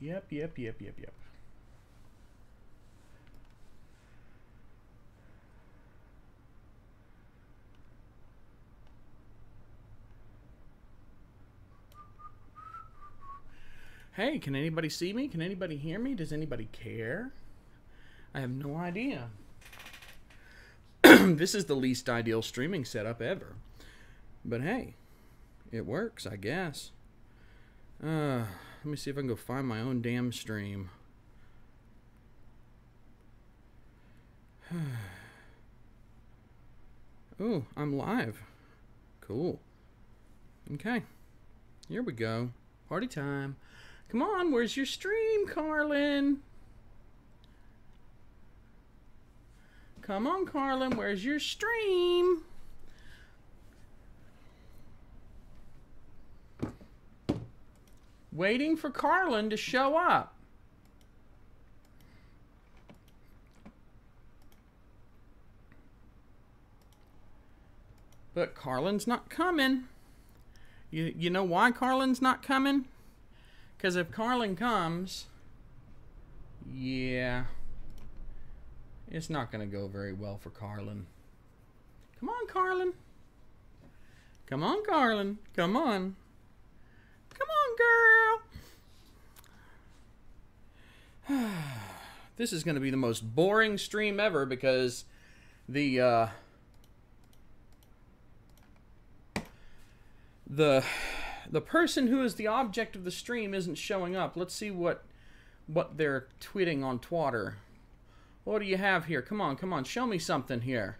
Yep, yep, yep, yep, yep. Hey, can anybody see me? Can anybody hear me? Does anybody care? I have no idea. this is the least ideal streaming setup ever. But hey, it works, I guess. Uh, let me see if I can go find my own damn stream. oh, I'm live. Cool. Okay. Here we go. Party time. Come on, where's your stream, Karlyn? Come on, Karlyn, where's your stream? Waiting for Karlyn to show up. But Karlyn's not coming. You, you know why Karlyn's not coming? Because if Karlyn comes, yeah, it's not going to go very well for Karlyn. Come on, Karlyn. Come on, Karlyn. Come on. Girl. this is going to be the most boring stream ever because the uh, the the person who is the object of the stream isn't showing up. Let's see what what they're tweeting on Twitter. What do you have here? Come on, come on, show me something here.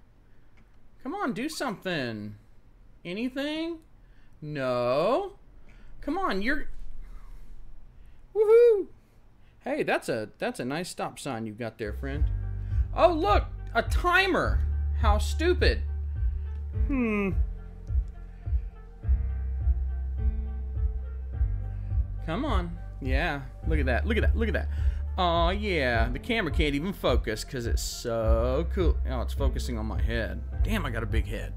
Come on, do something. Anything? No. Come on, you're Woohoo! Hey, that's a that's a nice stop sign you've got there, friend. Oh, look, a timer. How stupid. Hmm. Come on. Yeah. Look at that. Look at that. Look at that. Oh, yeah. The camera can't even focus because it's so cool. Oh, it's focusing on my head. Damn, I got a big head.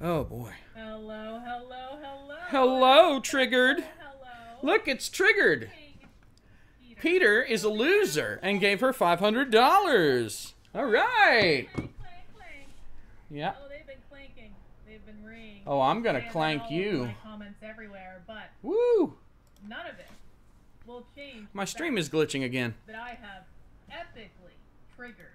Oh, boy. Hello, hello, hello. Hello, Triggered. Hello. Look, it's Triggered. Peter. Is a loser and gave her $500. All right. Yeah. Oh, they've been clanking. They've been ringing. Oh, I'm going to clank you. Comments everywhere, but Woo. none of it will change. My stream is glitching again. that I have epically triggered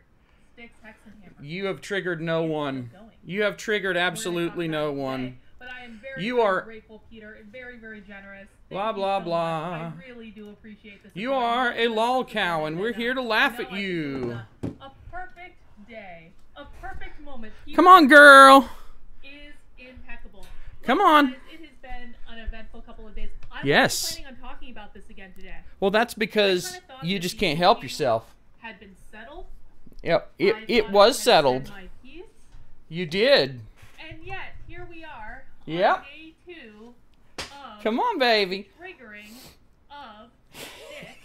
Sticks, Hex, and Hammer. You have triggered no one. You have triggered absolutely no one. But I am very, You very are- grateful, Peter, and very, very generous. Thank Blah, blah, so blah. Much. I really do appreciate this. You are a lol cow, and we're here to laugh at you. A perfect day, a perfect moment. Come on, girl. Is impeccable. Come on. guys, It has been an eventful couple of days. I'm Yes. planning on talking about this again today. Well, that's because kinda you just can't help yourself. Had been settled. Yep, it, it was settled. You did. and yet here we are. Yep. Day two of Come on, baby. triggering of sticks,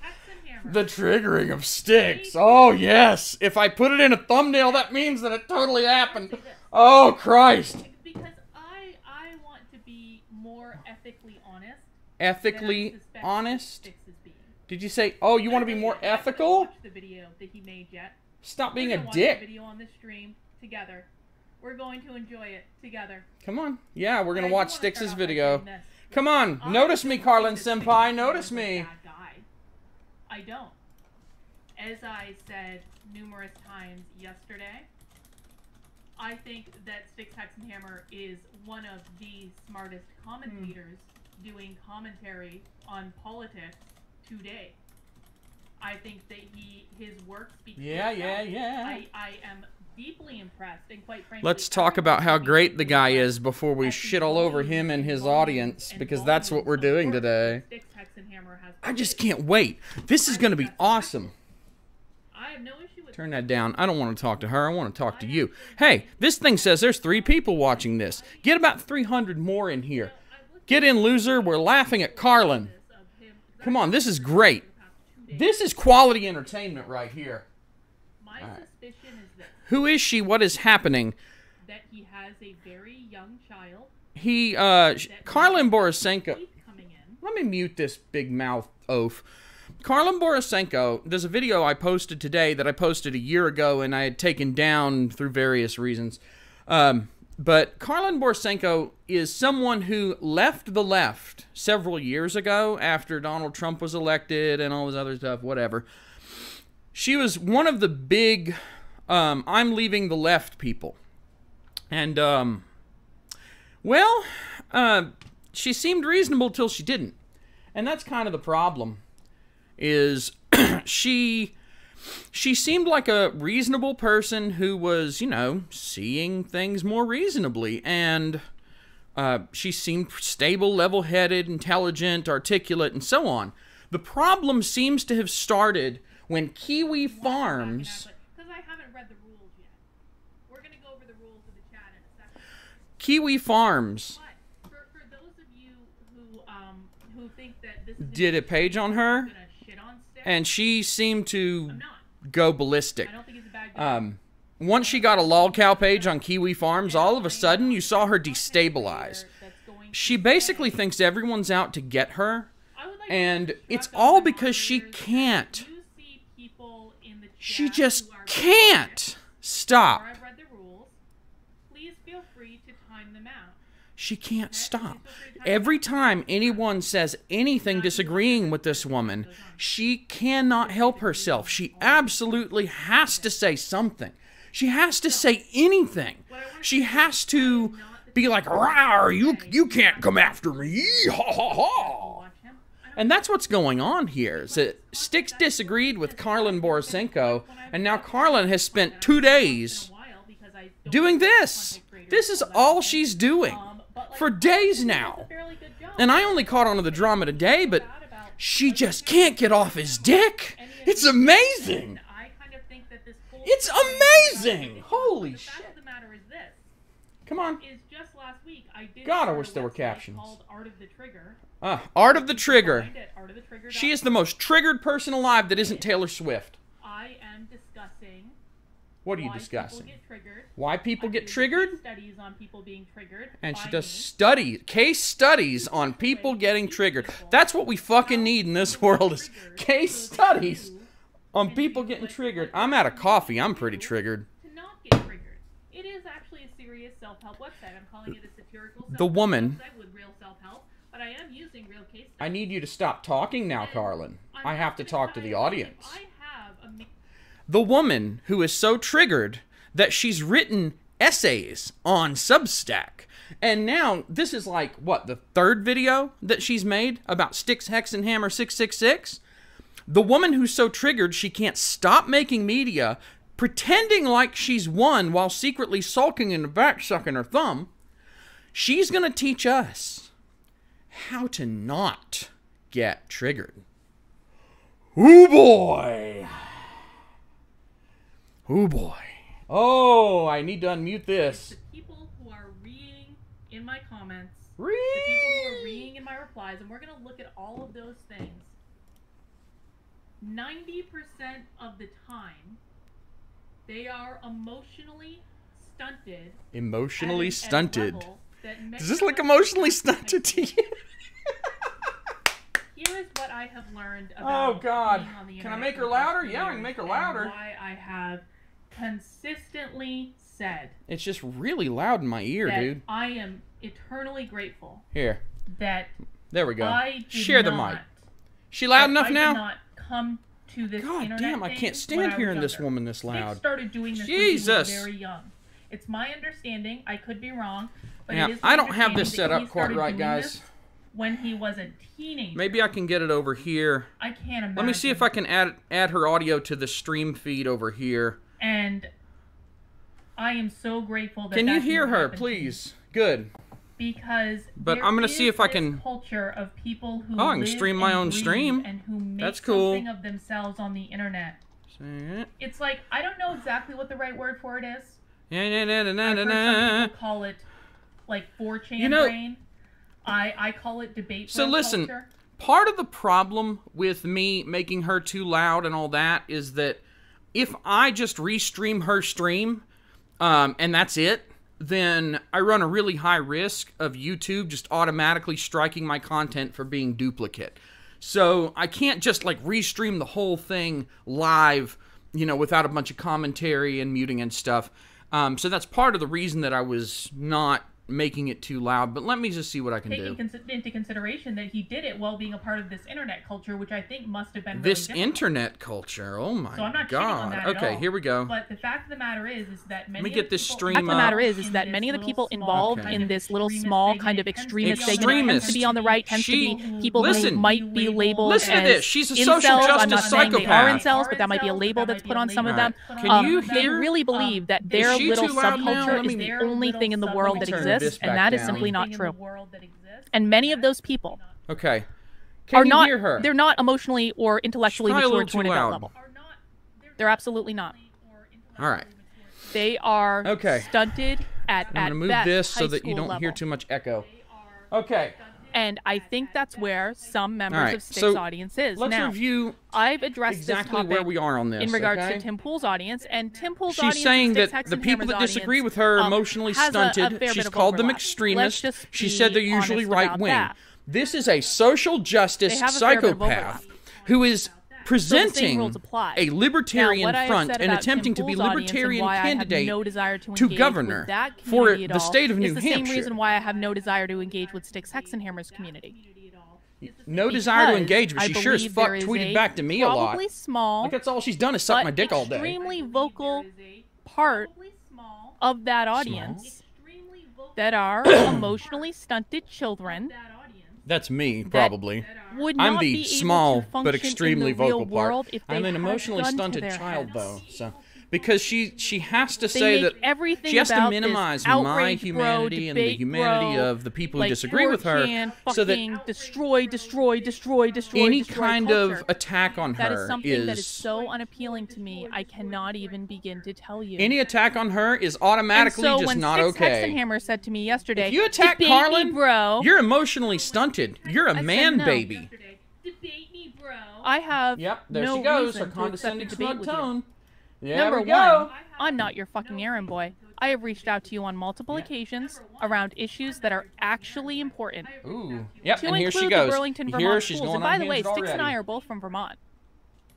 hex and hammer. The triggering of sticks. Oh, yes. If I put it in a thumbnail, that means that it totally happened. Oh, Christ. because I I want to be more ethically honest. Ethically than I suspect honest? Styx is being. Did you say, oh, you want to be more ethical? the video that he made yet. Stop being a the dick. video on this stream together. We're going to enjoy it together. Come on. Yeah, we're going to watch wanna Styx' start off by video. Come on. Notice me, Karlyn Senpai. Notice me. I don't. As I said numerous times yesterday, I think that Styx Hexenhammer is one of the smartest commentators doing commentary on politics today. I think that he his work speaks. Yeah, yeah, yeah. I, I am deeply impressed, and quite frankly, Let's talk about how great the guy is before we shit all over him and his audience because that's what we're doing today. that Styx Hexenhammer has I just can't wait. This is going to be awesome. I have no issue with Turn that down. I don't want to talk to her. I want to talk to you. Hey, this thing says there's three people watching this. Get about 300 more in here. Get in, loser. We're laughing at Karlyn. Come on, this is great. This is quality entertainment right here. My suspicion Who is she? What is happening? that he has a very young child. He, uh, Karlyn Borysenko. Teeth coming in. Let me mute this big mouth oaf. Karlyn Borysenko, there's a video I posted today that I posted a year ago and I had taken down through various reasons. Um, but Karlyn Borysenko is someone who left the left several years ago after Donald Trump was elected and all this other stuff, whatever. She was one of the big um, I'm leaving the left people. And, um, well, uh, she seemed reasonable till she didn't. And that's kind of the problem is she she seemed like a reasonable person who was, you know, seeing things more reasonably and uh, she seemed stable, level-headed, intelligent, articulate, and so on. The problem seems to have started when Kiwi Farms Because I haven't read the rules yet. We're going to go over the rules of the chat in a second. Kiwi Farms But for, for those of you who um who think that this is did a page on her shit on and she seemed to go ballistic. I don't think he's a bad guy. Um, once she got a lolcow page on Kiwi Farms, all of a sudden you saw her destabilize. That's going to She basically thinks everyone's out to get her, I would like and it's all because she can't. You see people in the She just can't stop. Before I've read the rules, please feel free to time them out. She can't stop. Every time anyone says anything disagreeing with this woman, she cannot help herself. She absolutely has to say something. She has to say anything. She has to be like, "Rawr, you you can't come after me." Ha ha ha. And that's what's going on here. Is that Styx disagreed with Karlyn Borysenko, and now Karlyn has spent two days doing this. This is all she's doing for days now. it's a fairly good job. And I only caught on to the drama today, but she just can't get off his dick. It's amazing. I kind of think that this whole It's amazing. Holy shit. of the matter is this: Come on. is just last week I did. God, I wish there were captions. Called Art of the Trigger. Uh, Art of the Trigger. Find it, artofthetrigger.com. She is the most triggered person alive that isn't Taylor Swift. I am discussing. What are you why discussing? People. Why people I get triggered? Studies on people being triggered. And she does me. study case studies on people getting triggered. That's what we fucking need in this world is case studies on people getting triggered. I'm out of coffee. I'm pretty triggered. to not get triggered. It is actually a serious self-help website. I'm calling it a satirical The woman- with real self-help, but I am using real case studies. I need you to stop talking now, Karlyn. I have to talk to the audience. If I have a mi- The woman who is so triggered that she's written essays on Substack. And now this is like what the third video that she's made about Styx Hex and Hammer 666. The woman who's so triggered she can't stop making media, pretending like she's won while secretly sulking in the back sucking her thumb. She's going to teach us how to not get triggered. Oh boy. Oh boy. Oh, I need to unmute this. the people who are reading in my comments, the people who are Read. reading in my replies, and we're going to look at all of those things. 90% of the time, they are emotionally stunted. Emotionally at stunted. level that Does this many look emotionally stunted to you? Here is what I have learned Oh about God! being on the Can I make her for the past louder? Yeah, I can make her louder. Why I have consistently said It's just really loud in my ear, that dude. I am eternally grateful Here, that there we go. I Share the mic. She loud እናugh I now? not come to this God internet damn! I can't stand hearing this woman this loud. started doing this when Jesus. he was very young. It's my understanding. I could be wrong, but is I don't have this set up quite right, guys. When he was a teenager, Maybe I can get it over here. I can't imagine. Let me see if I can add add her audio to the stream feed over here. And I am so grateful that Can that you hear her, happen to me. please? Good. Because But I'm gonna see if I can- culture of people who Oh, I can live stream my and own stream. and who make That's cool. something of themselves on the internet. It? It's like I don't know exactly what the right word for it is. Yeah, yeah, yeah, yeah, yeah, yeah. call it like 4chan You know- brain. I I call it debate. So listen, culture. part of the problem with me making her too loud and all that is that if I just restream her stream, um, and that's it, then I run a really high risk of YouTube just automatically striking my content for being duplicate. So I can't just like restream the whole thing live, you know, without a bunch of commentary and muting and stuff. Um, so that's part of the reason that I was not making it too loud. But let me just see what I can taking do. cons- into consideration that he did it while being a part of this internet culture, which I think must have been really This difficult. internet culture. Oh my So I'm not cheating on god. that at okay, all. here we go. But the fact of the matter is, is that many me of get the this people stream fact of the matter is, is that many of the people involved Okay. in this little small kind of tends extremist be on segment tends to be on the right, tends She- to be people Listen. who might be labeled Listen to this. She's a social incels. I'm not justice they are psychopath. incels, but that might be a label that's put on some of them. Can Um, you they really believe that their little too loud now? subculture is the only thing in the world that Turn exists, this and back that is down. simply not true. world that exists, And many of those people Okay. Can are you not hear her? they're not emotionally or intellectually Try mature to an adult level. not- They're absolutely not. All right. They are Okay. stunted at I'm at gonna move best this so that you don't hear too much echo. They are Okay. And I think that's where some members right, of Styx's so audience is. Let's now, review I've addressed exactly this where topic we are on this. in regards okay? to Tim Pool's audience, and Tim Pool's She's audience, saying that Hex the people that disagree with her are um, emotionally has a- a stunted. She's called them extremists. She said they're usually right wing. that. This is a social justice They have a fair bit of psychopath who is presenting rules apply. a libertarian now, what I have front and attempting Tim to be Pool's audience and libertarian candidate no to, to governor that for the state of New the Hampshire. same reason why I have no desire to engage with Styx Hexenhammer's community. No desire to engage, but I she sure as believe fuck tweeted back to me a lot. Probably small, Like that's all she's done is suck my dick all day. extremely vocal part of that audience that are emotionally stunted children That's me, probably. would I'm the be small but extremely vocal part. world they I'm an emotionally stunted child, though. So because she she has to They say that everything she has to about this minimize my outrage bro, humanity and the humanity bro, of the people like who disagree with her, so that destroy, destroy, destroy, destroy, any destroy kind culture. of attack on That her that is something that is so unappealing to me. I cannot even begin to tell you. any attack on her is automatically so just when not Styx okay. Hexenhammer said to me yesterday, If you attack "Debate me, Karlyn, bro, You're emotionally stunted. You're a man no. baby. Debate me, bro. I have Yep, there no she goes, her reason to accept a condescending debate smug with you. Tone. There Number we go. one, I'm not your fucking errand boy. I have reached out to you on multiple occasions around issues that are actually important. Ooh. Yep, To and here include she goes. the Burlington, Here Vermont she's schools. going And by the way, Hinge Styx and I are both from Vermont.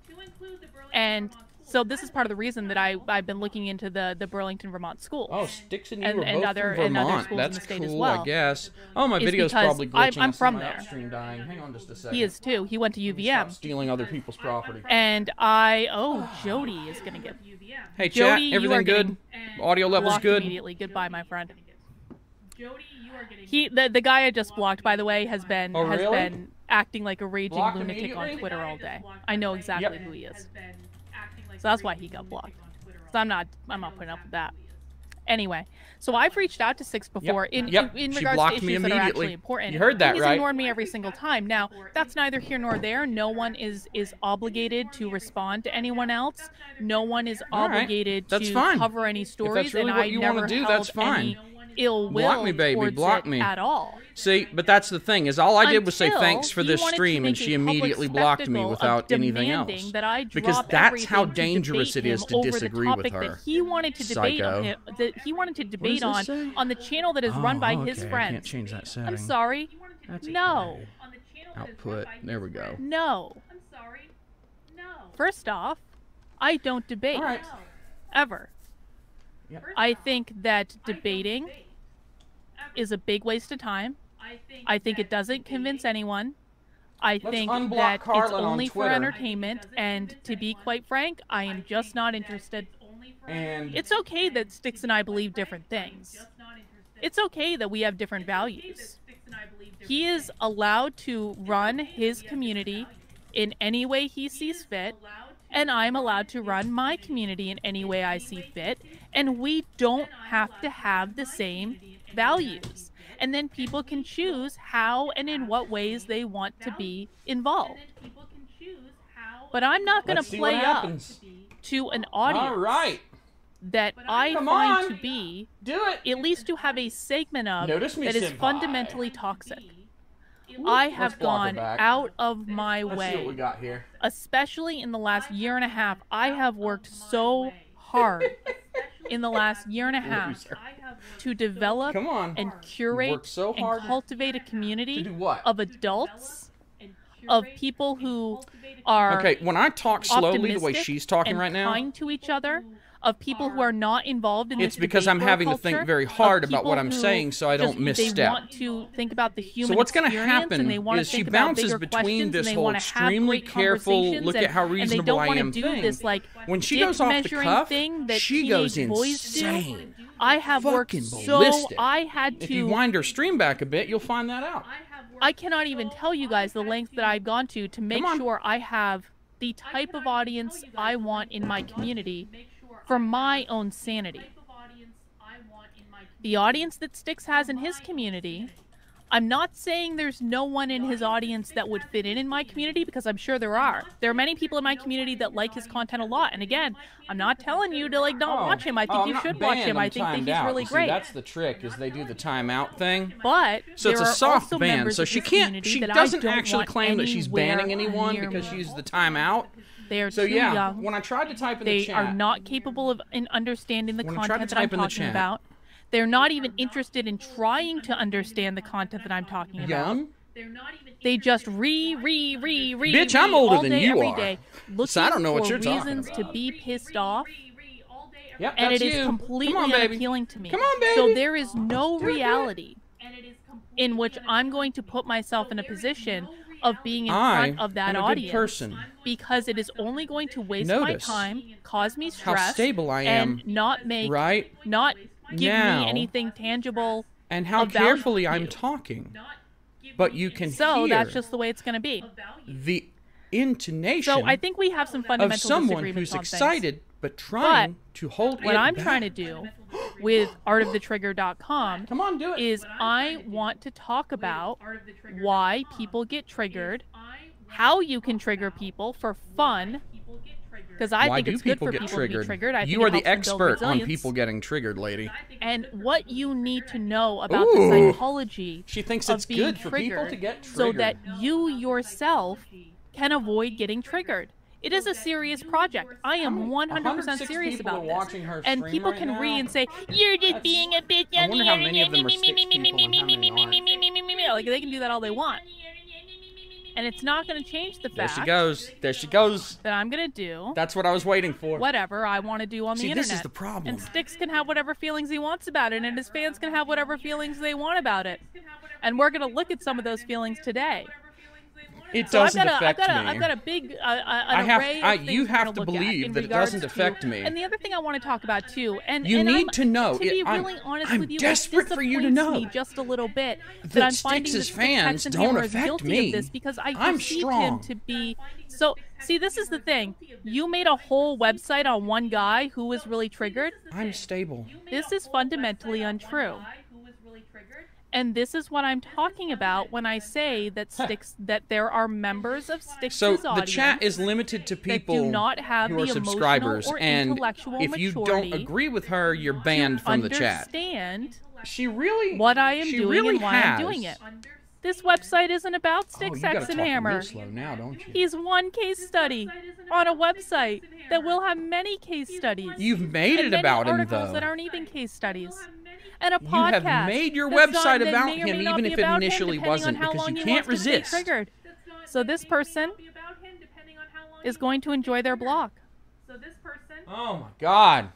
To include the Burlington, And Vermont schools. So this is part of the reason that I, I've been looking into the, the Burlington, Vermont schools. Oh, Styx and you And- were and both other- from and other Vermont. schools in That's the state cool, as I guess. Oh, my Is video's probably glitching. I'm- I'm from my there. upstream dying. Hang on just a second. He is too. He went to Stop UVM. stealing other people's property. And I, oh, Jody is going to get UVM. Hey, Jody, chat, you everything good? getting And Audio levels blocked good? immediately. Goodbye, my friend. Jody, you are getting. He, the, the guy I just blocked, by the way, has been Oh, has really? been acting like a raging Blocked lunatic on Twitter all day. I know by the way exactly Yep. who he has is. Been acting like So that's why he got blocked. So I'm not. I'm not putting up with that. who he is. Anyway, so I've reached out to Six before in, Yep. in, in regards to me issues that are actually important. You heard that, he's right? ignored me every single time. Now, that's neither here nor there. No one is is obligated to respond to anyone else. No one is obligated That's to fine. cover any stories, really and what I never do, held that's fine. any ill will Block me, baby, block me. at all. See, but that's the thing is all I did was say thanks for this stream, and she immediately blocked me without anything else. That I Because that's how dangerous it is to disagree with her. That he wanted to debate Psycho. on him, that he wanted to debate on say? on the channel that is run Oh, by okay, his I can't change that setting. I'm sorry. That's No. okay. On the channel that is run Output. There we go. No. I'm sorry. No. First off, I don't debate right. Ever. Yep. I think that debating. Is a big waste of time. I think, I think it doesn't convince anyone. I think unblock that it's Karlyn on only for entertainment, and to be quite frank, I am just not interested. And It's okay that Styx and I believe different things. It's okay that we have different values. He is allowed to run his community in any way he sees fit, and I'm allowed to run my community in any way I see fit, and we don't have to have the same values. And then people can choose how and in what ways they want to be involved. But I'm not going to Let's see what play up to an audience all right, that I Come find on. to be do it. at least to have a segment of Notice me, that is senpai. fundamentally toxic. I have gone out of my Let's see what we way, got here. especially in the last year and a half. I have worked so hard in the last year and a half Loser. to develop Come on. and curate so hard and cultivate a To community do what? of adults of people who are Okay, when I talk slowly the way she's talking right now, kind to each other, of people who are not involved in It's this because I'm bro having to think very hard about what I'm saying so I don't just- misstep. They want to think about the human what's gonna experience happen and they want is to she think about bounces bigger between questions this and they whole want to have extremely great careful, conversations look at and- how and they reasonable don't I wanna am do thing. this like When she goes off the measuring cuff, thing that she goes teenage do. insane. I have worked Fucking so. I had to If you wind her stream back a bit, you'll find that out. I cannot even tell you guys the length that I've gone to to make sure I have the type of audience I want in my community for my own sanity. The audience that Styx has in his community, I'm not saying there's no one in his audience that would fit in in my community because I'm sure there are. There are many people in my community that like his content a lot. And again, I'm not telling you to like don't oh. watch him. I think Oh, you should watch him. I'm think that he's out. really see, great. that's the trick is they do the timeout thing. But So it's a soft ban. So she can't. She I doesn't actually claim that she's banning anyone because she's the timeout. They are So too yeah, young. when I tried to type in they the chat, are not capable of in understanding the When I tried to content that I'm type the talking chat- about. They're not even interested in trying to understand the content that I'm talking about. young. They just re, re, re, re. Bitch, re I'm older all than day, you every are. day, looking So I don't know what for you're talking reasons to about. be pissed off, Yep, and that's it is you. completely Come on, baby. unappealing to me. Come on, So baby. there is no Do it, do it. reality in which I'm going to put myself in a position of being in I front of that audience person. because it is only going to waste Notice my time, cause me how stress, stable I am, and not make right? not give Now. me anything tangible. And how carefully to I'm talking. But you can So that's just the way it's going to be. the intonation So I think we have some fundamental of someone who's on things. Excited but trying to hold What it I'm back. trying to do with artofthetrigger.com Come on, do it. is I want to talk about why people get triggered, how you can trigger people for fun, because I Why think do it's good for get people triggered? to be triggered. I you are the helps them build expert on people getting triggered, lady. and what you need to know about Ooh. the psychology She thinks of it's being good for people triggered to get so that you yourself can avoid getting triggered. It is a serious project. I am 100% serious about this. watching her And people right can now. read and say, "You're just That's- being a bitch." I wonder how many of them are Styx people and how many aren't. Like they can do that all they want, and it's not going to change the fact. There she goes. There she goes. that I'm going to do That's what I was waiting for. whatever I want to do on See, the this is the problem. And Styx can have whatever feelings he wants about it, and his fans can have whatever feelings they want about it. And we're going to look at some of those feelings today. It So I've doesn't a, I've affect got a, me. I've got a big uh, uh, I have- I- you have to believe that it doesn't to- affect me. And the other thing I want to talk about too, and You and need I'm- to know. To be It- I'm- really honest I'm with you, desperate for you to know just a little bit that, that I'm finding that fans Hexenhammer don't affect me. of this because I I'm strong. him to be so. See, this is the thing. You made a whole website on one guy who was really triggered. I'm stable. This is fundamentally untrue. And this is what I'm talking about when I say that Styx that there are members of Styx's So the chat is limited to that people do not have who the are subscribers, or and intellectual if you maturity don't agree with her, you're banned from the chat. understand She really, what I am doing really and why has. I'm doing it. This website isn't about Oh, Styx you gotta X talk and real Hammer. slow now, don't you? He's one case study on a website that will have many case studies. You've made and it many about him articles though. that aren't even case studies. And a You podcast. have made your website about him, even if it about him, initially wasn't, because you can't wants to stay resist. So this person is going to enjoy their block. So this person Oh my God!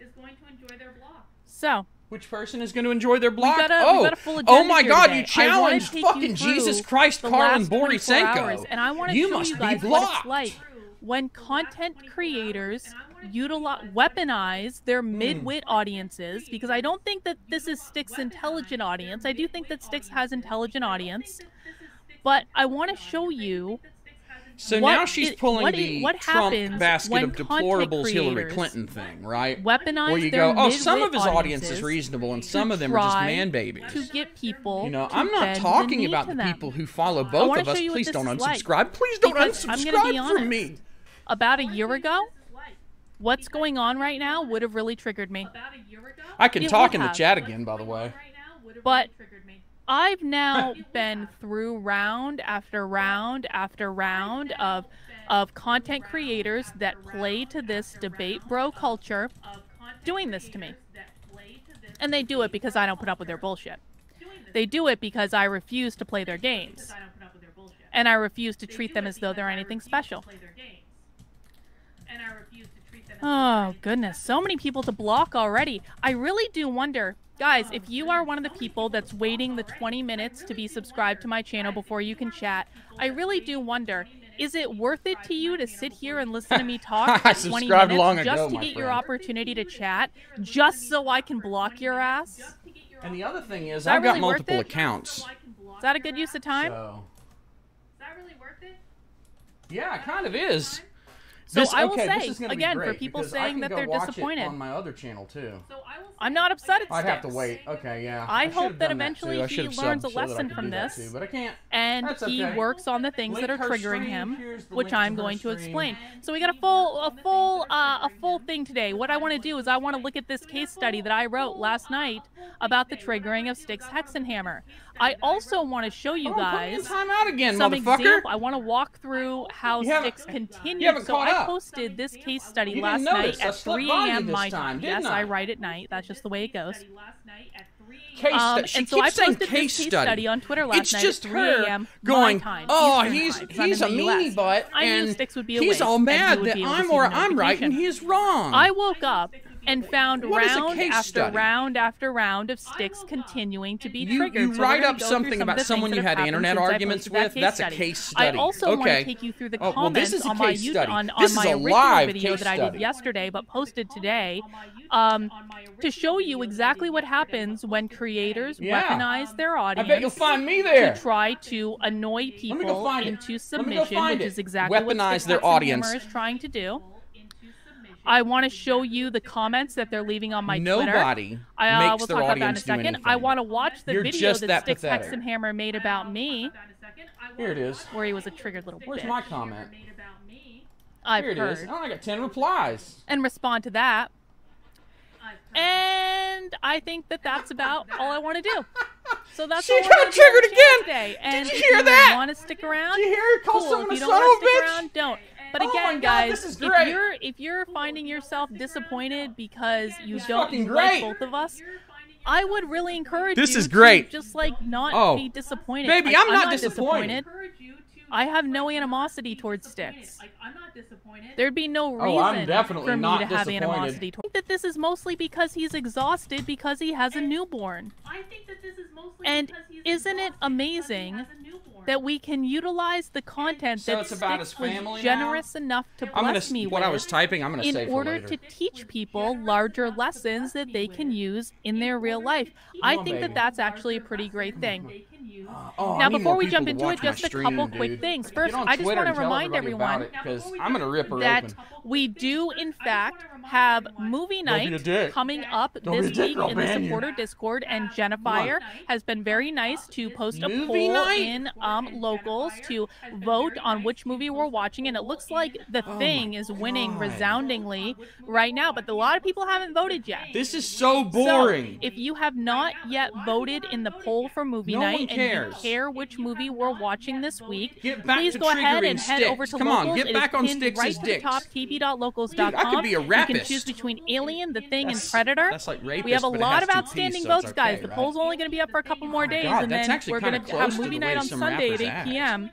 is going to enjoy their block. So Which person is going to enjoy their block? got a- oh, got a full oh my God! today. You challenged take you fucking Jesus Christ, Karlyn last 24 Borysenko. hours, and I want to you show must you be guys what blocked. it's like when content creators utilize weaponize their midwit mid-wit audiences because I don't think that this is Styx intelligent audience. I do think that Styx has intelligent audience, but I want to show you So What now she's it- pulling what the what Trump basket of deplorables Hillary Clinton thing, right? weaponize Where you go, oh, some of his audience is reasonable, and some of them are just man babies. to get people. You know, to I'm not bend the talking about the people who follow both of us. show you what Please don't is like. unsubscribe. Please don't Because I'm unsubscribe be from me. About a year ago, what's going on right now would have really triggered me. About a year ago, I can It talk in the have. chat again, by the way. right now But- really triggered me. I've now been through round after round after round of of content creators that play to this debate bro culture Of doing this to me. creators that play to this and they do it because I don't put up with their bullshit. They do it because I refuse to play their games. I don't put up with their their bullshit. And I refuse to treat them as though they're anything special. play their games. And I refuse to treat them as though they're Oh, goodness. So many people to block already. I really do wonder. Guys, if you are one of the people that's waiting the 20 minutes to be subscribed to my channel before you can chat, I really do wonder. Is it worth it to you to sit here and listen to me talk for 20 subscribed minutes long just ago, to my get your opportunity to chat, just so I can block your ass? And the other thing is, that I've got really worth multiple accounts. Is that a good use of time? So, Is that really worth it? yeah, it kind of is. So This- I will okay, this say, is gonna be again, for people saying that they're disappointed. on my other channel too. So I will I'm not upset again, it I'd have to wait. Okay, yeah. I should hope that eventually too. I he learns a so that I lesson could from this. too, but I can't. and That's he works on the things Link that are triggering stream. him, which I'm her going to explain. So we got a full, a full, uh, a full thing today. What I want to do is I want to look at this case study that I wrote last night about the triggering of Styx Hexenhammer. I also want to show you Oh, put me in guys time out again, some motherfucker. example. I want to walk through how You haven't- Styx you continued. haven't So caught I up. posted this case study You last night at 3 a.m. my time, time. Yes, I? I write at night. That's just the way it goes. Case Um, stu- she and so I keeps saying posted case case study. study on Twitter last it's night just at 3 her going, oh, he's time, 'cause I'm he's a in the US. meanie butt, I knew and Styx would be he's all mad that be able to I'm or I'm right and he's wrong. I woke up and found What is round after study? round after round of Styx continuing to be You- triggered. you So write up something about someone you had internet arguments posted that with? case That's a study. case I study. also want to take you through the Oh, well, comments this is a on my case YouTube study. on, on is my a original live video case that I did yesterday but posted today um, to show you exactly what happens when creators Yeah. weaponize their audience. I audience bet you'll find me there. to try to annoy people find it. into Let me go submission, which it. is exactly what Weaponize Styx their audience. is trying to do. I want to show you the comments that they're leaving on my Twitter. Nobody I, uh, makes we'll their talk about that in a audience do second. anything. I want to watch the You're video just that that Styx pathetic. Hexenhammer made about me, Here it is. where he was a triggered little boy. Where's bitch. my comment? I've Here it heard. is. Oh, I got ten replies. And respond to that. And I think that that's about all I want to do. So that's She all we're got gonna do triggered on the channel again. Today. And Did you if hear you that? Want to stick around? Did you hear her call cool. someone if a you don't son want of to stick a bitch? around, don't. But Oh again, God, guys, this is if you're if you're finding yourself disappointed because you It's don't fucking like both of us, I would really encourage This you is great. to just like not Oh. be disappointed. Baby, Like, I'm not disappointed. disappointed. I have no animosity towards Styx. Like, I'm not disappointed. There'd be no reason Oh, I'm definitely for me not to have disappointed. animosity. I think that this is mostly because he's exhausted because he has a newborn. I think that this is mostly And because he's isn't it exhausted because he amazing has a newborn. That we can utilize the content So that it's about Styx his was family now? generous enough to I'm gonna bless me what with I was typing. I'm gonna in save for order to teach people larger lessons that they can use in their real life. I on, think baby. that that's actually a pretty great thing. They can use. Oh, Now, before we jump into it, just a couple dude. quick things. First, I just want to remind everyone it, 'cause I'm gonna rip her that open. we do, in fact, have movie Don't be a night coming up Don't this week I'll in the ban you. supporter Discord, and Jennifer has been very nice to post a Movie poll night? in um, locals to vote on which movie we're watching, and it looks like The Oh Thing is winning resoundingly right now, but a lot of people haven't voted yet. This is so So, boring. if you have not yet voted in the poll for movie No night one and you care which movie we're watching this week, Get back please go ahead triggering and head over to Come on, locals. get It is back on pinned Styx's right to the dicks. top, tv.locals.com. Dude, I could be a You can choose between Alien, The Thing, and Predator. that's like rapist, we have a lot of two Ps, outstanding so votes, guys. okay, the right? poll's only going oh to be up for a couple more days, God, and then we're going to have movie night on Sunday at 8 p.m.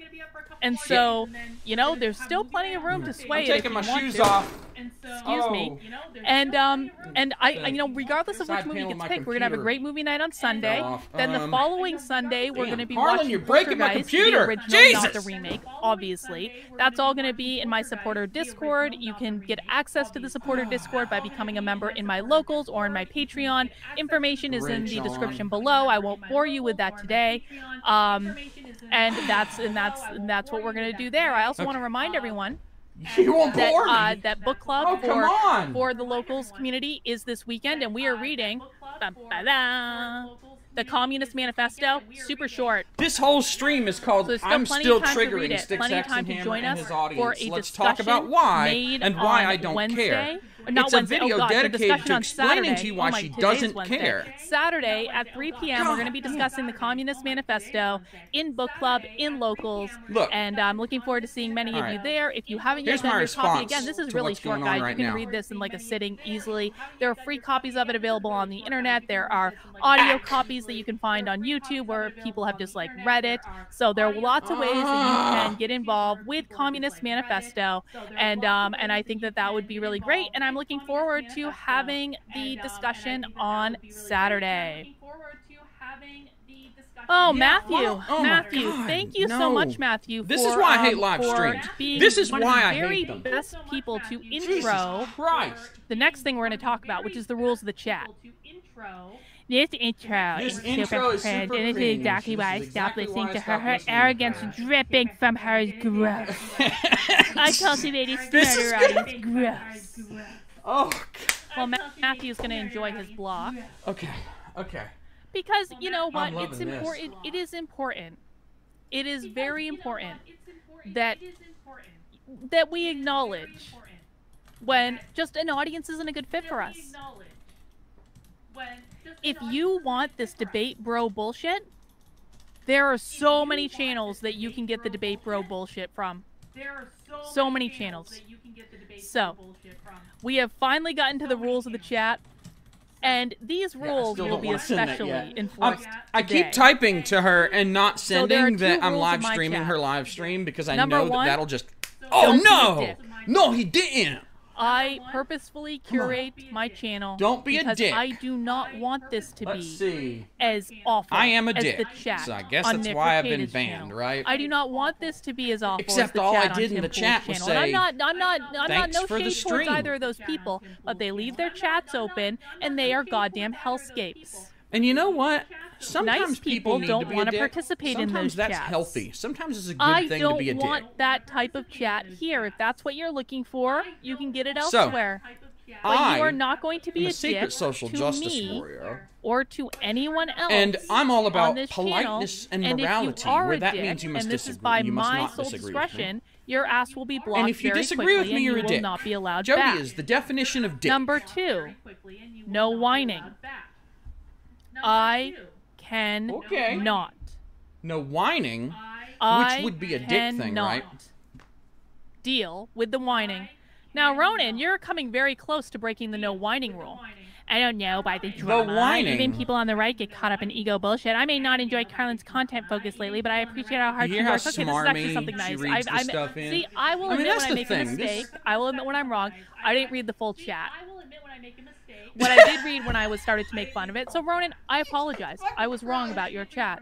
And so, you know, there's still plenty of room to sway I'm it if taking you my want shoes to. off. And so, Excuse me. Oh. you know, And um plenty of room. and I, I you know regardless of which movie gets of my picked, we're gonna have a great movie night on Sunday. off. Then the Um, following Sunday, we're damn, gonna be Harlan, watching you're breaking my computer. the original, not the remake. Obviously, that's all gonna be in my supporter Discord. You can get access to the supporter Discord by becoming a member in my locals or in my Patreon. Information is in the description below. I won't bore you with that today. Um, and that's and that's and that's what we're gonna do there. I also want to remind everyone You won't that bore me. uh, that book club Oh, for on. for the locals community is this weekend, and we are reading ba- ba- da, the Communist Manifesto. Super short. This whole stream is called So I'm still of time to read triggering it. Styx Plenty of time to join and his audience. Let's talk about why and why I don't Wednesday. care. Not it's a video oh, God, dedicated to explaining Saturday. to you why oh my, she doesn't Wednesday. care. Saturday at 3 p.m. We're going to be discussing the Communist Manifesto in book club in locals. Look. and I'm looking forward to seeing many of you there. If you haven't yet Here's done your copy, again, this is really short, guys. right you can now. read this in like a sitting easily. There are free copies of it available on the internet. There are audio copies that you can find on YouTube where people have just like read it. So there are lots of ways that you can get involved with Communist Manifesto, and um, and I think that that would be really great. And I'm looking forward to having the discussion on Saturday. Oh, Matthew, well, oh Matthew, God, thank you so much, Matthew. This is why I hate um, live streams. This is why I the very hate them. best people to intro the next thing we're going to talk about, which is the rules of the chat. This intro This is intro super is cringe, super and this is exactly why I stopped listening to her. Her arrogance dripping from her is gross. I cultivated audience. Gross. Oh, God. Well, Ma- Matthew's going to enjoy his block okay, okay. because you know what? I'm It's loving this. important. It is important. It is very important that that we acknowledge when just an audience isn't a good fit for us. If you want this debate bro bullshit, there are so many channels that you can get the debate bro bullshit from. There are so, So many channels. that you can get the debate So, bullshit from. We have finally gotten to the rules of the chat, and these rules still will be wanna send that especially enforced. I'm- I keep typing to her and not So sending that I'm live streaming chat. her live stream because I Number know one, that that'll just. Oh don't be a no! No, he didn't. I purposefully curate my channel. Don't be a because dick. I do not want this to Let's be see. as awful. I am a as dick, The chat so I guess on that's Nick why I've been banned, channel. right? I do not want this to be as awful Except as the all I chat on did in the chat was channel. And I'm not. I'm not. I'm not. "Thanks No for the shade towards either of those people, but they leave their chats open and they are goddamn hellscapes. And you know what? Sometimes Nice people need don't wanna a dick. participate in Sometimes those that's chats. healthy. Sometimes it's a good I thing don't to be a dick. I don't want that type of chat here. If that's what you're looking for, you can get it So, elsewhere. but I you are not going to be I'm a, a secret dick social to justice me warrior. or to anyone else. And I'm all about politeness channel. and morality, you are where that dick, means you must and this disagree. is by you must my not sole disagree with me. discretion, your ass will be blocked And if you very disagree with me, you're you a will dick. not be allowed Jody back. is the definition of dick. Number two, no whining. I can Okay. not. no whining. I would be a dick thing, right? Deal with the whining. Now, Ronan, you're coming very close to breaking the no whining rule. I don't know by the drama. whining. Even people on the right get caught up in ego bullshit. I may not enjoy Karlyn's content focus lately, but I appreciate how hard You she hear works. Okay, this is actually something nice. I, in? See, I will I mean, admit when I make thing. a This- mistake. I will admit when I'm wrong. I didn't read the full chat. I will admit when I make a mistake. What I did read when I was started to make fun of it. So Ronan, I apologize. I was wrong about your chat.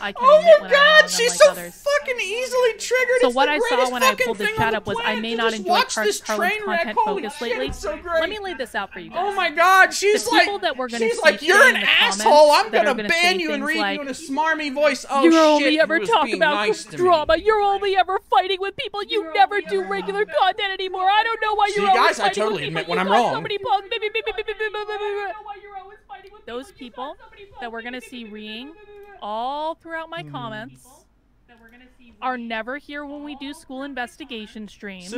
I can Oh my when I'm god, she's unlike so others. fucking easily triggered. So It's what I saw when I pulled this chat up was I may not enjoy watch Car- this Karlyn's train wreck. content Holy focus shit, lately. it's so great. Let me lay this out for you oh guys. Oh my god, she's The like, that we're gonna she's like, you're an asshole. I'm comments that are gonna gonna ban you and things read you in a smarmy voice. Oh you shit, only ever was talk about nice drama. You're only ever fighting with people. You never do regular content anymore. I don't know why you're always I totally admit when I'm wrong. Those people that we're gonna see reing all throughout my hmm. comments are never here when we do school investigation streams.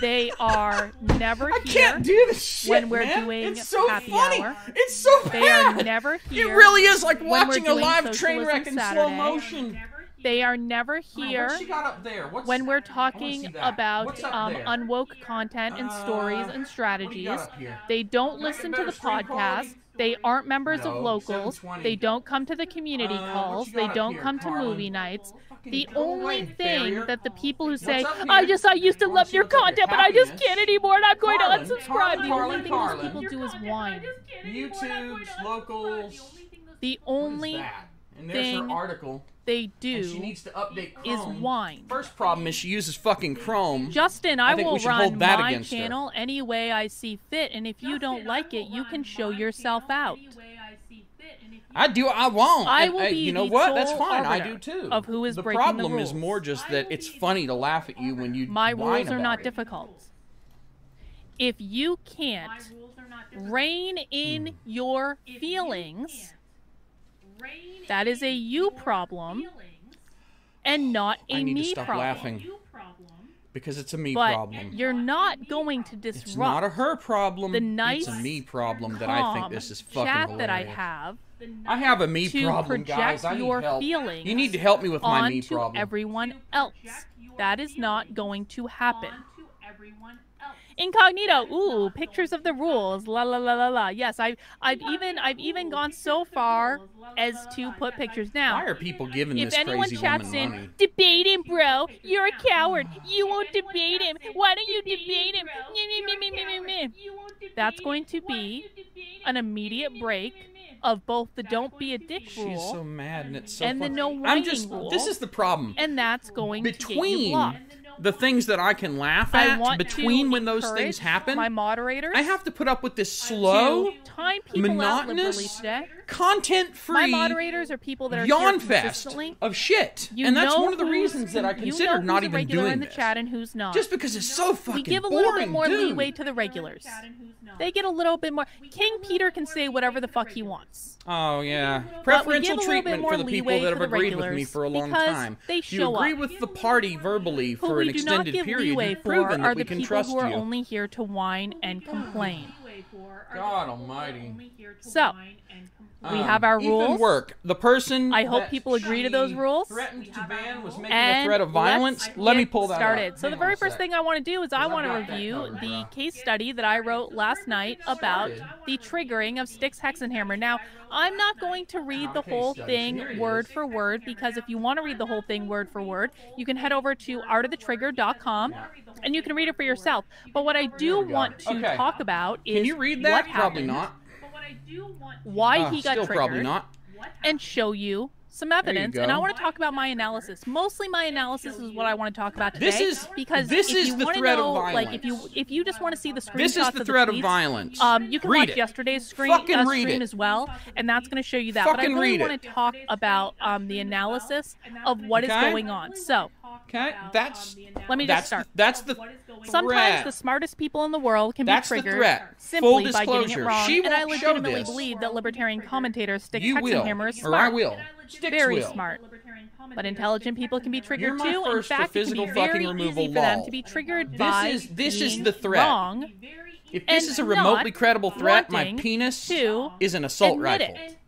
they are never I can't do this shit, when we're man. doing it's so happy funny. hour. It's so bad. They are never here. It really is like watching a live train wreck in Saturday. slow motion. They are never Oh, here what's she got up there? What's, when we're talking about um, unwoke content and stories Uh, and you got strategies. They don't Can I get listen to the podcast. They aren't members No, of locals. They don't come to the community Uh, calls. They don't come to movie nights. Fucking The only away, thing barrier. that the people who say, I just, I used to love your content, but I just can't anymore, and I'm going Karlyn, to unsubscribe. Karlyn, The only thing those people do is whine. YouTube's, locals. The only? And there's thing her article. they And she do needs to update is Chrome. whine. First problem is she uses fucking Chrome. Justin, I I, will run hold that my against her. channel any way I see fit, and if you don't like it, you can show yourself out. I do what I want. I will be you know the what? That's sole fine. I do too. of who is the breaking the problem is more just that it's funny to laugh at you when you My whine rules are not it. difficult. If you can't rein in hmm. your feelings, that is a you problem and not a I need to me stop problem. laughing because it's a me But problem. you're not going to disrupt It's not a her problem. the nice, it's a me problem that I think calm this is fucking chat that I hilarious. have I have a me to problem, project guys. I need your help. feelings You need to help me with my me onto problem. everyone else. That is not going to happen. Incognito. Ooh, pictures of the rules. La la la la la. Yes, I've I've even I've even gone so far as to put pictures now. Why are people giving If this anyone crazy chats woman in, money? debate him, bro. You're a coward. You won't debate him. Why don't you debate him? That's going to be an immediate break of both the don't be a dick She's rule so mad and it's so and the fun- no I'm just rule. this is the problem. and that's going to get Between blocked. The things that I can laugh at, between when those things happen, my moderators I have to put up with this slow, time people out liberally monotonous, content-free My moderators are people that are yawn fest of shit. You and that's one of the reasons that I you know who's not a even regular doing in the this. chat and who's not. Just because it's so fucking boring. we give a little boring, bit more dude. leeway to the regulars. They get a little bit more. King Peter can say whatever the fuck he wants. Oh yeah, But we preferential give a little bit treatment more for the people leeway that to have the agreed with me regulars for a long because time. they Do you show agree up. with the party verbally Who for we an do not extended give period. leeway You've for proven are that we the people who are only here to whine and complain. God almighty. So, We Um, have our rules. Work. The person. I hope people agree to those rules. Threatened to ban was making a threat of violence. let's me pull that started. up. So the Hang on very first thing I want to do is I want to review the case study that I wrote last night about the triggering of Styx Hexenhammer. Now, I'm not going to read the whole thing word for word because if you want to read the whole thing word for word, you can head over to artofthetrigger.com and you can read it for yourself. But what I do There we go. want to Okay. talk about is Can you read what that? Probably not. Why Uh, he got still triggered, probably not. and show you some evidence. And. I want to talk about my analysis. Mostly, my analysis is what I want to talk about today. This is- because this if is you the want to threat of know, like if you if you just want to see the screenshots This is the of threat of violence. Um, you can Read watch it. yesterday's screen Fucking uh, stream it. as well, and that's going to show you that. but I Fucking really want to talk about um, the analysis of what is Okay. going on. So Okay, that's let me that's just start. the, that's the Sometimes threat. the smartest people in the world can That's be triggered threat. simply Full by getting it disclosure. wrong. She and I legitimately believe that libertarian commentator Stick you will, Hexenhammer is or smart. I will. Styx Very will. smart. But intelligent people can be triggered too. first In for fact, it can be very easy for them lol. to be triggered This by is- this is being the threat. wrong If this and is a remotely credible threat, my penis to is an assault rifle. it.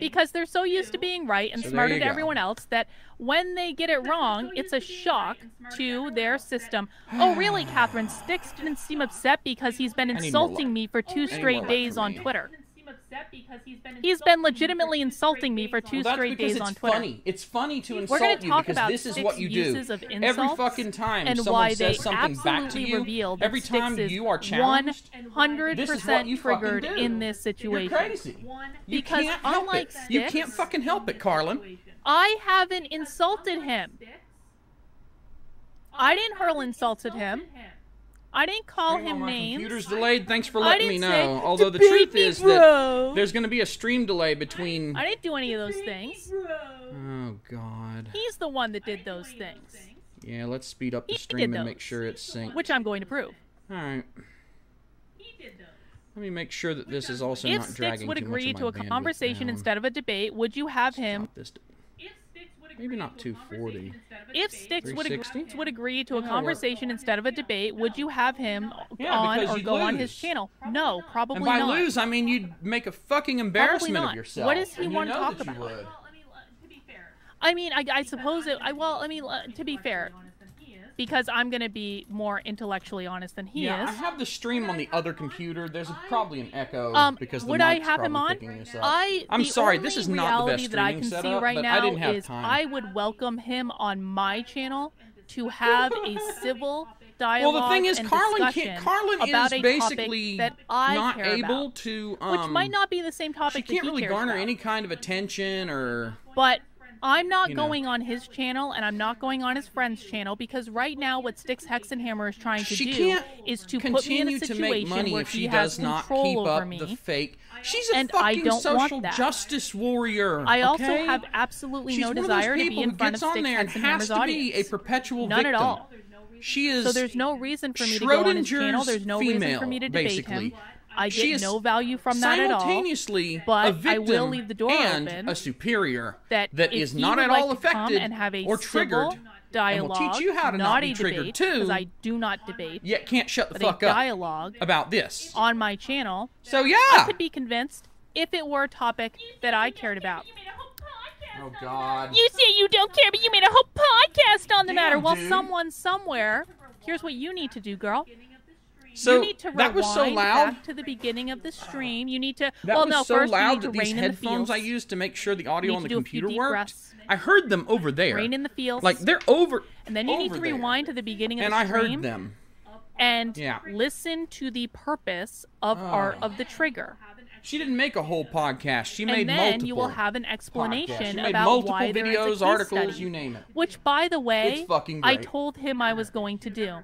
Because they're so used to being right and So smarter you than go. everyone else that when they get it wrong, it's a shock to their system. Oh, really, Catherine? Styx didn't seem upset because he's been I need more insulting me for two straight days on on me. Twitter. He's been legitimately insulting me for two Well, that's straight because days it's on Twitter. funny. It's funny to We're insult gonna you talk because about this is what you do. of Every fucking time and someone why says they something back to absolutely you, every time you are challenged, 100% this is what you fucking triggered in this situation. You're situation. crazy. You Because can't help unlike it. You can't fucking help it, Karlyn. I haven't insulted him. I didn't hurl insults at him. I didn't call him my names. computer's delayed. Thanks for letting me know. Although the truth me, is bro." that there's going to be a stream delay between. I didn't do any of those things. Oh God. He's the one that did those things, Yeah, let's speed up the He stream and make sure it's synced. which I'm going to prove. All right. Let me make sure that this is also If not Styx dragging would too much agree to a conversation down. instead of a debate, would you have him? Stop this. Maybe not 240. If Styx would, ag- would agree to a Yeah, conversation instead of a debate, would you have him Yeah, on or you'd go on his channel? No, probably not. And by not. lose, I mean you'd make a fucking embarrassment of yourself. What does he and wanna talk about? would. I mean, I, I suppose it. I well, I mean, uh, to be fair, because I'm gonna be more intellectually honest than he yeah, I have the stream on the other computer. There's a, probably an echo Um, because the would I mic's have him probably on? picking this up. I. I'm sorry, this is not the best reality that I streaming can see setup, right but now I didn't have is time. I would welcome him on my channel to have a civil dialogue well, the thing is, and Karlyn discussion can't. Karlyn about is a basically topic that I not care able about, to. Um, which might not be the same topic that can't he really garner about. any kind of attention or. But I'm not You know. going on his channel and I'm not going on his friend's channel because right now what Styx Hexenhammer is trying to She do is to put me in a situation where she has does not control keep over up me. the fake. She's a and I don't social justice warrior. I also okay? have absolutely She's no desire to be in front of on Styx there and has Hexenhammer's to be a perpetual None victim. at all. She is. So there's no reason for me to go on his channel. There's no reason for me to debate basically. him. I She get is no value from that at all. simultaneously but a I victim will leave the door and open a superior that that if is he not at like all to affected and have a or triggered, civil dialogue, and we'll teach you how to not, not be triggered debate, too. because I do not debate, yet can't shut the fuck up dialogue about this. on my channel. So yeah, I could be convinced if it were a topic that I cared about. Oh God. You say you don't care, but you made a whole podcast on the Damn, matter. Well, dude. someone somewhere here's what you need to do, girl. Beginning of the stream. So you need to that was so loud. back to the beginning of the stream. You need to. That well, was no, so first loud that these in the headphones I used to make sure the audio on the do a few computer worked. breaths. I heard them over there. Rein in the feels. Like they're over. and then you need to there. rewind to the beginning of And the stream. And I heard them. and Yeah. listen to the purpose of ah. art Oh. of the trigger. She didn't make a whole podcast. She made multiple. And then multiple. you will have an explanation about multiple why there is a case articles, study. you name it. Which, by the way, I told him I was going to do.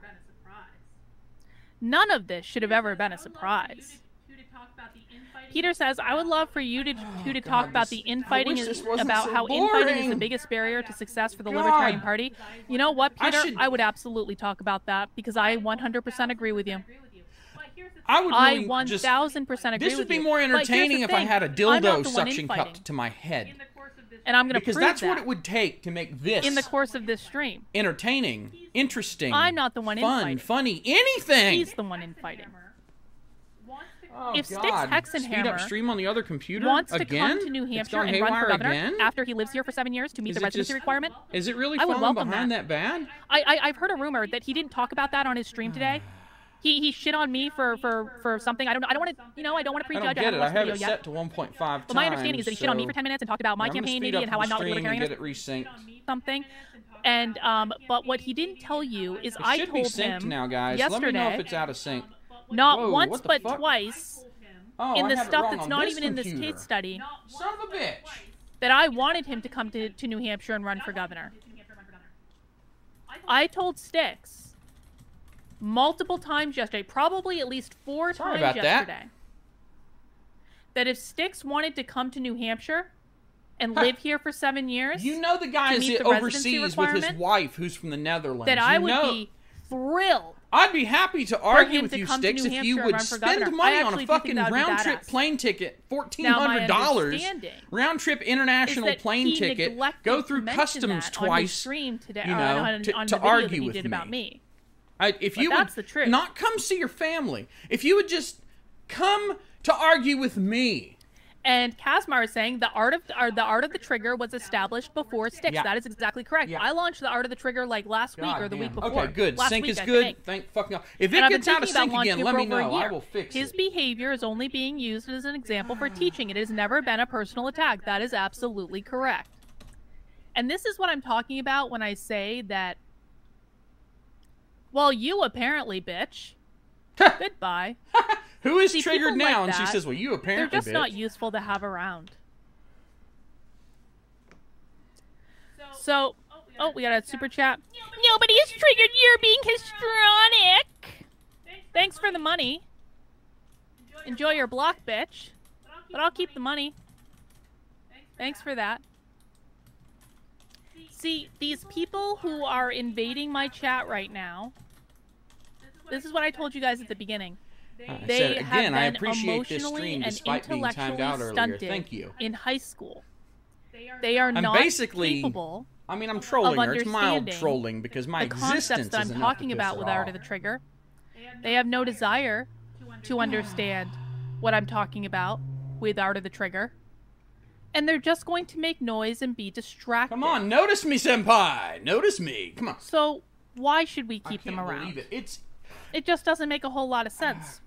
Been a surprise. None of this should have ever been a surprise. Who to talk about the infighting Peter says, I would love for you to, two to talk about the infighting, is, about so how infighting is the biggest barrier to success for the God. Libertarian Party. You know what, I Peter? should- I would absolutely talk about that because I 100% agree with you. agree with you. But here's the I would I really just. 1000% agree with you. This would be more But here's the entertaining if I had a dildo suction cupped to my head. In the course of this And I'm going to Because prove that's that what it would take to make this in the course of this stream. entertaining, interesting. I'm not the one fun, infighting. funny, anything. He's the one infighting. wants to Oh, If Styx God. Hexenhammer Speed up stream on the other computer Wants to again? come to New Hampshire and run for governor again? after he lives here for seven years to meet Is the residency just- requirement. Is it really I would falling welcome behind that. that, bad? I, I I've heard a rumor that he didn't talk about that on his stream today. He he shit on me for for for something. I don't know. I don't want to you know I don't want to I prejudge. don't get it. I have it yet. set to 1.5 times. But my understanding is that he shit on me for 10 minutes and talked about my campaign maybe and how I'm not and libertarian get it resynced. something. And um, but what he didn't tell you is It I should be told synced him now, guys. Let me know if it's out of sync. not Whoa, once but fuck? twice, Oh, in I the it stuff that's not even in this computer. case study, Son of a bitch. that I wanted him to come to, to New Hampshire and run for governor. I told Styx multiple times yesterday, probably at least four Sorry times about that. yesterday, that. if Styx wanted to come to New Hampshire and Huh. live here for seven years, You know the guy is the overseas with his wife who's from the Netherlands. that You I would know- be thrilled I'd be happy to argue with to you, Styx, if you would spend money on a actually do think fucking that would be round trip plane ticket, fourteen hundred dollars, round trip international plane ticket, go through customs that on his twice. stream today, you know, on, to- on to argue with me. about me. I, if But you that's would the truth. not come see your family, if you would just come to argue with me, And Casmar is saying the art of or the art of the trigger was established before Styx. Yeah. That is exactly correct. Yeah. I launched the art of the trigger like last week or the week before. Okay, good. Last sync week, is I good. think. Thank fucking. If it and gets out of sync again, let me know. I will fix His it. His behavior is only being used as an example for teaching. It has never been a personal attack. That is absolutely correct. And this is what I'm talking about when I say that. Well, you apparently, bitch. Goodbye. Who is See, triggered people like now? and she says, "Well, you apparently." They're apparently just not useful to have around. So, So, oh, we got oh, a super chat. Nobody is triggered. You're being histrionic. Thanks for the money. Enjoy your block, bitch. But I'll keep the money. Thanks for that. See, these people who are invading my chat right now, this is what I told you guys at the beginning. I They said have again, I been appreciate this emotionally stream and despite being timed intellectually out earlier. stunted Thank you. in high school. they are I'm not basically- capable I mean, I'm trolling her. It's mild trolling because my the concepts existence that is I'm enough to talking piss about her with Art off. of the Trigger. they have no desire to to understand what I'm talking about with Art of the Trigger. And they're just going to make noise and be distracted. Come on, notice me, senpai. Notice me. Come on. So why should we keep them can't around? believe it. It's It just doesn't make a whole lot of sense.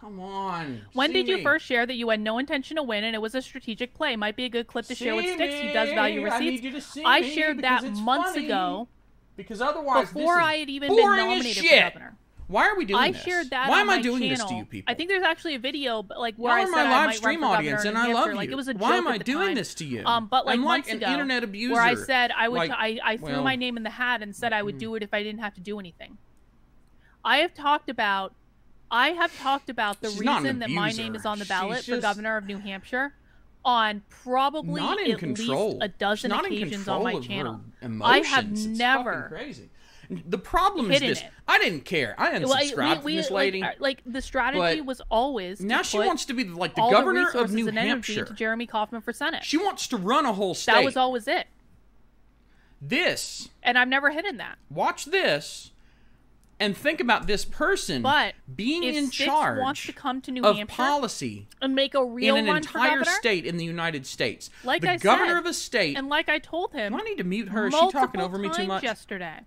come on. When See did you me. first share that you had no intention to win and it was a strategic play? Might be a good clip to share with Styx. He does value. I receipts. you see I me shared that months ago Because otherwise, before this is I had even been nominated for governor. Why are we doing I this? shared that. Why am I doing channel. this to you people? I think there's actually a video, but like where Y'all I said my I live might run stream for audience, and I love Hampshire. Like you. it was a Why am I doing time. this to you? Um, but like I'm months like an ago, internet abuser. where I said I would, Like, I, I threw well- my name in the hat and said I would do it if I didn't have to do anything. I have talked about, I have talked about the She's reason that my name is on the She's ballot for just- governor of New Hampshire on probably not in at control. least a dozen not occasions on my channel. I have It's never crazy. The problem is this: it. I didn't care. I Well, unsubscribed from this lady. Like, uh, like the strategy was always to now she wants to be like the governor the of New Hampshire. to Jeremy Kauffman for Senate. She wants to run a whole state. that was always it, This. and I've never hidden that. Watch this, and think about this person But being in Styx charge wants to come to New of Hampshire policy and make a real in an entire state in the United States. Like the I governor said, of a state. and like I told him, Do I need to mute her? Is she talking over me too much? yesterday.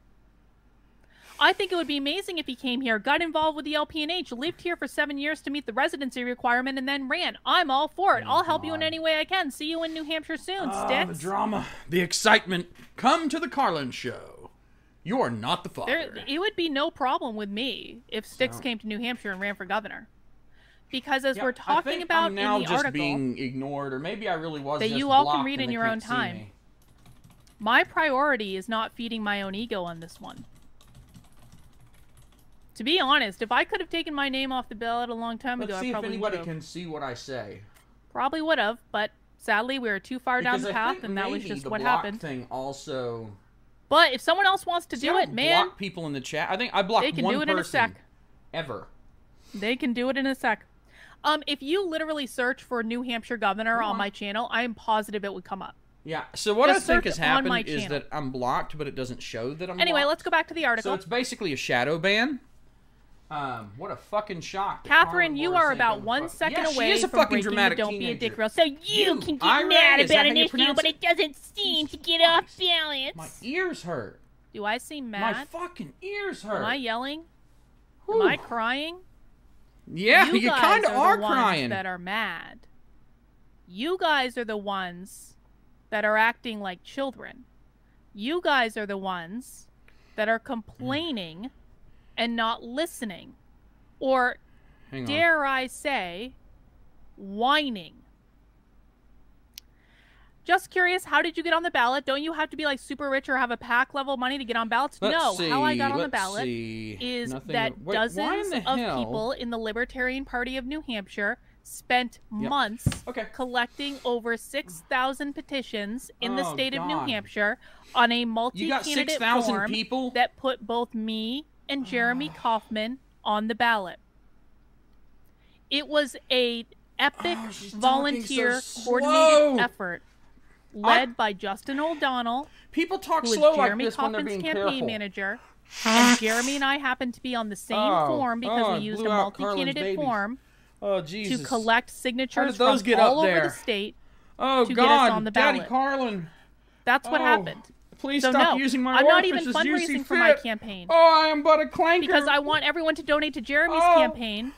I think it would be amazing if he came here, got involved with the LPNH, lived here for seven years to meet the residency requirement, and then ran. I'm all for it. Oh, I'll help you in any way I can. See you in New Hampshire soon, ah, Styx. the drama, the excitement. Come to the Karlyn show. You are not the father. There, it would be no problem with me if Styx So- came to New Hampshire and ran for governor. Because as Yeah, we're talking think about I'm now in the just article, being ignored, or maybe I really was. that just you all can read in your own time. me. my priority is not feeding my own ego on this one. To be honest, if I could have taken my name off the ballot a long time Let's ago, see I if anybody can see what I say. Probably would have, but sadly we were too far down the I path, think and that was maybe just the what block happened. Thing also. But if someone else wants to See, do it, man, block people in the chat. I think I blocked they can one do it in a sec. Ever. They can do it in a sec. Um, if you literally search for New Hampshire governor on on. my channel, I am positive it would come up. Yeah. So what I think has happened is channel. that I'm blocked, but it doesn't show that I'm. Anyway, blocked. let's go back to the article. So it's basically a shadow ban. Um, what a fucking shock. Catherine, you are about one fuck- second yeah, away she is a from fucking breaking the dramatic don't be a dick rule. So you You, can get Ira, mad about an issue, but it? doesn't seem to get off balance. My ears hurt. Do I seem mad? My fucking ears hurt. Am I yelling? Am I crying? Yeah, you, guys kind of are, are the ones crying. that are mad. You guys are the ones that are acting like children. You guys are the ones that are complaining and not listening. Or dare I say, whining. Just curious, how did you get on the ballot? Don't you have to be like super rich or have a pack level money to get on ballots? Let's no, see, how I got on the ballot see. is Nothing- that wait, why dozens of hell? people in the Libertarian Party of New Hampshire spent Yep. months Okay. collecting over 6,000 petitions in the Oh, state of New Hampshire on a multi-candidate 6,000 form people? that put both me and Jeremy ah. Kauffman on the ballot. It was a epic Oh, volunteer so coordinated effort led by Justin O'Donnell, People talk who slow Jeremy like this when they're Kauffman's being campaign careful. manager. And Jeremy and I happened to be on the same Oh, form because oh, we used a multi-candidate form Oh Jesus! to collect signatures those from get all over the state. Oh to get us on the ballot. Daddy. Karlyn, That's what Oh, happened. Please So stop no, using my I'm not even orifices as you see fundraising for my campaign Oh, I am but a clanker. because I want everyone to donate to Jeremy's Oh. campaign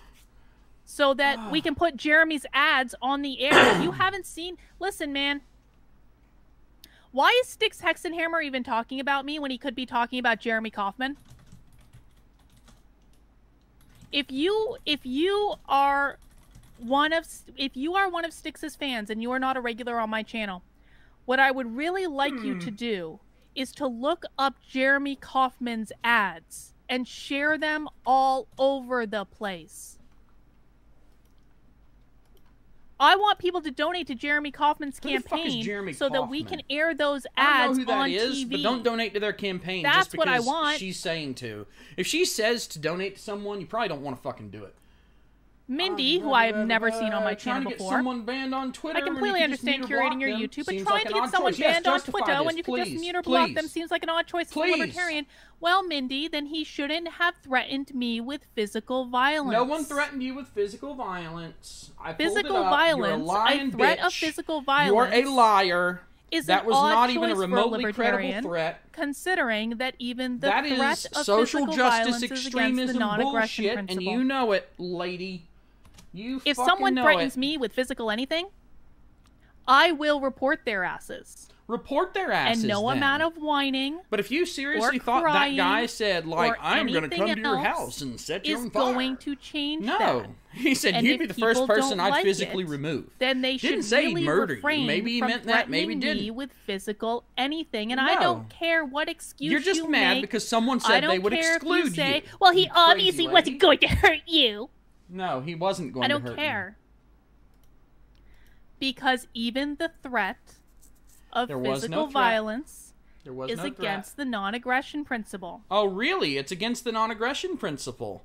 so that we ah. can put Jeremy's ads on the air. You haven't seen, listen, man. Why is Styx Hexenhammer even talking about me when he could be talking about Jeremy Kauffman? If you if you are one of if you are one of Styx's fans and you are not a regular on my channel, what I would really like you to hmm. do is to look up Jeremy Kauffman's ads and share them all over the place. I want people to donate to Jeremy Kauffman's Who the fuck is campaign Jeremy so that we can air those I don't ads know who that on is, TV. but don't donate to their campaign That's just what I because want. she's saying to. If she says to donate to someone, you probably don't want to fucking do it. Mindy, who I have never seen on my Uh, channel before. someone banned on Twitter. I completely understand mute or block curating your YouTube, but trying to get someone banned on Twitter when you can just mute or block them seems like an odd choice for a libertarian. Well, Mindy, then he shouldn't have threatened me with physical violence. No one threatened you with physical violence. I pulled Physical it up. violence, You're a, lying a threat bitch. of physical violence. You're a liar. is that was not even a remotely credible libertarian, threat. Considering that even the That threat is of social physical justice violence is against the non-aggression bullshit, principle. and you know it, lady. You if someone threatens it. me with physical anything, I will report their asses. report their asses. and no then. amount of whining But if you seriously thought that guy said, like, I'm going to come to your house and set you on fire. going to change no. that. He said, And you'd be the first person I'd like physically it, remove. then they Didn't should say really murder you. Maybe he meant that, maybe threatening me didn't. with physical anything. And I don't care what excuse You're just you mad make. because someone said they would exclude you say. "Well, he you obviously wasn't going to hurt you." No, he wasn't going I don't care. Because even the threat of There was no physical threat. violence. There was is no against the non-aggression principle. Oh, really? It's against the non-aggression principle.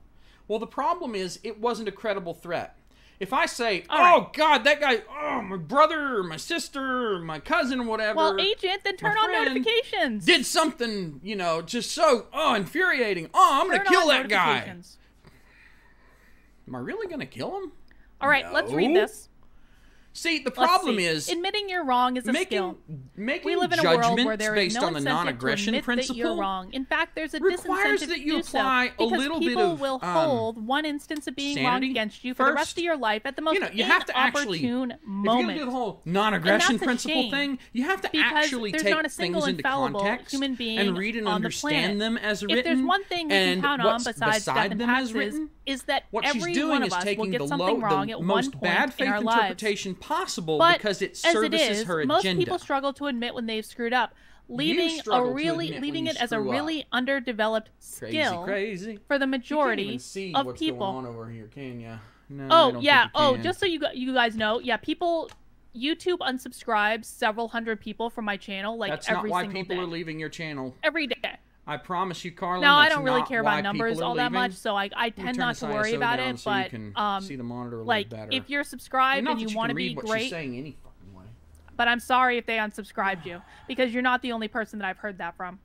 Well, the problem is it wasn't a credible threat. If I say, All "Oh right. God, that guy, oh my brother, my sister, my cousin, whatever," Well, agent, then turn on notifications. did something, you know, just so oh infuriating. Oh, I'm Turn gonna kill that guy. Notifications. Am I really gonna kill him? All right, let's read this. See, the problem see. is admitting you're wrong is a making skill. making We live in a world where there is based no on the non-aggression to admit principle that you're wrong. In fact, there's a requires disincentive that you to do apply so a because little bit people of, will um, hold one instance of being wrong against you for the rest of your life at the most you know, you have to actually inopportune If moment. gonna do the whole non-aggression And principle thing, you have to actually take not a single things into context human being and read and on the them as if there's one thing we can count on besides beside and them taxes, written. is that What every she's doing one of is us will taking get the something wrong the at most one bad point faith in our lives. Possible But because it services it is, her most agenda. people struggle to admit when they've screwed up, leaving a really leaving it as a screw up. really underdeveloped crazy, skill crazy. for the majority of what's people. going on over here? No, Oh yeah. Oh, just so you you guys know, yeah, people YouTube unsubscribes several hundred people from my channel like That's every not why single people day. are leaving your channel. Every day. I promise you, Karlyn. No, I don't really care about numbers all that much, so I I tend not to worry ISO about it. so but you can um, see the monitor a little like better. if you're subscribed and you you want to be great, she's saying any fucking way. but I'm sorry if they unsubscribed you because you're not the only person that I've heard that from.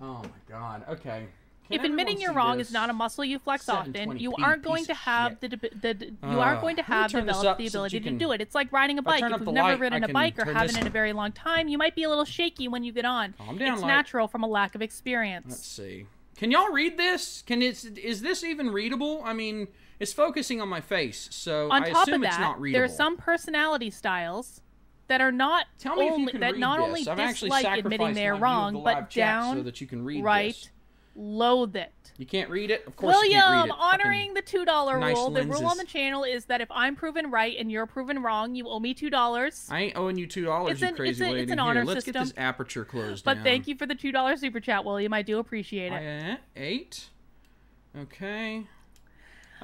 Oh my god. Okay. Can if admitting you're wrong is not a muscle you flex often, you aren't going to have shit. the, the d- you Uh, aren't going to have developed the so that ability to do it. It's like riding a bike. If you've never light, ridden I a can bike or haven't in a very long time, you might be a little shaky when you get on. Calm down, it's light. natural from a lack of experience. Let's see. Can y'all read this? Can it? Is this even readable? I mean, it's focusing on my face, so On I top assume of it's that, not readable. there are some personality styles that are not Tell me if you only can that not this. only I've dislike admitting they're my view of wrong, but chat so down that you can read right this. Loathe it. You can't read it. Of course you can't read William, honoring Fucking- the two dollar nice rule. The rule on the channel is that if I'm proven right and you're proven wrong, you owe me two dollars. I ain't owing you two dollars, you crazy it's a- it's lady. an Here, honor let's get this aperture closed But down. thank you for the two dollar super chat, William. I do appreciate it. I, uh, eight. Okay.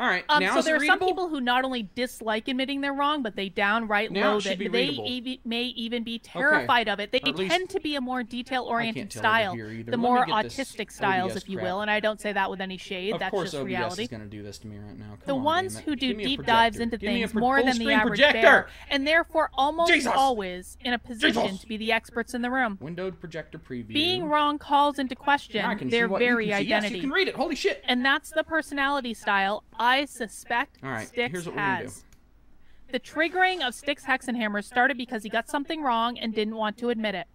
All right. Um, so there are some people who not only dislike admitting they're wrong, but they downright Now it loathe it. They may even be terrified of it. They tend to be a more detail-oriented style, the more autistic styles, OBS if you crap. will. And I don't say that with any shade. Of That's course, just OBS reality. is going to do this to me right now. Come the on, ones who do Give me a deep dives into Give things more than the average projector. bear, and therefore almost Jesus! always in a position Jesus! to be the experts in the room. Windowed projector preview. Being wrong calls into question Now I can their see what you very see. Yes, identity. you can read it. Holy shit. And that's the personality style I suspect All right, Styx here's what we're gonna do. has. The triggering of Styx Hexenhammer started because he got something wrong and didn't want to admit it.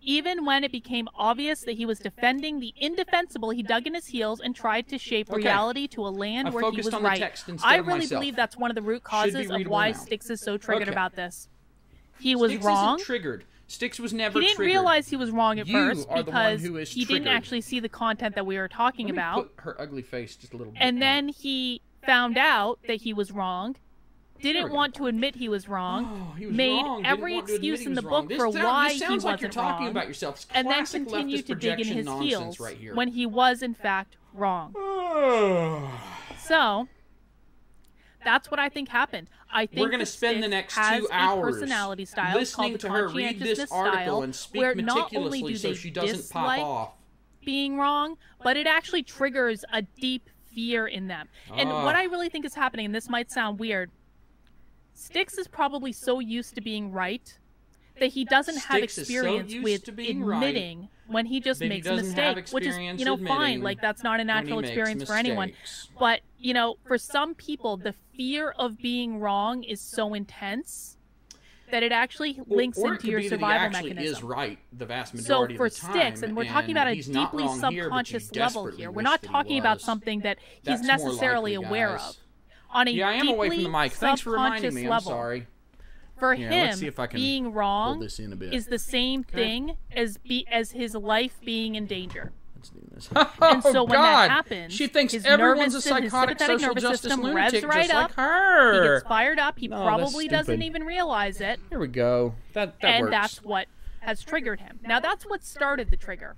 Even when it became obvious that he was defending the indefensible, he dug in his heels and tried to shape Okay. reality to a land I where he was right. I really myself. believe that's one of the root causes of why now. Styx is so triggered Okay. about this. He was Styx wrong. Triggered. Styx was never He didn't triggered. realize he was wrong at You first are the one because he didn't actually see the content that we were talking about. put her ugly face just a little bit. and then he found out that he was wrong didn't go. want to admit he was wrong Oh, he was made wrong. Every want to admit excuse in the book This for sounds- why he wasn't you're talking wrong about yourself. It's and then continued to dig in his heels right here. when he was in fact wrong so that's what I think happened. I think We're gonna spend the next two a hours personality style listening to her read this article and speak where not only meticulously do so she doesn't pop off. being wrong, but it actually triggers a deep fear in them. And Ah. what I really think is happening, and this might sound weird, Styx is probably so used to being right that he doesn't have is so experience with being right admitting when he just that he makes a mistake, which is, you know, fine. Like that's not a natural makes experience for anyone. But you know, for some people, the fear of being wrong is so intense that it actually links it into your be that he survival mechanism. is right the vast So for of the time. Styx, and we're talking about a deeply wrong here, subconscious level here. We're not talking about something that he's more necessarily likely, aware guys. of. On a Yeah, I am away from the mic. Thanks for reminding subconscious me. I'm level, sorry. For Yeah, him, let's see if I can being Pull wrong this in a bit. is the same thing as be as his life being in danger. Let's do this. Oh, and so oh, when God. that happens, she thinks his everyone's a nervous system- his psychotic sympathetic social nervous justice system lunatic revs right just like up. He gets fired up. He oh, No, probably doesn't even realize it, Here we go. That that and works. that's what has triggered him. Now that's what started the trigger.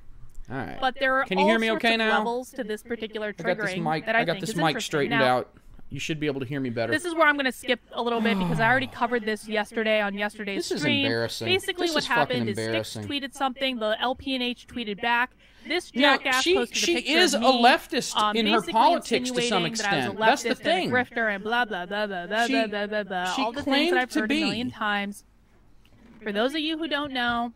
All right. But there are Can you all hear me sorts okay of now? levels to this particular I got this triggering mic. that I, I got think this is mic straightened Now, out. You should be able to hear me better. This is where I'm going to skip a little bit because I already covered this yesterday on yesterday's This is embarrassing. Basically, This what is fucking happened is Styx tweeted something, the LPNH tweeted back. This You know, jackass she- posted a she picture is of a leftist um, in her politics to some insinuating that I was a extent. That's the thing. And a grifter and blah blah blah blah blah She- blah blah blah blah. she All the things that I've to heard be. a million times. For those of you who don't know,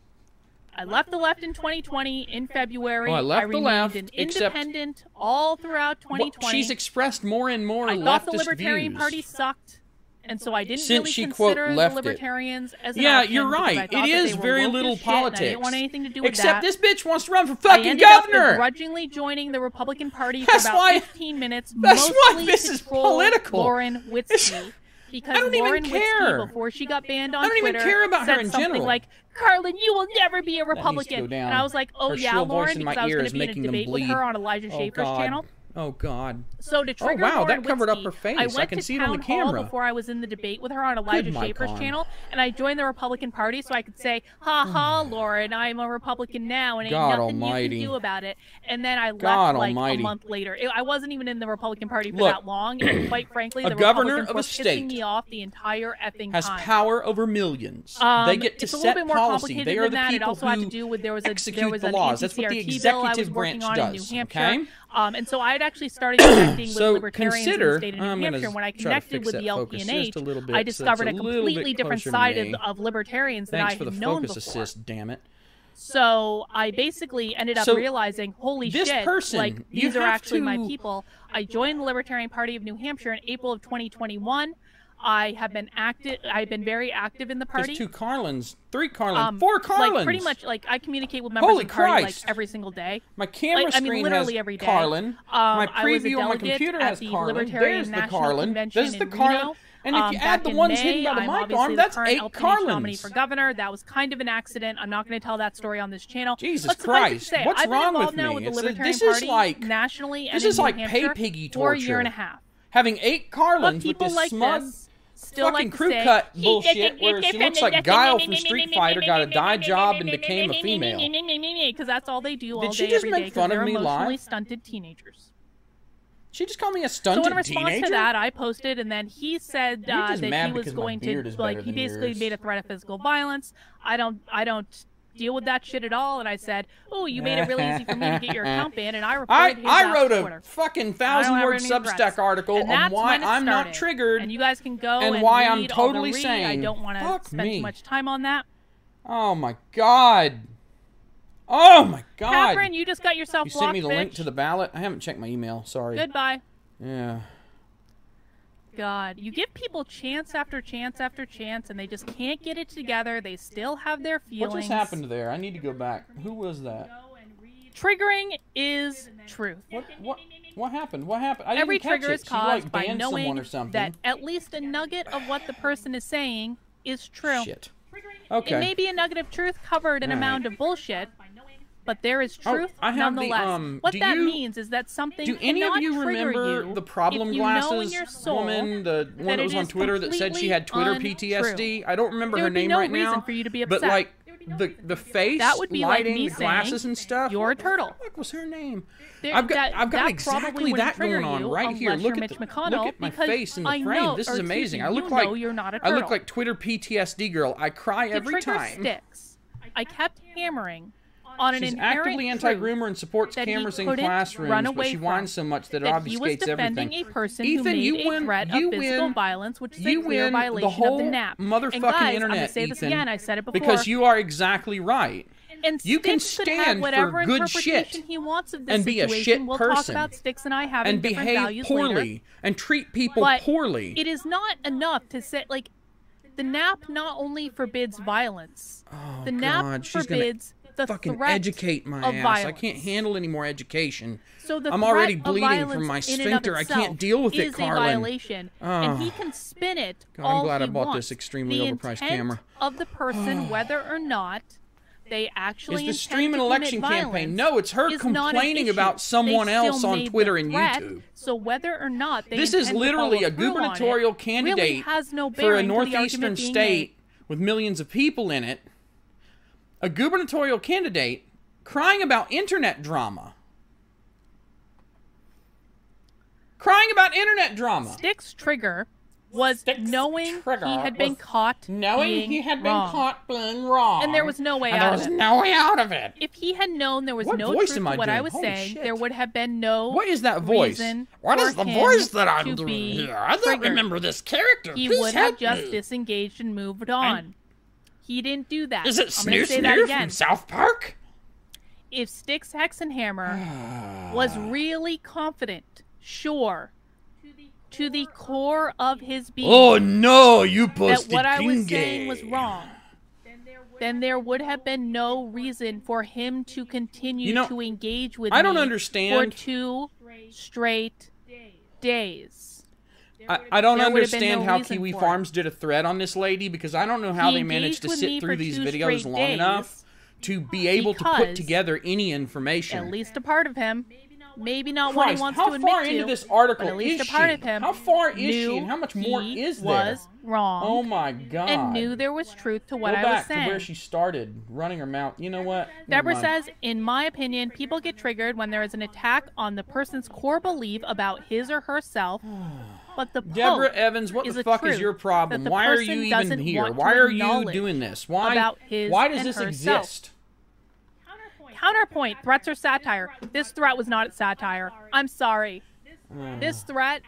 I left the left in 2020 in February. Oh, I left I the left. An independent except... all throughout 2020. Well, she's expressed more and more I leftist thought the Libertarian views. Party sucked, and so I didn't Since really she, consider quote, left the Libertarians it. as an Yeah, you're right. It is very little politics. I didn't want anything to do with except that. this bitch wants to run for fucking I ended governor. Up begrudgingly joining the Republican Party that's for about why, 15 minutes. That's why this is political. Lauren Whitney. because I don't Lauren even care. Witzke, before she got banned on I don't Twitter, even care about her in general. Like Karlyn, you will never be a Republican. And I was like, oh yeah, Lauren, because I was going to be in a debate with her on Elijah oh, Schaffer's channel. Oh God. So to oh, trigger. Oh wow, Lauren that covered Witzke, up her face. I, went I can to see town it on the camera. Hall before I was in the debate with her on Elijah Good Schaffer's channel, and I joined the Republican Party so I could say, "Ha ha, Lauren, I'm a Republican now, and ain't God nothing almighty. you can do about it." And then I left like a month later. It, I wasn't even in the Republican Party for Look, that long, and quite frankly, the governor of a state me off the entire effing has time. power over millions. Um, they get to set policy. They are the people who It also had to do with there was a the laws. That's what the executive branch does. Okay. Um, and so I had actually started connecting with so libertarians consider, in the state of New Hampshire. And when I connected with the LPNH, bit, I discovered so a completely different side of, of, libertarians Thanks that I had known before. Assist, damn it. So I basically ended up so realizing, holy shit, person, like these are actually to... my people. I joined the Libertarian Party of New Hampshire in April of 2021. I have been active. I've been very active in the party. There's two Karlyns, three Karlyns, um, four Karlyns. Like pretty much, like I communicate with members Holy of the party like every single day. My camera like, screen I mean, literally has every day. Karlyn. Um, my preview on my computer has the Karlyn. Libertarian There's National the Karlyn. Convention this is the Karlyn. Reno. And if um, you um, add the ones May, hidden by the I'm mic arm, that's eight Karlyns. nominee for governor. That was kind of an accident. I'm not going to tell that story on this channel. Jesus Christ! Say, What's I've wrong with me? With the Libertarian this is like nationally. This is like pay piggy torture. For a year and a half. Having eight Karlyns with this smug still fucking like crew cut bullshit where she looks like Guile from Street Fighter got a dye job and became a female. Because that's all they do all day. Did she just make fun of me live? stunted teenagers. She just called me a stunted teenager. So in response teenager? to that, I posted, and then he said uh, that he was going to like he basically yours. made a threat of physical violence. I don't, I don't deal with that shit at all. And I said, "Oh, you made it really easy for me to get your account banned." And I reported I, I wrote a quarter. fucking thousand word Substack article on why I'm not triggered, and you guys can go and, why I'm totally saying I don't want to spend me. too much time on that. Oh my god. Oh my god. Catherine, you just got yourself. You sent me the bitch. link to the ballot. I haven't checked my email. Sorry. Goodbye. Yeah. God. You give people chance after chance after chance, and they just can't get it together. They still have their feelings. What just happened there? I need to go back. Who was that? Triggering is truth. What? What? What happened? What happened? I Every trigger is caused like, by knowing that at least a nugget of what the person is saying is true. Shit. Okay. It may be a nugget of truth covered in a mound right. of bullshit, but there is oh, truth oh, I have nonetheless. The, um, what that you, means is that something Do any of you remember you the problem glasses woman, the one that, was on Twitter that said she had Twitter untrue. PTSD? I don't remember there her name no right now. For you to be upset. But like the the face, that would be lighting, like glasses, saying, and stuff. You're a turtle. What was her name? There, I've got that, I've got that exactly that going on right here. Look at, Mitch the, look at my face in the I frame. Know, this is amazing. I look like you're not a turtle. I look like Twitter PTSD girl. I cry every time. Styx. I kept hammering on an She's actively anti-groomer and supports cameras in classrooms, but she whines so much that, it obfuscates he was defending everything. A person Ethan, who made you win. A threat you of win. Violence, which is you a win. Violation the whole of the NAP. motherfucking and guys, internet, I'm gonna say Ethan, this again. I said it before. Because you are exactly right. And you Styx can stand whatever for good shit he wants of this and be a situation. shit we'll person talk about Styx and I having and behave poorly later. and treat people but poorly. It is not enough to say like the NAP not only forbids violence, oh, the NAP God, forbids the fucking educate my ass. Violence. I can't handle any more education. So the I'm already bleeding from my sphincter. I can't deal with is it, Karlyn. A violation, oh. and he ah. can spin it. God, all I'm glad he I bought wants. this extremely the overpriced camera. Of the person, ah. whether or not they actually is the stream and election campaign. No, it's her complaining about someone else on Twitter and YouTube. So whether or not this is literally a gubernatorial candidate really no for a northeastern state with millions of people in it a gubernatorial candidate crying about internet drama. Crying about internet drama. Styx's trigger was Styx's knowing trigger he had been caught knowing he had wrong. been caught being wrong, and there was no way and out. There was of it. no way out of it. If he had known there was what no truth to what doing? I was Holy saying, shit. there would have been no. What is that voice? What is the voice that I'm doing here? I don't triggered. remember this character. He Please would have just me. disengaged and moved on. He didn't do that. Is it Snoo Snoo from South Park? If Styx Hexenhammer ah. was really confident, sure, to the core of his being. Oh no, you posted that what I was saying was wrong. Then there would have been no reason for him to continue you know, to engage with I don't understand. for two straight days. I, I don't There would have been understand no how Kiwi for it. Farms did a thread on this lady because I don't know how He they managed to sit through these videos straight long enough to be able to put together any information. At least a part of him. Maybe not what he Christ, wants how to admit far to. into this article but at least is a part she? of him. How far is she, and how much more is there? was wrong. Oh my god! and knew there was truth to what Go I back was saying. to where she started, running her mouth. You know what? Deborah says, in my opinion, people get triggered when there is an attack on the person's core belief about his or herself. But the Deborah Evans, what the fuck is your problem? Why are you even here? Why are you doing this? Why? about his why does this herself. exist? Counterpoint: threats are satire. This threat was not satire. I'm sorry. This hmm. threat,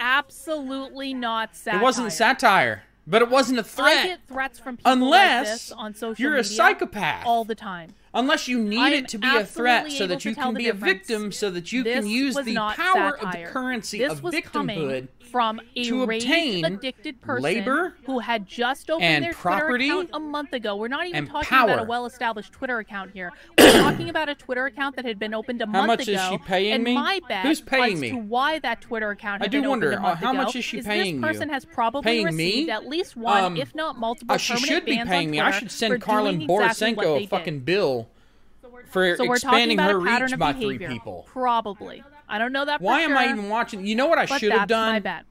absolutely not satire. It wasn't satire, but it wasn't a threat. get threats from people Unless like this on social you're a media psychopath. all the time. Unless you need I am it to be a threat so that you can the be a victim so that you This can use the not power of the currency this of was victimhood coming from a to obtain addicted person labor who had just opened and their property Twitter account a month ago. We're not even talking about a well-established Twitter account here. We're talking about a Twitter account that had been opened a month ago. How much is she paying and me? my bet Who's paying as me? to why that Twitter account I had do been wonder, opened a uh, how ago much is she is paying this person you? has probably Paying me? received at least one, Um, if not multiple, Uh, she should be paying on me. I should send Carlin exactly Borisenko a fucking did. bill for So we're expanding talking about her a pattern reach of by behavior. three people. Probably. I don't know that Why am I even watching? You know what I should have done? my bet.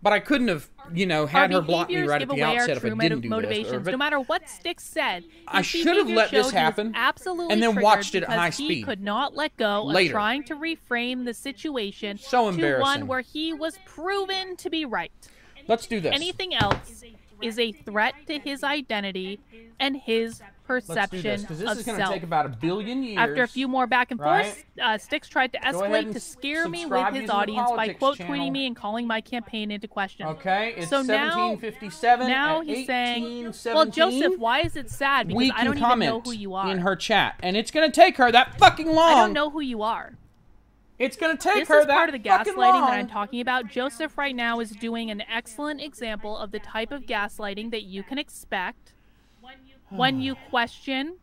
But I couldn't have, you know, had her block me right at the outset if I didn't do motivations. this. Or- no matter what Styx said, I should have let this he happen absolutely and then watched it at high He speed. could not let go Later. of trying to reframe the situation So to one where he was proven to be right. Let's do this. Anything else is a threat to his identity and his perception this this of is going to self. take about a billion years. After a few more back and right? forth, uh, Styx tried to escalate to scare me with his audience by quote tweeting me and calling my campaign into question. Okay, it's So now- 1757. Now at he's saying, "Well, Joseph, why is it sad? Because we I don't even know who you are. in her chat, and it's going to take her that fucking long. I don't know who you are. It's going to take This her is part of the gaslighting long. that I'm talking about. Joseph right now is doing an excellent example of the type of gaslighting that you can expect when hmm. you question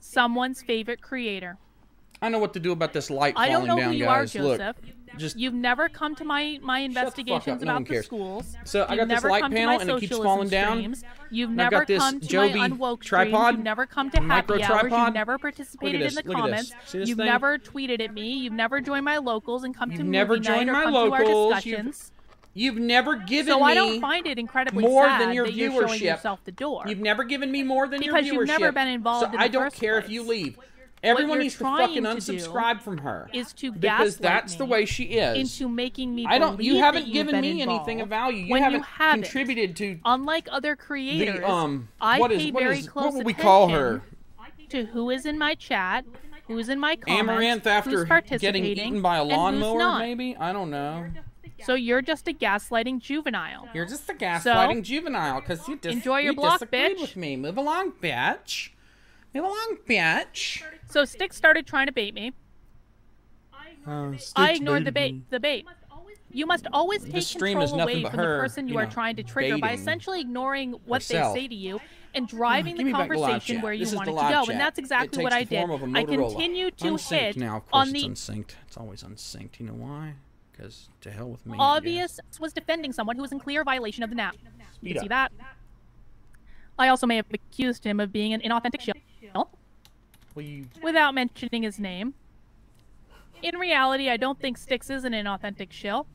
someone's favorite creator. I know what to do about this light falling down, guys. I don't know who you guys. are, Look, Joseph. just You've never come to my my Shut the investigations no about the schools. So, I You've got this never light come panel to my and it keeps falling down. streams. You've never come to Joby my unwoke tripod. streams. You've never come to happy hours. You've never participated in the look comments. You've thing? never tweeted at me. You've never joined my locals and come You've to never movie joined night or my come locals. to our discussions. You've never given So me I don't find it incredibly more sad than your that you're showing viewership. yourself the door. You've never given me more than Because your you've never been involved so in I don't care if you leave. Everyone needs to fucking to unsubscribe from her. is to because that's the way she is. into making me I don't. You haven't given me anything of value. You when haven't you haven't. contributed to Unlike other creators, the um. I what is pay what very is close what would we call her? to who is in my chat, who's in my comments, Amaranth after who's participating, getting eaten by a lawnmower, maybe? I don't know. So you're just a gaslighting juvenile. You're just a gaslighting So, juvenile because you dis- enjoy your you block, disagreed bitch. with me. Move along, bitch. Move along, bitch. So Styx started trying to bait me. I ignored the bait. The bait. You must always take This stream control is away from the person you, you are trying to trigger by essentially ignoring what herself. they say to you and driving Give the me back the live conversation chat. where you This is want the it to live go. chat. And that's It exactly what takes I the did. form of a I Motorola. continue to unsynced hit now. Of course on the it's unsynced. It's always unsynced. You know why? Because to hell with me. Obvious was defending someone who was in clear violation of the NAP. Speed You can see that. I also may have accused him of being an inauthentic shill Well, you without mentioning his name. In reality, I don't think Styx is an inauthentic shill.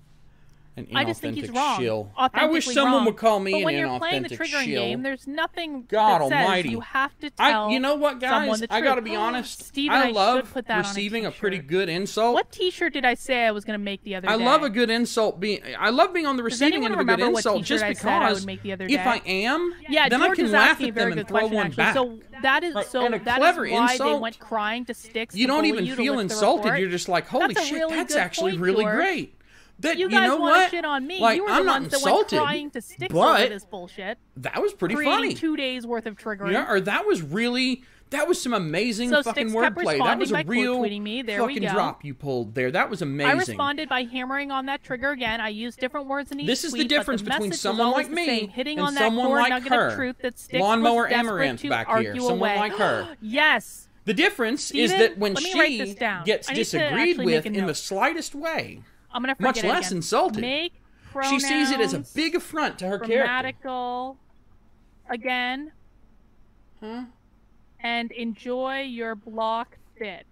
An I just think he's inauthentic wrong. shill. I wish someone wrong. would call me but an when you're playing the inauthentic triggering shill. game, there's nothing God that says almighty. you have to tell I, you know what, guys? I gotta be honest. Steve I I love should put that on a receiving a, pretty t-shirt. good insult. What T-shirt did I say I was going to make the other I day? love a good insult. Being, I love being on the receiving end of a good insult. Just I said I because make the other if? I am, Yeah, then George I can is laugh asking a at very them and good throw question, one back. So that is so and a that is clever why they went crying to Styx. you to don't even you feel insulted. You're just like, holy That's shit, really that's actually point, really George. great. That You you, guys know want what? to shit on me. Like you were I'm the not ones that insulted, went crying to Styx but over this bullshit. that was pretty funny. two days worth of triggering. Yeah, or that was really That was some amazing So fucking wordplay. That was a real me. There fucking drop you pulled there. That was amazing. I responded by hammering on that trigger again. I used different words in each This is the tweet, but difference between message someone like me same, hitting and on that someone like her. of truth that Styx Lawnmower Amaranth back here. Someone away. like her. yes. The difference is that when let me write she gets I need to disagreed with in the slightest way, I'm gonna much forget it less insulted, Make she sees it as a big affront to her character. grammatical again Huh? and enjoy your block bitch.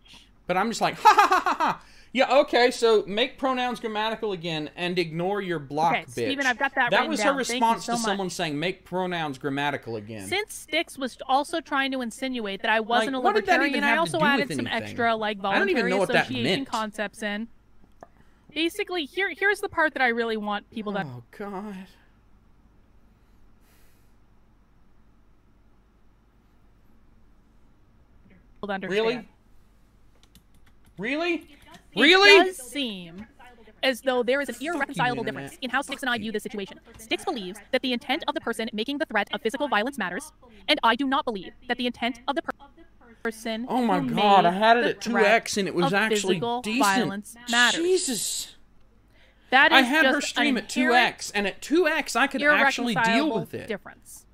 But I'm just like, ha ha ha ha ha. Yeah, okay, so make pronouns grammatical again and ignore your block Okay, bitch. Steven, I've got that That was down. her response so to much. someone saying make pronouns grammatical again. Since Styx was also trying to insinuate that I wasn't Like, a what did that libertarian, I also added some extra like I don't even voluntary know what that association concepts in. Basically, here here's the part that I really want people to oh god. understand. Really? Really? It Really? does seem as though there is an irreconcilable difference in how Styx and I view this situation. Styx believes that the intent of the person making the threat of physical violence matters, and I do not believe that the intent of the per- person Oh my god, I had it at 2x and it was actually decent. matters. Jesus. That is I had her stream at 2x and at 2x I could actually deal with it. Difference.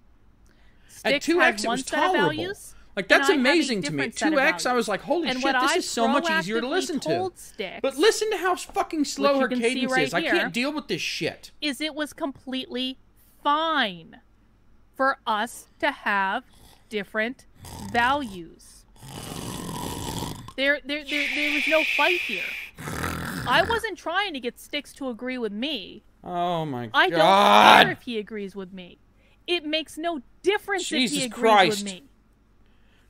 At 2x it was tolerable. values, Like that's I have a amazing to me. At different set of 2x I was like, holy and shit, what this I is so much easier to listen to. Styx But listen to how fucking slow her cadence right is. I can't deal with this shit. is it was completely fine for us to have different values. There, there, there, there was no fight here. I wasn't trying to get Styx to agree with me. Oh my god. I don't care if he agrees with me. It makes no difference if he agrees Christ. with me.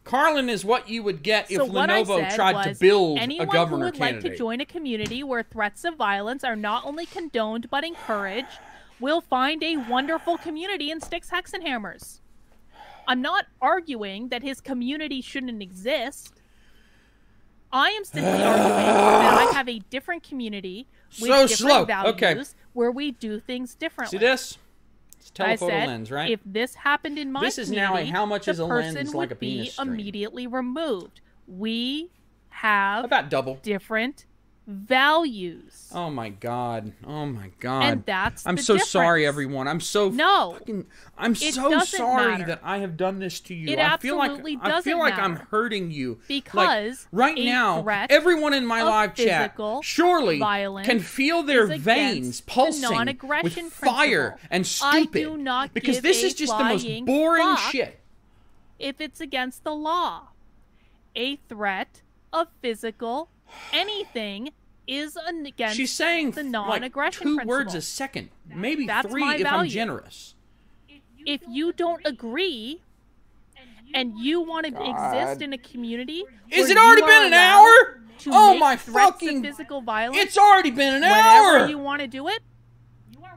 Karlyn is what you would get if so what I Lenovo tried to build anyone a governor who would like to join a community where threats of violence are not only condoned but encouraged will find a wonderful community in Styx Hexenhammers. I'm not arguing that his community shouldn't exist. I am simply arguing that I have a different community with So different slow. values Okay. where we do things differently. See this? It's telephoto said, lens, right? if this happened in my This is now a how much is a lens would like a be penis string. immediately removed. We have About double. different values. Oh my god. Oh my god. And that's I'm the so sorry, everyone. I'm so No. fucking. I'm so sorry matter. that I have done this to you. It I feel like absolutely I feel doesn't like I'm hurting you. Like, Because right now, everyone in my live chat surely can feel their veins the pulsing with non-aggression fire principle. and stupid. because this is just the most boring shit. if it's against the law. A threat of physical anything is against She's saying the like non-aggression two principle. words a second, maybe That's three if I'm generous. if you don't agree and you want to exist in a community Is it already been an hour? Oh my fucking! physical violence It's already been an hour. you want to do it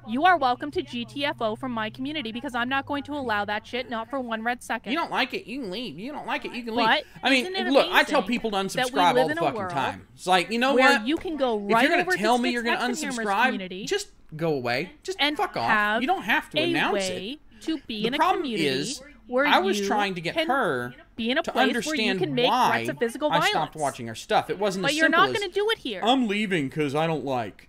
you are welcome to GTFO from my community because I'm not going to allow that shit not for one red second. You don't like it, you can leave. You don't like it, you can leave. But I mean, look, I tell people to unsubscribe all the fucking time. It's like, you know where what? you can go if right you're gonna tell me you're gonna unsubscribe, just go away. Just and fuck off. You don't have to a announce it. to be The in a problem community is, where I was trying to get her be in a to place understand where you can make why threats of physical I stopped watching her stuff. It wasn't But you're not going to do it here. I'm leaving because I don't like.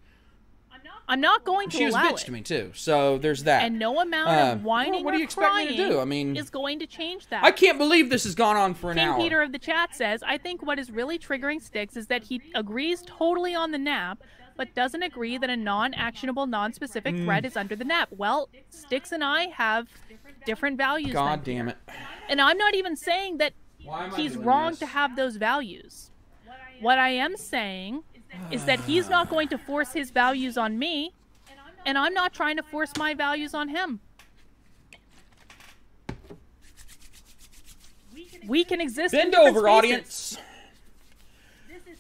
I'm not going to She was bitch it. to me too, so there's that. And no amount Uh, of whining well, what do or you expect me to do? I mean- is going to change that. I can't believe this has gone on for an King hour. Peter of the chat says, I think what is really triggering Styx is that he agrees totally on the nap, but doesn't agree that a non-actionable, non-specific Hmm. threat is under the nap. Well, Styx and I have different values. God damn it. And I'm not even saying that Why am I he's wrong this? to have those values. What I am saying is that he's not going to force his values on me, and I'm not trying to force my values on him. We can exist. in Bend over, spaces. audience.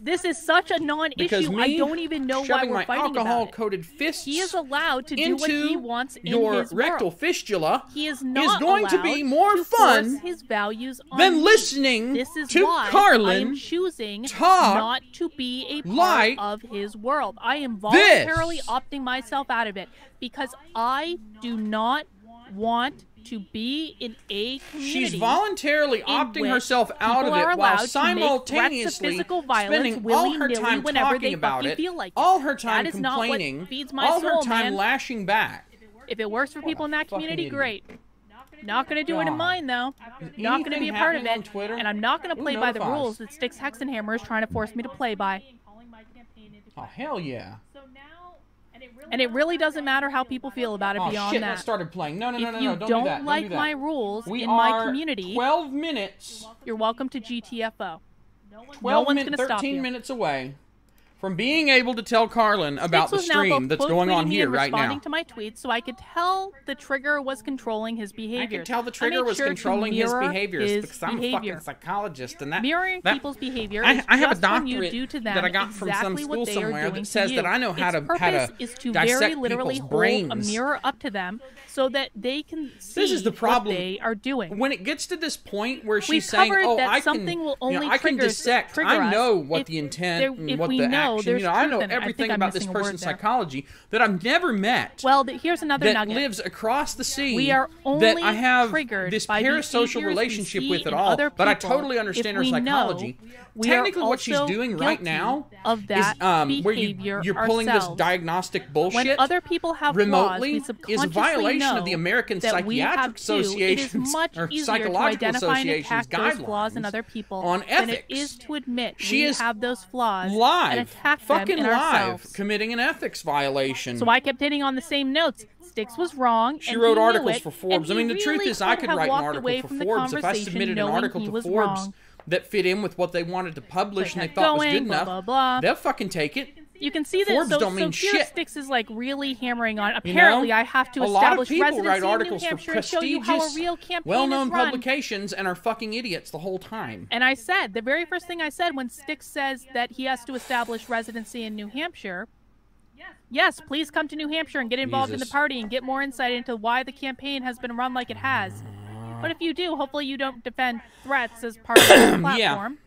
This is such a non-issue. I don't even know why we're my fighting about it. alcohol-coated fists He is allowed to do what he wants in your his rectal world. fistula He is not going to be more to fun his values on than listening This is to why Karlyn am choosing talk not to be a part like of his world. I am voluntarily this. opting myself out of it because I do not want to be in a community. She's voluntarily opting which herself out of people are it while allowed to make threats of simultaneously physical violence spending all her willy-nilly time talking about fucking it, feel like it. all her time That is not what complaining, feeds my all her time man. lashing back. If it works for people in that community, idiot. great. Not gonna do it in God. mine though. Not gonna be a part of it. Twitter? And I'm not gonna play by the rules that Styx hex Hexenhammer is trying to force me to play by. Oh hell yeah! And it really doesn't matter how people feel about it Oh beyond shit! that. That started playing. No, no, no, if no, you no! Don't, don't do that. Don't like do that. my rules we in my community, Twelve minutes. you're welcome to GTFO. Twelve no one's min- gonna stop Thirteen you. minutes away from being able to tell Karlyn about the stream that's going on tweeting me here and right responding now. to my tweets, so I could tell the trigger was controlling his behavior. I could tell the trigger was controlling his behaviors his because I'm a fucking psychologist, and that Mirroring that, people's behavior I, is I have a just when you doctorate do to them that I got from some exactly school what they are somewhere doing that says to that. I know how its to how purpose to is to dissect very literally people's hold brains. a mirror up to them so that they can see This is the problem. what they are doing. when it gets to this point where she's We've saying, "Oh, that I can, something will you know, I can dissect. I know what the intent and what the know you know, I know everything I about this person's psychology that I've never met. Well, here's another that nugget. lives across the sea. We are only that I have this parasocial relationship with at all, people, but I totally understand her psychology. Technically, what she's doing right now of that is um, where you, you're pulling this diagnostic bullshit. When other people have remotely laws, is a violation of the American Psychiatric Association's or Psychological Association's guidelines on ethics. She is have those flaws live attack fucking them live, ourselves. committing an ethics violation. So I kept hitting on the same notes. Styx was wrong. She wrote articles it, for Forbes. I mean, the truth really is, I could write an article for Forbes if I submitted an article to Forbes wrong. that fit in with what they wanted to publish and they thought was good blah, enough. blah, blah. They'll fucking take it. You can see that. Forbes so, don't mean so here shit. Styx is like really hammering on. You Apparently, know? I have to a lot of establish people residency write in New articles for Hampshire and show you how a prestigious, real campaign well-known publications and are fucking idiots the whole time. And I said the very first thing I said when Styx says that he has to establish residency in New Hampshire. Yes, please come to New Hampshire and get involved in the party and get more insight into why the campaign has been run like it has. But if you do, hopefully you don't defend threats as part of the platform.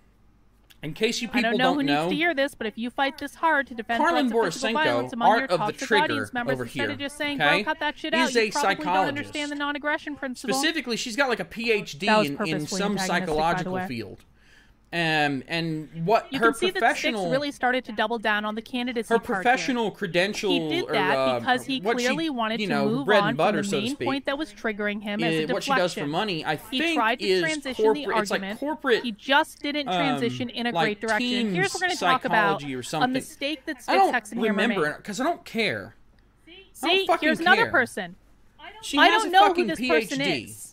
In case you I people don't know who know, needs to hear this, but if you fight this hard to defend Karlyn threats of physical Borysenko, violence among your art of the trigger members, over instead here, of just saying, okay, cut that shit is out," you a probably don't psychologist. understand the non-aggression principle. specifically, she's got like a PhD in, in some antagonistic, by the psychological field. Um, and what you her can see that professional really started to double down on the candidacy her professional credential He did or, that uh, because he what she, clearly wanted you to know, move bread on and butter, from so the to main point that was triggering him as a deflection. what she does for money, I He think tried to is transition corporate. the it's like argument. corporate. he just didn't um, transition in a like great direction. Here's what we're going to talk about a mistake that I don't Hexenhammer remember because I don't care. I See, don't fucking here's another care. person. She I don't a know who this PhD person is.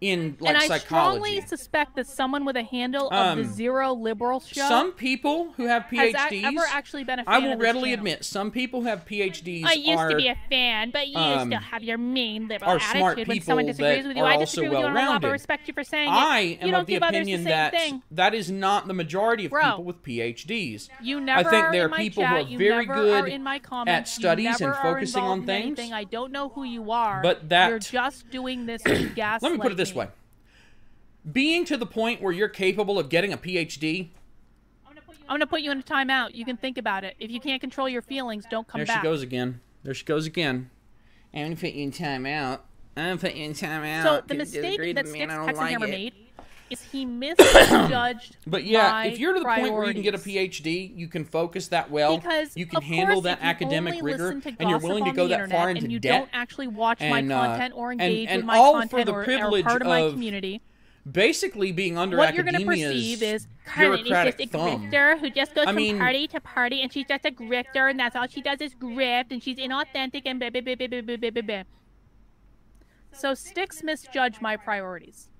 In like and I psychology. strongly suspect that someone with a handle of the Um, Zero Liberal Show Some people who have PhDs, ever actually been a fan I will readily channel. admit, some people who have PhDs I used are to be a fan, but you um, used to have your mean liberal attitude smart when someone disagrees with you. I disagree with you on a lot, but respect you for saying I it. am you don't of the give opinion the that thing. that is not the majority of Bro. people with PhDs. You never think are there in are my people chat. who are you very good are in my comments. At studies and focusing on things. Anything. I don't know who you are. But that- you're just doing this to gaslight Let me put it this me. way. Being to the point where you're capable of getting a PhD, I'm gonna put you in a timeout. You can think about it. If you can't control your feelings, don't come there back. There she goes again. There she goes again. I'm gonna put you in timeout. I'm gonna put you in timeout. So the mistake that with me and Styx like it. made is he misjudged? but yeah, if you're to the priorities. point where you can get a PhD, you can focus that well. Because you can handle that academic rigor, and you're willing to go that far into and you debt, don't actually watch and, my content or engage and, and with my all content for the privilege or part of, of my community. Basically, being under what you're going to perceive is Carnity just a thumb. grifter who just goes I mean, from party to party, and she's just a grifter, and that's all she does is grift, and she's inauthentic and blah blah blah blah blah blah blah. So Styx misjudge my priorities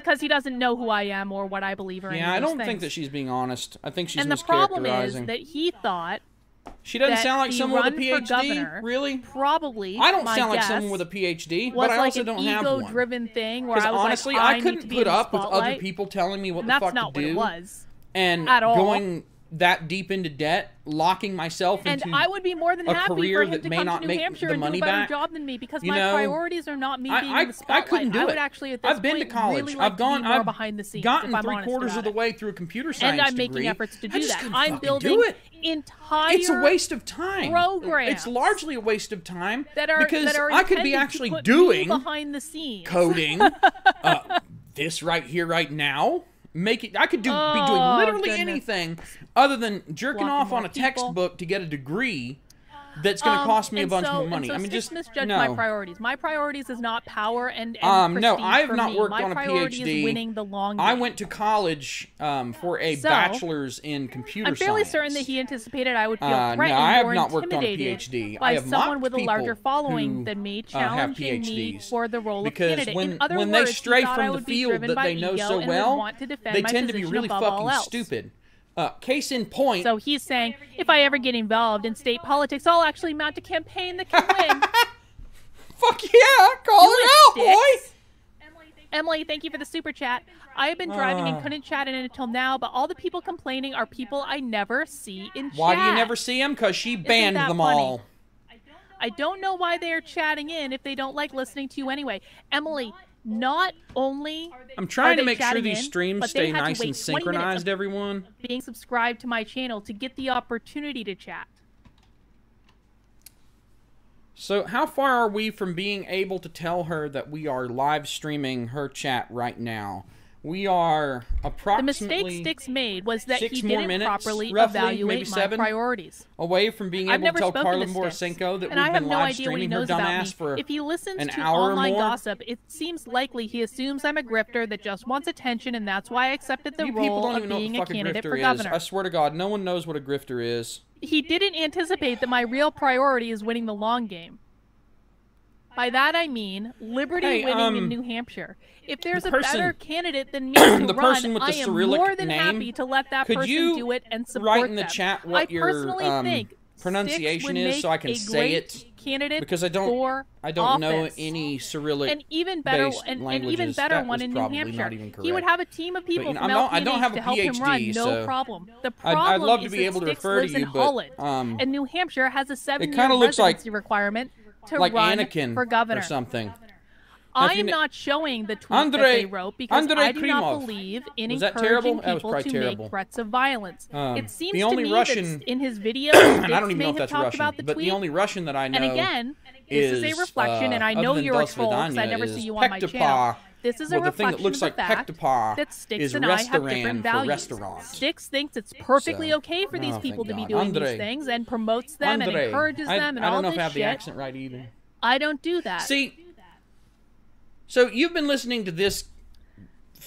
because he doesn't know who I am or what I believe or Yeah, I don't think that she's being honest. I think she's and the problem is that he thought she doesn't sound like someone with a PhD. governor really? probably I don't sound like someone with a PhD, but I like also an don't have one. ego-driven thing where I was honestly, like, I need couldn't put up with other people telling me what And the that's fuck not to what do it was. and at all. going that deep into debt, locking myself And into I would be more than a happy career for him that to may come not to New make Hampshire the and do money a better back. job than me because You my know, priorities are not me I- being I- in the I couldn't do would it. actually at this I've been to college. really like I've gone. to be more I've behind the scenes. gotten if I'm three quarters of the way through a computer science and I'm making degree. efforts to I do just that. I'm building do it. entire It's a waste of time. programs It's largely a waste of time that are because that are I could be actually doing behind the scenes. coding uh, this right here, right now. Make it. I could do be doing Oh, literally goodness. anything other than jerking Blocking off on a people. textbook to get a degree. That's going to Um, cost me a bunch so, more money. so I mean, just misjudged no. my priorities. My priorities is not power and, and Um, no, I have not me. worked my on a priority PhD. Is winning the long I went to college um, for a So, bachelor's in computer science. I'm fairly science. certain that he anticipated I would feel Uh, no, threatened I have or not worked on a intimidated PhD. I by have someone with a larger following who, than me, uh, challenging me for the role because of candidate. when In other when words, they stray I from the field that they know so well, want to defend they tend to be really fucking stupid. Uh, case in point, So he's saying, if I ever get involved in state politics, I'll actually mount a campaign that can win. fuck yeah, call it out, boy. Emily, thank you for the super chat. I have been driving and Ah. couldn't chat in until now, but all the people complaining are people I never see in chat. Why do you never see them? Cause she banned them funny? all. I don't know why they are chatting in if they don't like listening to you anyway. Emily, not only I'm trying are to make sure these in, streams stay nice and wait 20 minutes synchronized. Everyone. being subscribed to my channel to get the opportunity to chat. So, how far are we from being able to tell her that we are live streaming her chat right now? We are The approximately mistake Styx made was that six he more didn't minutes, properly roughly, evaluate maybe my seven. priorities. away from being able to tell Carla to Borysenko that and we've have been no live idea what he streaming her dumbass for if he listens an to hour or online more. gossip, it seems likely he assumes I'm a grifter that just wants attention, and that's why I accepted the you role don't of even know what being the a a candidate grifter for is. governor. I swear to God, no one knows what a grifter is. He didn't anticipate that my real priority is winning the long game. By that I mean Liberty Hey, winning um, in New Hampshire. If there's the a person- better candidate than me to the run, person with the I am Cyrillic more than name, happy to let that could person you do it and support write in the them. chat what I your, personally um, think pronunciation is so I can say it? Candidate Because I don't- for I don't know office. any Cyrillic an even better and, and even better That one in New Hampshire. even He would have a team of people know, from not- I don't have a to help him PhD, run. No problem. The I'd- problem I'd love to is be able to refer to lives in you, but, Holland, um, and New Hampshire has a seven-year looks like- residency requirement to like run Anakin for governor. or something. I am not showing the tweet Andre- that they wrote because Andre I do not Krimov. believe in Was encouraging terrible? That was people to terrible. make threats of violence. Um, it seems the to only me Russian- that in his video, and I don't even may know if that's Russian, about the but tweet. the only Russian that I know and again, this is, is a reflection, uh, and I other know you're a troll because I never is see you on my channel. This is a well, the thing that looks like Pectapa that Styx is and I have restaurant different for values. restaurant. Styx thinks it's perfectly So- okay for these oh, people to be doing Andre. these things and promotes them Andre. and encourages I, them and I don't all know this if I have shit. the accent right either. I don't do that. See, so you've been listening to this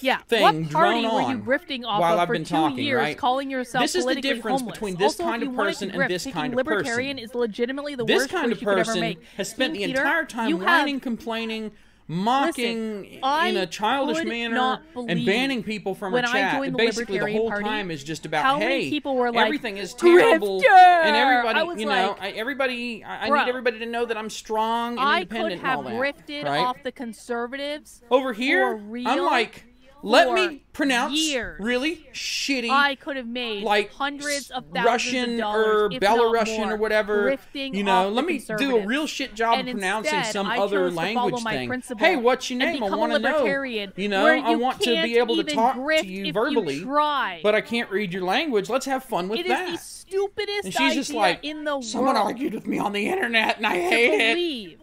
yeah. thing what party drone were you on grifting off while of I've for been two talking, years, right? calling yourself This is the difference homeless? between this also, kind of person to and this kind of libertarian person. is legitimately the this worst kind of you could ever person make. has spent King the Peter, entire time whining, complaining, mocking Listen, in a childish manner, and banning people from I chat. the basically, the whole Party, time is just about hey, people were like, everything is terrible, "Grifter!" and everybody, you know, like, I, everybody, I, I Bro, need everybody to know that I'm strong and I could have and all that. grifted right? off the conservatives. Over here, I'm like, let me pronounce years. really shitty I could have made like hundreds of thousands Russian of dollars, or Belarusian more, or whatever. You know, let me do a real shit job And of pronouncing instead, some other language thing. Hey, what's your name? I want to know. You know, where I want to be able to talk to you verbally, You but I can't read your language. Let's have fun with It is that. the stupidest and she's just like, in the someone world argued with me on the internet, and I hate it.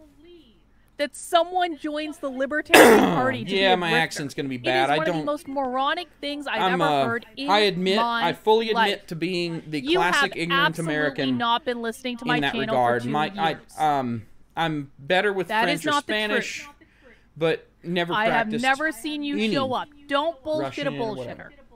That someone joins the Libertarian Party to be Yeah, a my accent's gonna be It is bad. I one of don't- the most moronic things I've I'm, ever uh, heard in I admit, I fully admit to being the you classic have ignorant absolutely American not been listening to my in that channel regard. for two my, years. I, um, I'm better with That French or Spanish, but never I have never seen you any show up. Don't bullshit a Russian whatever. bullshitter.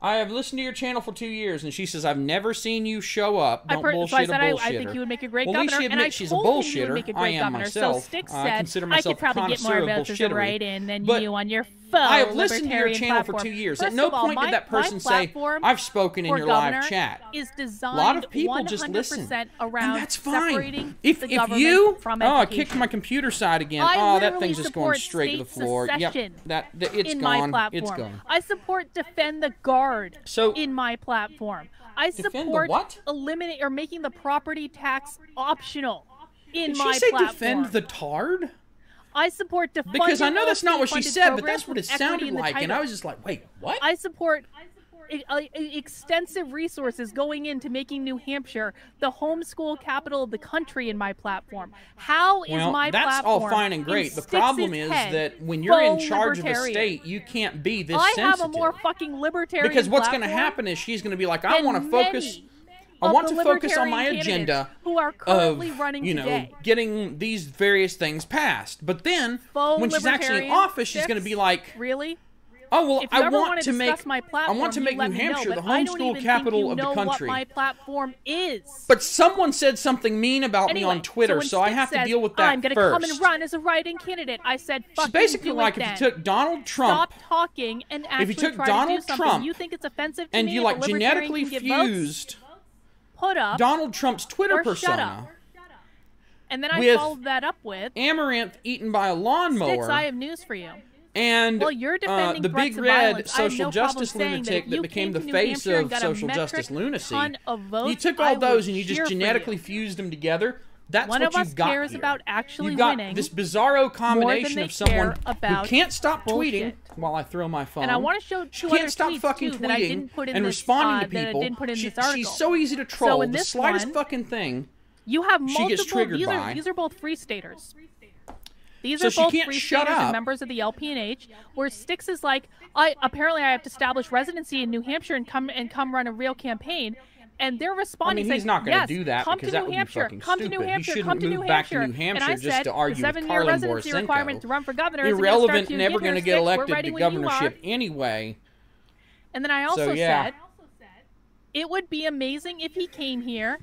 I have listened to your channel for two years, and she says I've never seen you show up. Don't per- bullshit so I said a I, bullshitter. I think you would make a great well, governor, and I she's a told him you would bullshitter. make a I great am governor. myself. So Styx I said consider I myself could probably get more of a bullshittery. write-in than But you on your I have listened to your channel platform. for two years. First At no all, point my, did that person say, "I've spoken in your live chat." Is designed a lot of people just listen, around and that's fine. If if you, from oh, I kicked my computer side again. I oh, that thing's just going straight to the floor. Yep, that, that it's in gone. My platform. It's gone. I support defend the guard. So in my platform, I support eliminate or making the property tax optional. In Did my she say platform. defend the tard? I support defunding because I know that's not what she said, but that's what it sounded like, and I was just like, wait, what? I support uh, extensive resources going into making New Hampshire the homeschool capital of the country in my platform. How is well, my that's platform That's all fine and great. The problem is that when you're in charge of a state, you can't be this I sensitive. have a more fucking libertarian Because what's going to happen is she's going to be like, I want to focus. I want to focus on my agenda who are currently of, running you know, today. getting these various things passed. But then, Faux when she's actually in office, she's going to be like, "Really? Oh well, I want to make my platform, I want to make New Hampshire know, the homeschool capital of the country. What my platform is. But someone said something mean about anyway, me on Twitter, so, so I have says, to deal with that I'm going to come and run as a writing candidate. I said, She's basically like if you took Donald Trump. Stop talking and actually if you took try Donald to do Trump, you think it's offensive to and me you like genetically fused put up Donald Trump's Twitter persona. Shut up. And then I followed that up with amaranth eaten by a lawnmower. Sticks, I have news for you. And well, you're uh, the big red social no justice lunatic that, that became the face of social justice lunacy. You took all those and you just genetically fused them together. That's One what of us got cares here. about actually you got winning this bizarro combination of someone who can't stop bullshit. tweeting while I throw my phone. And I want to show two she can't stop fucking too, tweeting that I didn't put in and this, responding uh, to people. That I in she, this article. she's so easy to troll. So in the this slightest one, fucking thing. You have multiple. She gets triggered these by. are these are both free staters. These so are both free staters and members of the LPNH. Where Styx is like, I apparently I have to establish residency in New Hampshire and come and come run a real campaign. And they're responding. I mean, he's saying, not going to yes, do that come because to that New would Hampshire. be fucking come stupid. to New Hampshire. he come to move New back Hampshire. to New Hampshire and I just said, to argue the seven-year residency requirement to run for governor is Irrelevant, never never going to get elected to governorship anyway. And then I also so, yeah. said it would be amazing if he came here,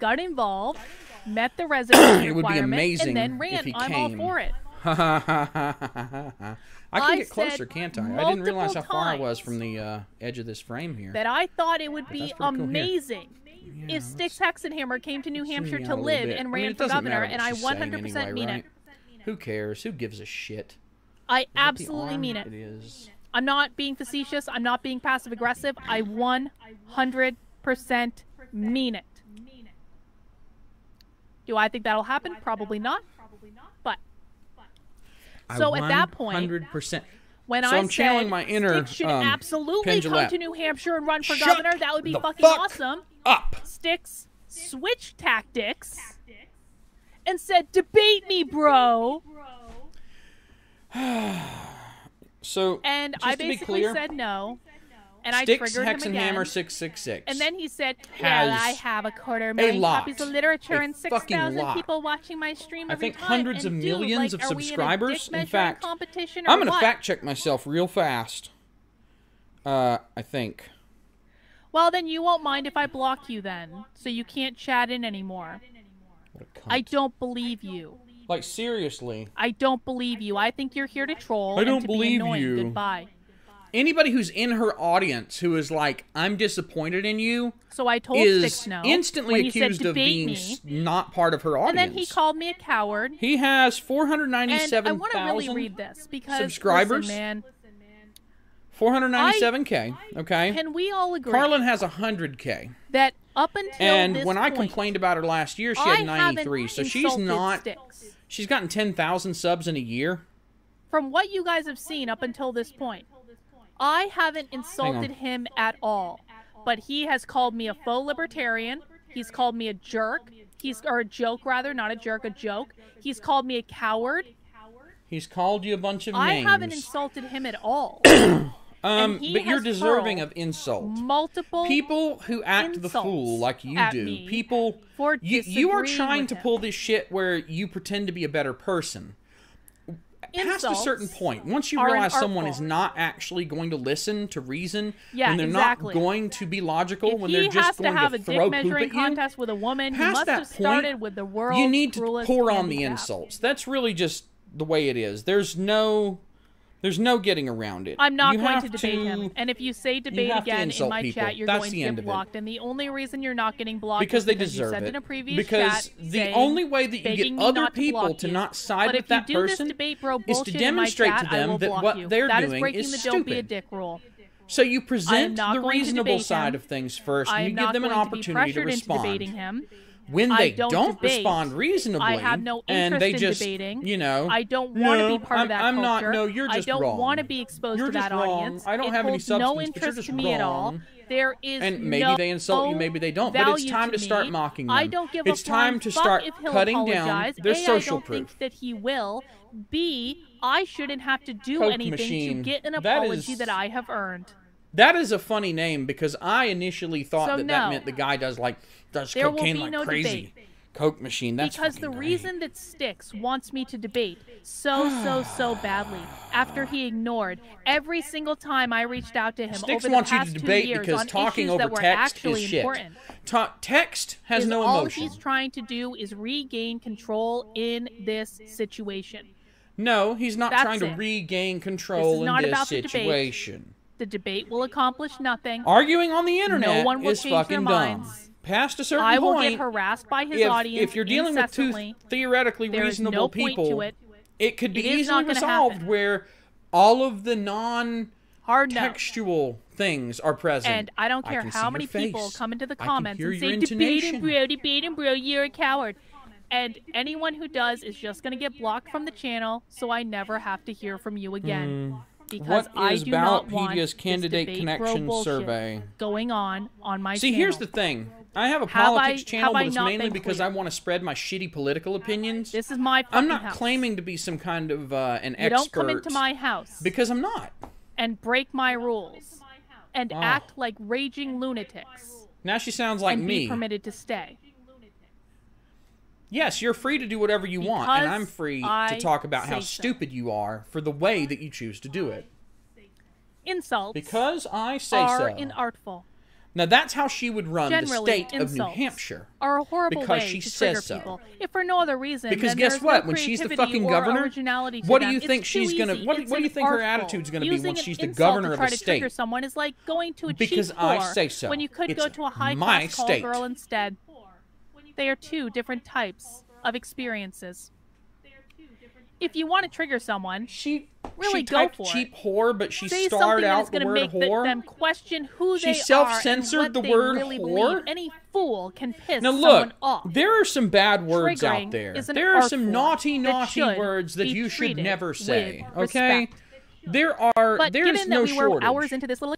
got involved, met the residency it would be requirement, amazing and then ran. I'm all for it. I can I get closer, can't I? I didn't realize how far I was from the uh, edge of this frame here. That I thought it would be pretty cool. Amazing Yeah, if Styx Hexenhammer came to New Hampshire to out a little live and I ran mean, for governor, and I 100% anyway, mean right? it. Who cares? Who gives a shit? I Is absolutely mean it. It is. I'm not being facetious. I'm not being passive aggressive. I 100% mean it. Do I think that'll happen? Probably not. So at that point, 100%. when So I I'm channeling said my inner, Styx should um, absolutely come to New Hampshire and run for Shut governor, that would be fucking fuck awesome. Up. Styx switch tactics and said, "Debate me, bro." So, And I basically clear, said no. And I Styx triggered him again. Hexenhammer 666. And then he said, "Well, I have a quarter million lot, copies of literature and six fucking thousand lot. people watching my stream I think time." hundreds and of millions like, of we in subscribers. In fact, competition I'm going to fact check myself real fast. Uh, I think. Well, then you won't mind if I block you then, so you can't chat in anymore. A. I don't believe you. Like, seriously. I don't believe you. I think you're here to troll I don't to believe be you. Goodbye. Anybody who's in her audience who is like, I'm disappointed in you, So I told is no. instantly he said, accused of being me," not part of her audience. and then he called me a coward. He has I want to really 497,000 read this because subscribers? listen, man, 497k. Okay. can we all agree Karlyn has 100k. that up until And when I point, complained about her last year, she I had 93. So she's not. Styx. She's gotten 10,000 subs in a year. From what you guys have seen up until this point, I haven't insulted him at all. But he has called me a faux libertarian. He's called me a jerk. He's or a joke rather, not a jerk, a joke. He's called me a coward. He's called you a bunch of names. I haven't insulted him at all. Um, but you're deserving of insult. Multiple People who act the fool like you do, people for you you are trying to pull this shit where you pretend to be a better person. Past a certain point, once you realize someone is not actually going to listen to reason, Yeah, when they're exactly. not going to be logical, If when they're just going to have a throw dick poop measuring at you, contest with a woman, past must that have started point, with the world's you need to pour on the insults. That's really just the way it is. There's no There's no getting around it. I'm not You going to debate him. And if you say debate to again in my people. chat, you're That's going to get blocked. And the only reason you're not getting blocked because is they because deserve you it. in a previous because the only way that you get other to people to not side but with you that person debate bro is to bullshit in my demonstrate chat, to them that what you. they're That is doing breaking is the don't be a stupid. dick rule. So you present the reasonable side him. of things first, and you give them an to opportunity to into respond. When I they don't don't, respond reasonably, I have no and they in just, debating. you know, I don't want to no, be part I'm, of that I'm not. No, you're just I don't wrong. want to be exposed You're to that wrong. audience. I don't it have any no substance, you're interest to me at all. There is and maybe no they insult you, maybe they don't. But it's time to me. start mocking them. I don't give it's a time to start cutting down their A, social I don't proof. think that he will. B, I shouldn't have to do Coke anything machine. to get an apology is- that I have earned. That is a funny name because I initially thought So that that meant the guy does like does There will cocaine be like no crazy. debate. Coke machine. That's because the great. reason that Styx wants me to debate so so so badly after he ignored every single time I reached out to him Styx over the wants you past to two debate years because on talking over that were text actually is shit. important. Ta- text has is no all emotion. he's trying to do is regain control in this situation. No, he's not That's trying to it. regain control this in not this about the debate. The debate will accomplish nothing. Arguing on the internet no one will is change their fucking dumb. Past a certain I will point, get harassed by his if, audience if you're dealing with two theoretically There is reasonable no point people, to it. it could be It is easily resolved happen. where all of the non Hard no. textual things are present. And I don't care see how many people come into the comments and say, debate him, bro, debate him, bro, you're a coward. And anyone who does is just going to get blocked from the channel, so I never have to hear from you again. Because Hmm. What I do not want Ballotpedia's candidate connection survey? going on on my channel. See, channel. here's the thing. I have a Have politics I- channel, but it's mainly because clear? I want to spread my shitty political opinions. This is my I'm not house. claiming to be some kind of uh, an You expert. don't come into my house because I'm not. and break my rules and Oh. act like raging lunatics Now she sounds like and me. be permitted to stay. Yes, you're free to do whatever you want, and I'm free to talk about how say so. stupid you are for the way that you choose to do it. Insults Because I say are so. inartful. Now that's how she would run the state of New Hampshire. are a horrible Because way she to says so. people. If for no other reason, Because guess what? No When she's the fucking or governor, to what do them. you It's think she's gonna- what what do you think her attitude's gonna be Using an she's the governor to of a to state? trigger someone is like going to a Because cheap I say so. when you could It's go to a high my class call state. girl instead. They are two different types of experiences. If you want to trigger someone, She Really she go for it. cheap whore, but she say starred is out the going to word make whore. them question who She they self-censored the word really whore? believe. Any fool can piss Now someone look, off. there are some bad words Triggering out there. There are some naughty, naughty words that you should never say. Okay? respect. There are But there's given no that we were shortage. hours into this little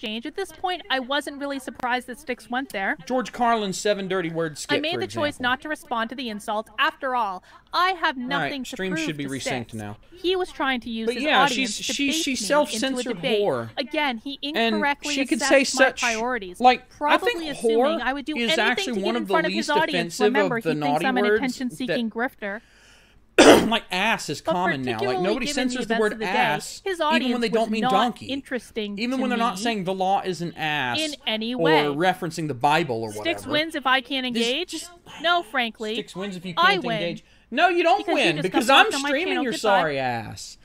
exchange, at this point, I wasn't really surprised that Styx went there. George Carlin's seven dirty words skit. I made the choice not to respond to the insult. After all, I have nothing to prove. stream should be resynced now. He was trying to use But his yeah, audience she's- to she- bait she me self-censored into a debate. whore. Again, he And incorrectly she could say my such priorities. like probably I think assuming whore I would do is anything actually to get one in of the front of his audience. Remember, of the he thinks I'm an attention-seeking grifter. like ass is But common now. Like nobody given the censors the word the day, ass, his even when they don't mean donkey. interesting Even when they're not saying the law is an ass in any way. or referencing the Bible or whatever. Styx wins if I can't This- engage. just- no, frankly. Styx wins if you I can't win. engage. No, you don't Because win because I'm blocked on my streaming your Goodbye. sorry ass.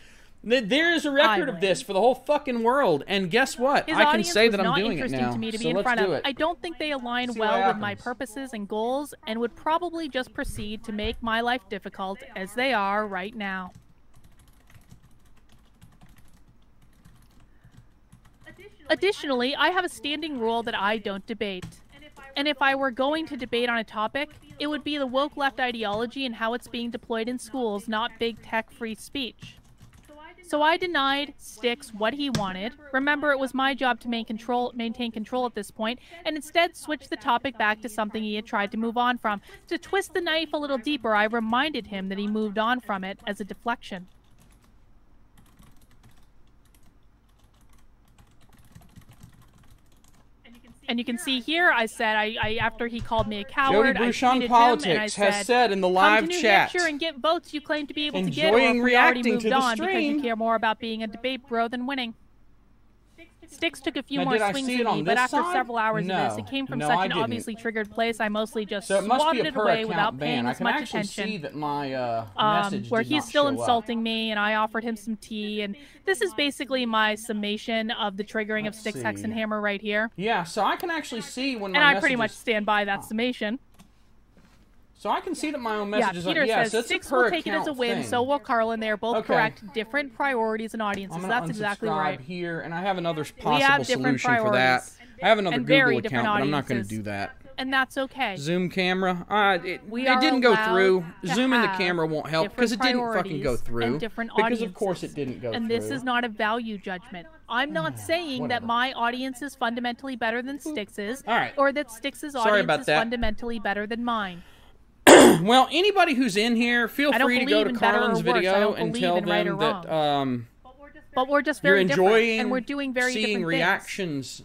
Th- There is a record of this for the whole fucking world, and guess what? His I can say was that I'm not doing it interesting now. to me to so be in let's front do of. it. I don't think they align See well with my purposes and goals, and would probably just proceed to make my life difficult as they are right now. Additionally, I have a standing rule that I don't debate. And if I were going to debate on a topic, it would be the woke left ideology and how it's being deployed in schools, not big tech free speech. So I denied Styx what he wanted. Remember, it was my job to main control, maintain control at this point, and instead switched the topic back to something he had tried to move on from. To twist the knife a little deeper, I reminded him that he moved on from it as a deflection. And you can see here, I said, I, I after he called me a Jody coward, I tweeted him and I said, has said in the Come live to New chat. Hampshire and get votes you claim to be able to get, or if we already moved on because you care more about being a debate bro than winning. Styx took a few Now, more swings at me, but after side? several hours No. of this, it came from No, such I an didn't. obviously triggered place. I mostly just So it swatted it away without paying I as can much actually attention. see that my uh, um, message where he's still show up. insulting me, and I offered him some tea. And this is basically my summation of the triggering Let's of Styx see. hammer right here. Yeah, so I can actually see when my And I pretty much stand by that summation. So I can see that my own message Yeah, messages. Peter are, yeah, says so Styx will take it as a win, thing. so will Karlyn. They are both Okay. correct. Different priorities and audiences. That's exactly right. here, and I have another have possible different solution for that. I have another And Google account, but I'm not going to do that. And that's okay. Zoom camera, uh, it, We it didn't go through. Zooming the camera won't help because it didn't fucking go through. different because of course it didn't go and through. And this is not a value judgment. I'm not saying that my audience is fundamentally better than Styx's, right. or that Styx's audience about is that. fundamentally better than mine. Well, anybody who's in here, feel free to go to in Karlyn's video and tell right them or that um, But we're just you're very enjoying and we're doing very seeing reactions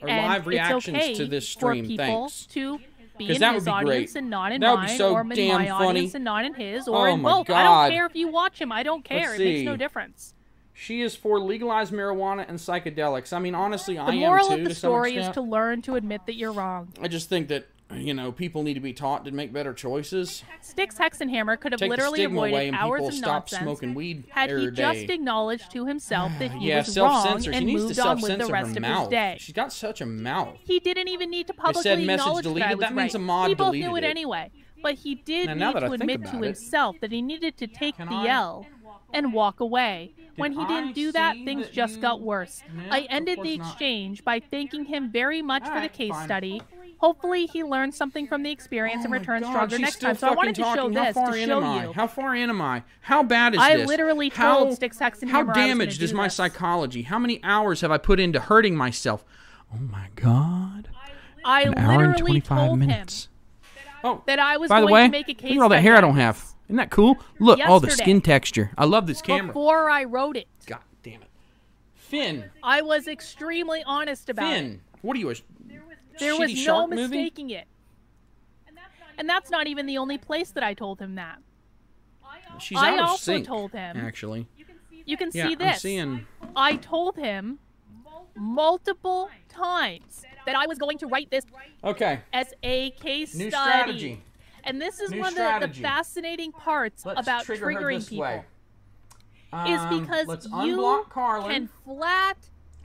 or things. live and reactions okay to this stream. Thanks. to be in that his would be audience great. and not in That would be mine, so or in damn my funny. audience and not in his, or Oh in both. I don't care if you watch him. I don't care. Let's it makes no difference. She is for legalized marijuana and psychedelics. I mean, honestly, I am too. The moral of the story is to learn to admit that you're wrong. I just think that you know people need to be taught to make better choices. Styx Hexenhammer could have Take literally avoided hours of nonsense smoking weed had he just day. acknowledged to himself that he yeah, was wrong. She and moved on with the rest of mouth. his day. She's got such a mouth. He didn't even need to said publicly message acknowledge deleted. that That means right. a mod both deleted knew it it. anyway. But he did Now, now need I to admit to it- himself that he needed to take Can the I- L and walk away. when he didn't do that, things that just got worse. No, I ended the course not. exchange by thanking him very much for the case fine. study. Hopefully, he learned something from the experience and Oh my returns God, stronger next time. So I wanted to fucking show talking. How this far to in show am I? you. How far in am I? How bad is I this? literally how, told Styx How I was damaged is my this. psychology? How many hours have I put into hurting myself? Oh my god. I An hour and 25 told minutes. Oh, that I oh, was by the going way, to make a case look at all that hair I don't have. Isn't that cool? Look, all the skin texture. I love this camera. Before I wrote it, God damn it. Finn. I was extremely honest about it. Finn. What are you, There was no shark movie? mistaking it. And that's not even the only place that I told him that. She's I also sync, told him- Actually. You can see Yeah, see I'm this. seeing. I told him multiple times that I was going to write this Okay. as a case New study. strategy. And this is New one of the, the fascinating parts Let's about trigger triggering this people way. is Um, because you can flat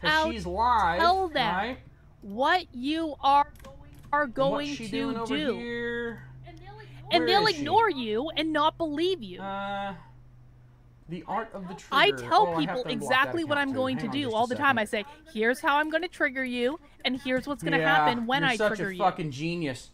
out she's live, tell them right? What you are are going to doing over do. here? And they'll is she? ignore you and not believe you. Uh, the art of the trigger. I tell Oh, people to unblock exactly what I'm going Hang to on do all the time. I say, here's how I'm going to trigger you, and here's what's going to Yeah, happen when I trigger you. You're I such trigger a you. fucking genius.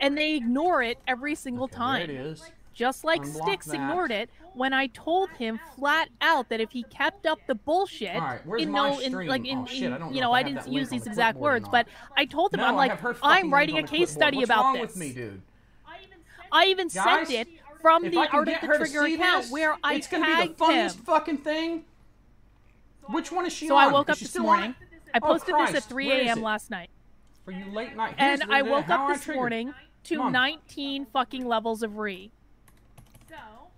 And they ignore it every single There time. it is. Just like Unblock Styx that. ignored it when I told him flat out that if he kept up the bullshit, right, in no, in like in, Oh, shit, in- I don't you know I I didn't use these the exact words, but I told him no, I'm like, have her fucking I'm writing a case study What's about this. with me? I even Guys, sent it from the Art of the Trigger account this, where I it's gonna be the funniest him. fucking thing. Which one is she So on? I woke up this morning. I Oh, posted this at 3 a.m. last night. For you late night. And I woke up this morning to 19 fucking levels of re.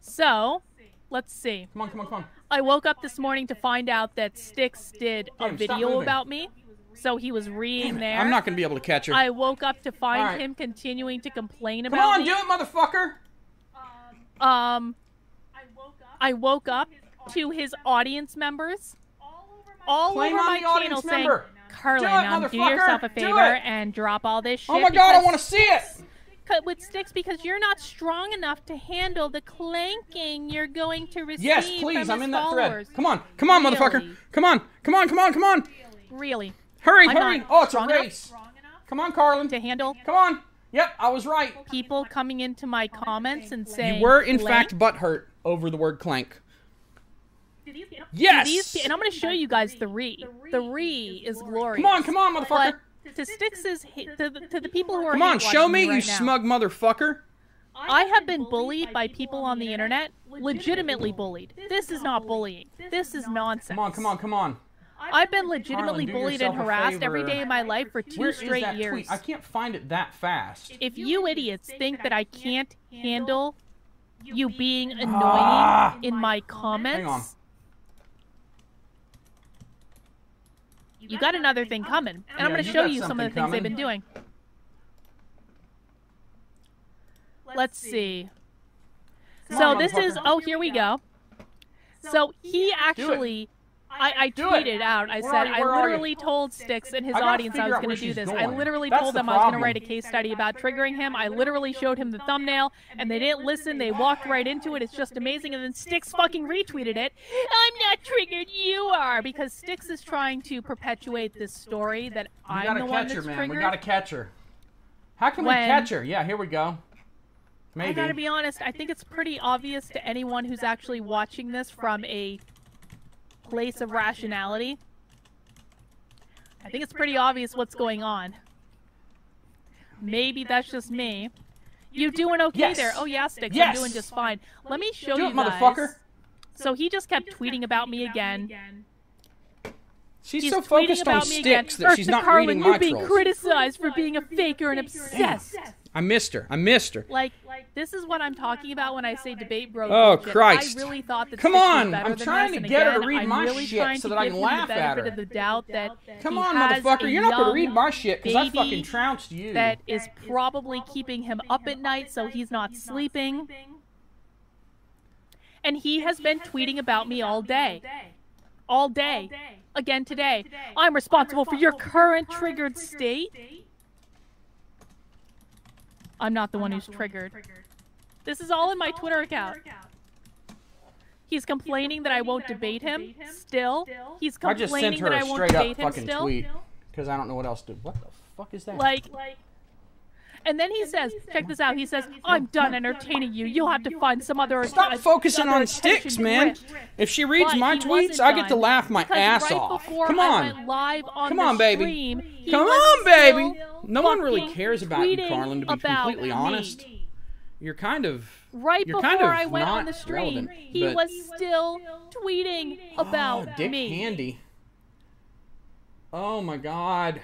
So, So, let's see. Come on, come on, come on. I woke up this morning to find out that Styx did a Damn, stop video about me. So he was reading there. I'm not gonna be able to catch her. I woke up to find All right. him continuing to complain Come about on, me. Come on, do it, motherfucker. um, Um, I woke up. I woke up to his audience members all over my all Claim over my the audience channel saying, member. Karlyn, Do it, um, do yourself a favor and drop all this shit. Oh my god, I want to see it. Cut with Styx because you're not strong enough to handle the clanking you're going to receive Yes, please. his I'm in that followers. thread. Come on, come on, Really? motherfucker. Come on, come on, come on, come on. Really, Hurry, I'm hurry. Oh, it's a race. Come on, Karlyn. to handle Come on. Yep, I was right. people coming into my comments and saying You were, in clank. fact, butthurt over the word clank. Did these get Yes. These, and I'm going to show you guys the re. The re is glorious. Come on, come on, motherfucker. But to Styx's, ha- to the, to the people who are Come on, show watching me, you now, smug motherfucker. I have been bullied by people on the internet, legitimately bullied. This is not bullying. This is nonsense. Come on, come on, come on. I've been legitimately Karlyn, do bullied and harassed every day favor. of my life for two Where is straight that years. tweet? I can't find it that fast. If you idiots think that I can't handle you being annoying Ah. in my comments, Hang on. comments, you got another thing coming, and I'm going to show you some of the things they've been doing. Let's see. So on, this is oh here we go. So he actually I, I Do it. tweeted out. I Where said? I Where are you? literally told Styx and his audience I was going to do she's this. I literally That's told the them I was going to write a case study about triggering him. I literally showed him the thumbnail, and they didn't listen. They walked right into it. It's just amazing. And then Styx fucking retweeted it. I'm not triggered. You are because Styx is trying to perpetuate this story that We I'm gotta the one catch her, that's man. triggered. We gotta catch her. How can we catch her? Yeah, here we go. Maybe. I gotta be honest, I think it's pretty obvious to anyone who's actually watching this from a place of rationality. I think it's pretty obvious what's going on. Maybe that's just me. You doing okay Yes. there? Oh yeah, Styx, I'm Yes. doing just fine. Let me show Do you it, guys. motherfucker. So he just kept tweeting about me again. She's He's so focused on again. Styx that she's not Karlyn, reading you're being trolls. criticized for being a faker and obsessed. I missed her. I missed her. Like, this is what I'm talking about when I say debate bro. Oh, bullshit. Christ. I really thought that Come Styx was on, I'm trying to and get her to read I'm my really shit so that I can him the laugh at her. of the doubt that Come on, motherfucker. You're not gonna read my shit because I fucking trounced you. That is probably keeping him up at night, so he's not sleeping. And he has been tweeting about me all day. All day. Again today. I'm responsible for your current triggered state. I'm not the one who's triggered. This is all in my Twitter account. He's complaining that I won't debate him. Still, he's complaining I just sent complaining her that I a won't straight up debate him. fucking Still, tweet because I don't know what else to. What the fuck is that? like, and then he says, "Check this out." He says, "I'm done entertaining you. You'll have to find some other." Stop focusing on Styx, man. If she reads my tweets, I get to laugh my ass off. Come on. Come on, baby. Come on, baby. No one really cares about you, Karlyn, to be completely honest. You're kind of. Right You're before kind of I went on the stream, relevant, he was still tweeting ah, about oh, Dick me. Handy. Oh my God.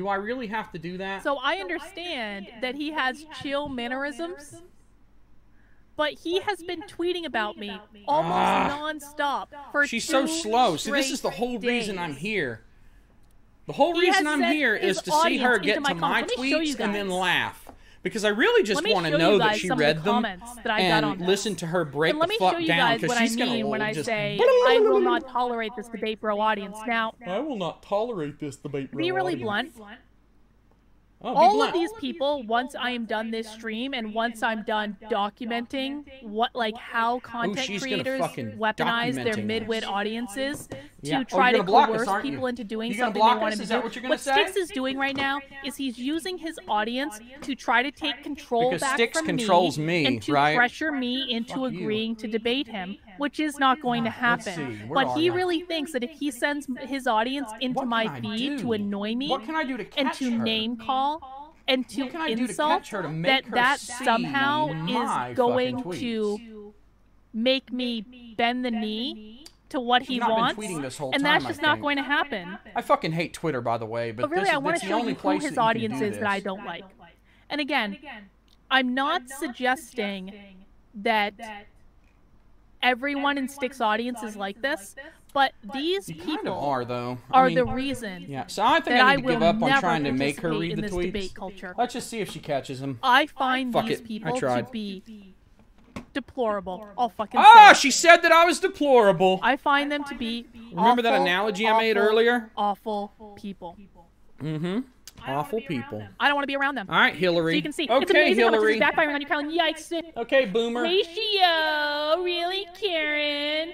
Do I really have to do that? So I understand that he has chill mannerisms, but he has been tweeting about me almost Ah. nonstop for She's two so slow. See, this is the whole reason I'm here. The whole He reason I'm sent here his is to see her get to my my comments. Let me show you tweets and then laugh. Because I really just want to know that she of the read them comments that I got on and this. listen to her break And let the me fuck show you down guys because what I she's gonna mean when I just say I will not tolerate this debate bro audience. Now, I will not tolerate this debate. be bro really audience. blunt. Oh, be all blunt. of these people once i am done this stream and once i'm done documenting what like how oh, content she's gonna creators weaponize their midwit audiences to Yeah. Oh, try gonna to block us, coerce people you? into doing You gonna something they want to do. that what you're gonna say? Styx is doing right now is he's using his audience to try to take control Because back Styx from controls me, and to right? pressure me into Fuck you. agreeing to debate him, which is not going to happen. But he you? really thinks that if he sends his audience into my feed do? to annoy me What can I do to and catch to her? name call and to What can I do to insult catch her to make that her that somehow is going to make me bend the knee to what he She's not been wants tweeting this whole and time, that's just not going to happen I fucking hate Twitter, by the way, but, but really this, i want to show only you who his that audience is that i don't like and again i'm not suggesting that everyone in Styx's audience is like this, but these You kind people of are, though. I are mean, the reason Yeah, so I think that I I need to will give up on never trying to make her read in the this tweets. debate culture. Let's just see if she catches him. I find Fuck these it. I people to be deplorable. I'll fucking Ah, say it. she said that I was deplorable. I find them to be Remember that awful, analogy I made awful, earlier? Awful people. Mm-hmm. Awful people. I don't want to be around them. All right, Hillary. So you can see. it's Okay, amazing how much this Hillary. is backfiring on you, Karlyn. Yikes. Okay, Boomer. Ratio. Really, Karen?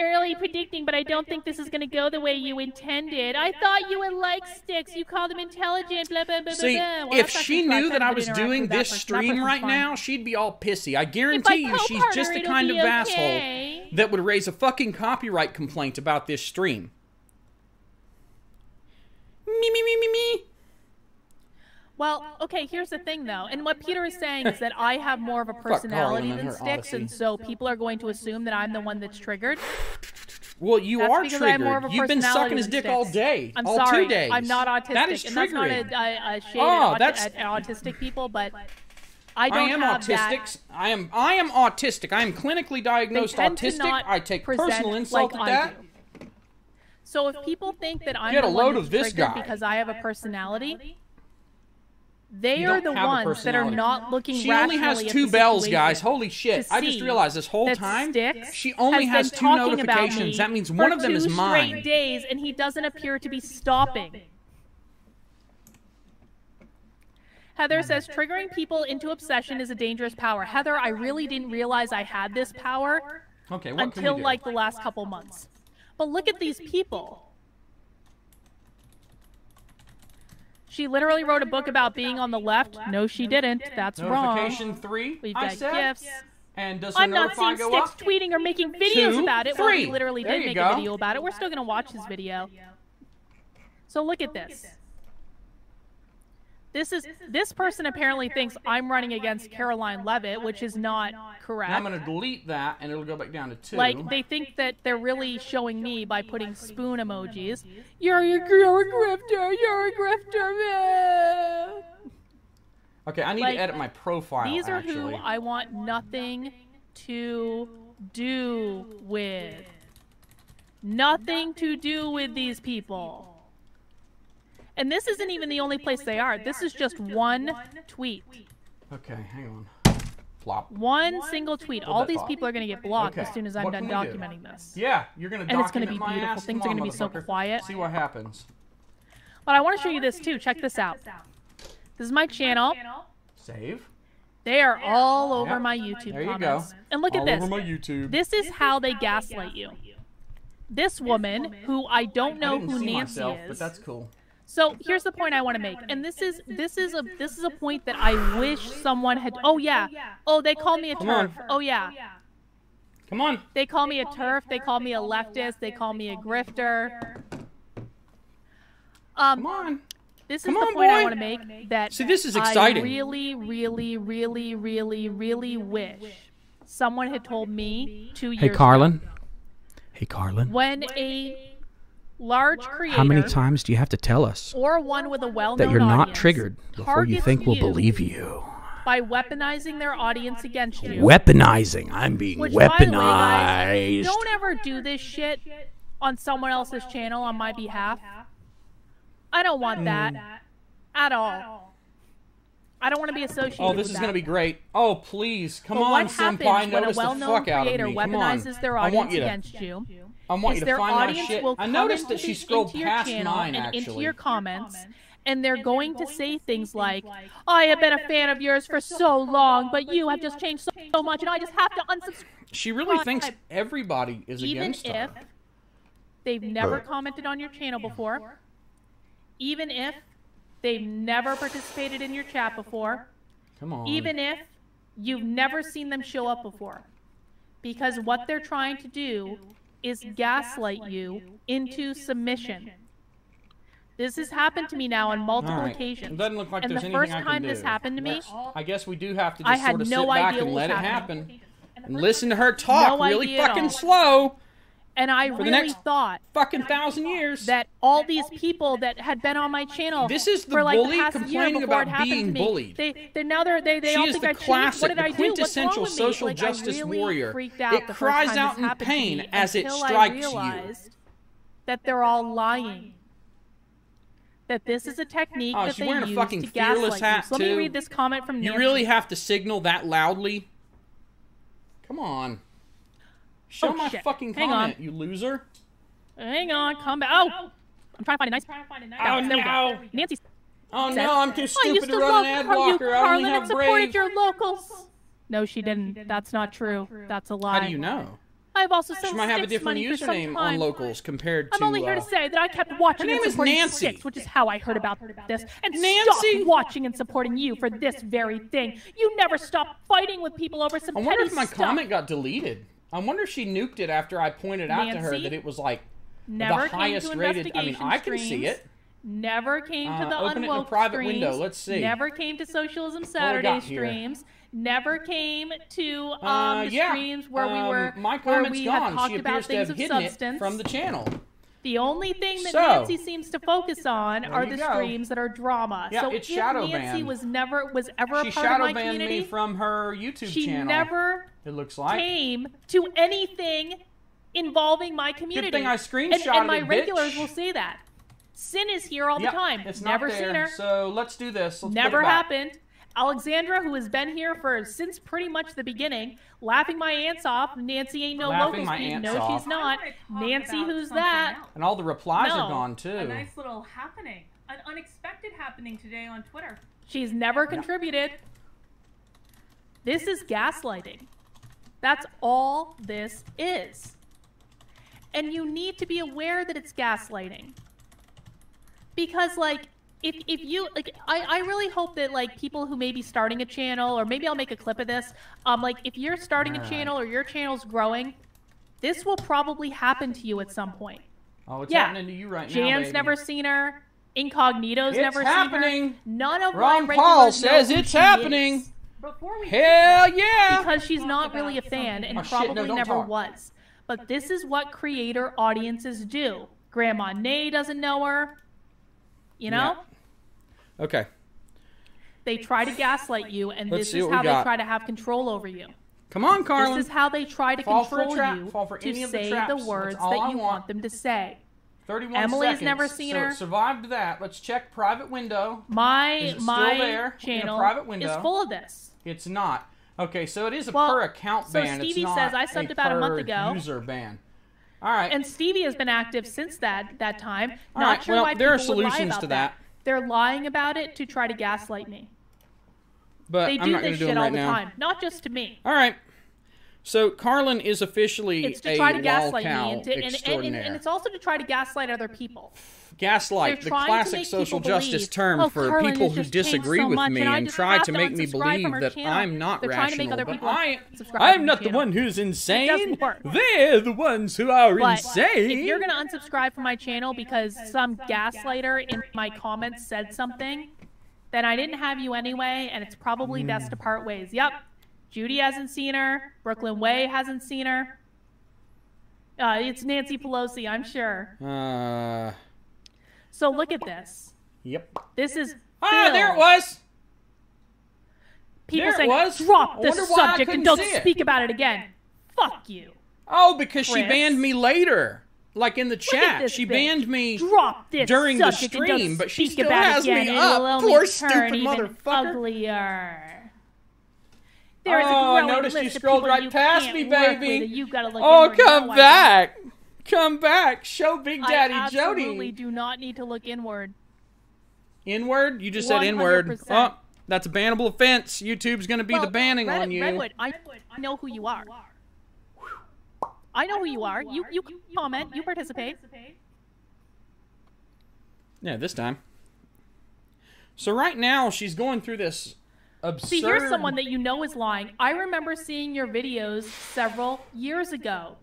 Early predicting, but I don't think this is going to go the way you intended. I thought you would like Styx. You call them intelligent, blah, blah, blah, See, blah, blah. Well, if she knew that I was doing this stream right fine. now, she'd be all pissy. I guarantee you she's just the kind of asshole that would raise a fucking copyright complaint about this stream. Me, me, me, me, me. Well, okay, here's the thing though. And what Peter is saying is that I have more of a personality than Styx, and so people are going to assume that I'm the one that's triggered. Well, you That's are because more of triggered. You've been sucking his dick all day, I'm all sorry, two days. I'm not autistic, That is and that's not triggering. a, a, a shade Oh, at, that's- at, at autistic people, but I don't I am have autistic. that. I am. I am autistic. I am clinically diagnosed autistic. I take personal insult like at that. So if people think that I'm Get a load of this guy. because I have a personality, they You are the ones that are not looking She only has two bells, guys. Holy shit. I just realized this whole time Styx she only has, has two notifications. That means one of them two is straight mine. days, and he doesn't appear to be stopping. Heather says triggering people into obsession is a dangerous power. Heather, I really didn't realize I had this power Okay, what can until we do? like the last couple months. But look at these people. She literally wrote a book about being on the left. No, she didn't. That's wrong. Notification three, We've I got said. gifts. And does the I'm not seeing Styx up? tweeting or making videos Two, about it. Well, three. he literally There did make go. a video about it. We're still gonna watch his video. So look at this. This is this person apparently thinks I'm running against Karoline Leavitt, which is not correct. Now I'm going to delete that, and it'll go back down to two. Like they think that they're really showing me by putting spoon emojis. You're a, you're a grifter. You're a grifter. man." okay, I need like, to edit my profile. These are actually. who I want nothing to do with. Nothing to do with these people. And this isn't even the only place they are. This is just one tweet. Okay, hang on. Plop. One single tweet. All these people are going to get blocked as soon as I'm what done can we do? documenting this. Yeah, you're gonna And it's gonna gonna be beautiful. Ass. Things Come are gonna be so quiet. See what happens. But I want to show you this too. Check this out. This is my channel. Save. They are all over Yep. my YouTube There you comments. go. And look All at this. over my YouTube. This is how they gaslight you. This woman, who I don't I know didn't who see Nancy myself, is. but that's cool. So here's the point I want to make, and this is this is a this is a point that I wish someone had. Oh yeah, oh they call me a turf. Oh yeah, Come on. they call me a turf. They call me a leftist. They call me a grifter. Um, Come on. this is Come the on, point I boy. want to make. That See, this is exciting. I exciting. really, really, really, really, really wish someone had told me two years. Hey, ago. Karlyn. Hey, Karlyn. When a large creator How many times do you have to tell us or one with a well-known that you're not audience triggered before you think we'll believe you? by weaponizing their audience against you. Weaponizing. I'm being Which, by the way, guys, weaponized. don't ever do this shit on someone else's channel on my behalf. I don't want hmm. that at all. I don't want to be associated Oh, this is gonna be great. Oh, please, come But on, what senpai. happens when a well-known fuck out of creator me. Come on. weaponizes their I want audience you to. against you? I want is you to their find my audience shit. will I come noticed that she the- scrolled into your past channel mine and into actually. your comments, and they're going to say things like, "I have oh, oh, been a fan of yours for so long, but you have just changed so, so much, and I just have to unsubscribe." She really thinks everybody is Even against if they've never commented on your channel before, even if they've never participated in your chat before, Come on. even if you've never seen them show up before. Because what they're trying to do is gaslight you into submission. This has happened to me now on multiple All right. occasions. It doesn't look like and there's the anything first I can time do. this happened to me, I guess we do have to I just had sort of no sit back idea and what let was it happen and listen to her talk No really fucking all. slow. And I the really next thought Fucking thousand years. that all these people that had been on my channel This is the for like bully the past year complaining before about it being to me, bullied. They, they now they're, they they she all is think the I classic, What did I do? What's wrong quintessential with me? social like, justice really warrior. It cries out in pain as it strikes you. That they're all lying. That this is a technique Oh, that they wearing a use fucking to fearless gaslight you. hat, let me read this comment from You really have to signal that loudly? Come on. Show Oh, my shit. fucking Hang comment, on. you loser. Hang on, come back. Oh, I'm trying to find a nice. Oh, there we go. no. Nancy Oh said, no, I'm too stupid to to run an ad Car- you, blocker. I only Karlyn, and have supported Brave. your locals. No, she didn't. That's not true. That's a lie. How do you know? I've also She sent might have a Styx different money for some username on locals compared to. I'm only here to uh, say that I kept watching Her name and is Nancy. Styx, which is how I heard about this, and Nancy? stopped watching and supporting you for this very thing. You never stop fighting with people over some I wonder petty if my stuff. comment got deleted. I wonder if she nuked it after I pointed out to her that it was like Never the highest to rated. I mean, I can see it. Never came to the Uh, the open it in a private streams. window. Let's see. Never came to Socialism Saturday here? streams. Never came to um, Uh, the yeah. streams where we Um, were My where comment's we gone. had talked she about appears to things have hidden substance. it from the channel. The only thing that So- Nancy seems to focus on are the go. streams that are drama. Yeah, so it's if shadow Nancy banned. was never was ever She a part of shadow my banned community, me from her YouTube she channel. She never it looks like. came to anything involving my community. Good thing I and, screenshotted and my it, bitch. regulars will say that. Sin is here all Yep, the time. It's Never not there. seen her. So let's do this. Let's Never happened. Alexandra, who has been here for since pretty much the beginning, laughing my ants off. Nancy ain't no Laughing local my speed. ants No, off. she's not. I wanna talk Nancy, who's something that? else. And all the replies No. are gone too. A nice little happening, an unexpected happening today on Twitter. She's never contributed. This is gaslighting. That's all this is. And you need to be aware that it's gaslighting. Because like if if you like I, I really hope that like people who may be starting a channel or maybe I'll make a clip of this, um like if you're starting a channel or your channel's growing, this will probably happen to you at some point. oh, it's yeah. happening to you right now. Jan's never seen her. Incognito's It's never happening. seen her. None of Ron my Paul regulars know says it's happening. is Before we Hell yeah! because she's not really a fan and Oh, shit, no, probably never talk. was. But this is what creator audiences do. Grandma Nay doesn't know her. You know? Okay. They try to gaslight you, and Let's this is how they got. try to have control over you. Come on, Karlyn. This is how they try to Fall for a control you Fall for to any of the say traps. the words that I you want. want them to say. 31 Emily's seconds. never seen so her. it survived that. Let's check private window. My Is it still my there channel private is window? full of this. It's not. Okay, so it is a Well, per account so ban. Stevie it's not says, "I subbed a about a month per ago." User ban. All right. And Stevie has been active since that that time. All Not right, sure well, why there are people would lie solutions about to that. They're lying about it to try to gaslight me. but They I'm do not this do shit all right the now. time, not just to me. All right. So Karlyn is officially It's to a try to gaslight me, and, to, and, and, and it's also to try to gaslight other people. Gaslight, the classic social justice believe, term "Oh, for Karlyn people who disagree so with me and and try to make me believe that channel." I'm not They're trying to make rational. but I, I'm not the channel. one who's insane. They're the ones who are But insane. if you're gonna unsubscribe from my channel because some gaslighter in my comments said something, then I didn't have you anyway, and it's probably best to part ways. Yep, Judy hasn't seen her. Brooklyn Way hasn't seen her. Uh, it's Nancy Pelosi, I'm sure. Uh, So look at this. yep. This is Ah, there it was. People there it saying, was. "Drop I this wonder why I subject and don't see it." speak about it again." Fuck you. Oh, because she banned me later. Like in the Look at chat, this she bitch. banned me Drop this during the subject stream, but she speak still about has it again. me up. only Poor stupid even motherfucker. Uglier. There is Oh, a I growing noticed you scrolled right past me, baby. with that gotta look Oh, come I back. Come back. Show Big. Daddy I Jody. absolutely do not need to look inward. Inward? You just said inward. Oh, that's a bannable offense. YouTube's going to be Well, the banning Red- on you. Redwood, I know who you are. I know who you are. You you comment. You participate. Yeah, this time. So right now she's going through this absurd. See, here's someone that you know is lying. I remember seeing your videos several years ago.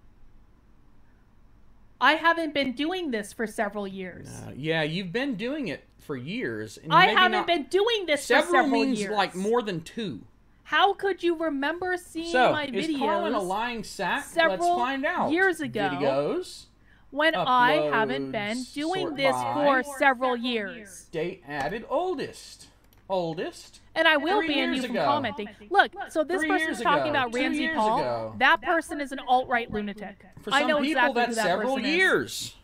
I haven't been doing this for several years. Uh, yeah, you've been doing it for years. And I haven't been doing this Several, for several means years. like more than two. How could you remember seeing So my is Karlyn a lying sack? Let's several find out. years ago Videos. when I haven't been doing this by. for several years? Date added oldest. Oldest. And I will Three ban years you from ago. commenting. Look, so this Three person's years talking ago. about Ramsey years Paul. ago. That person is an alt-right lunatic. For I know people, exactly that's who that several person is. years.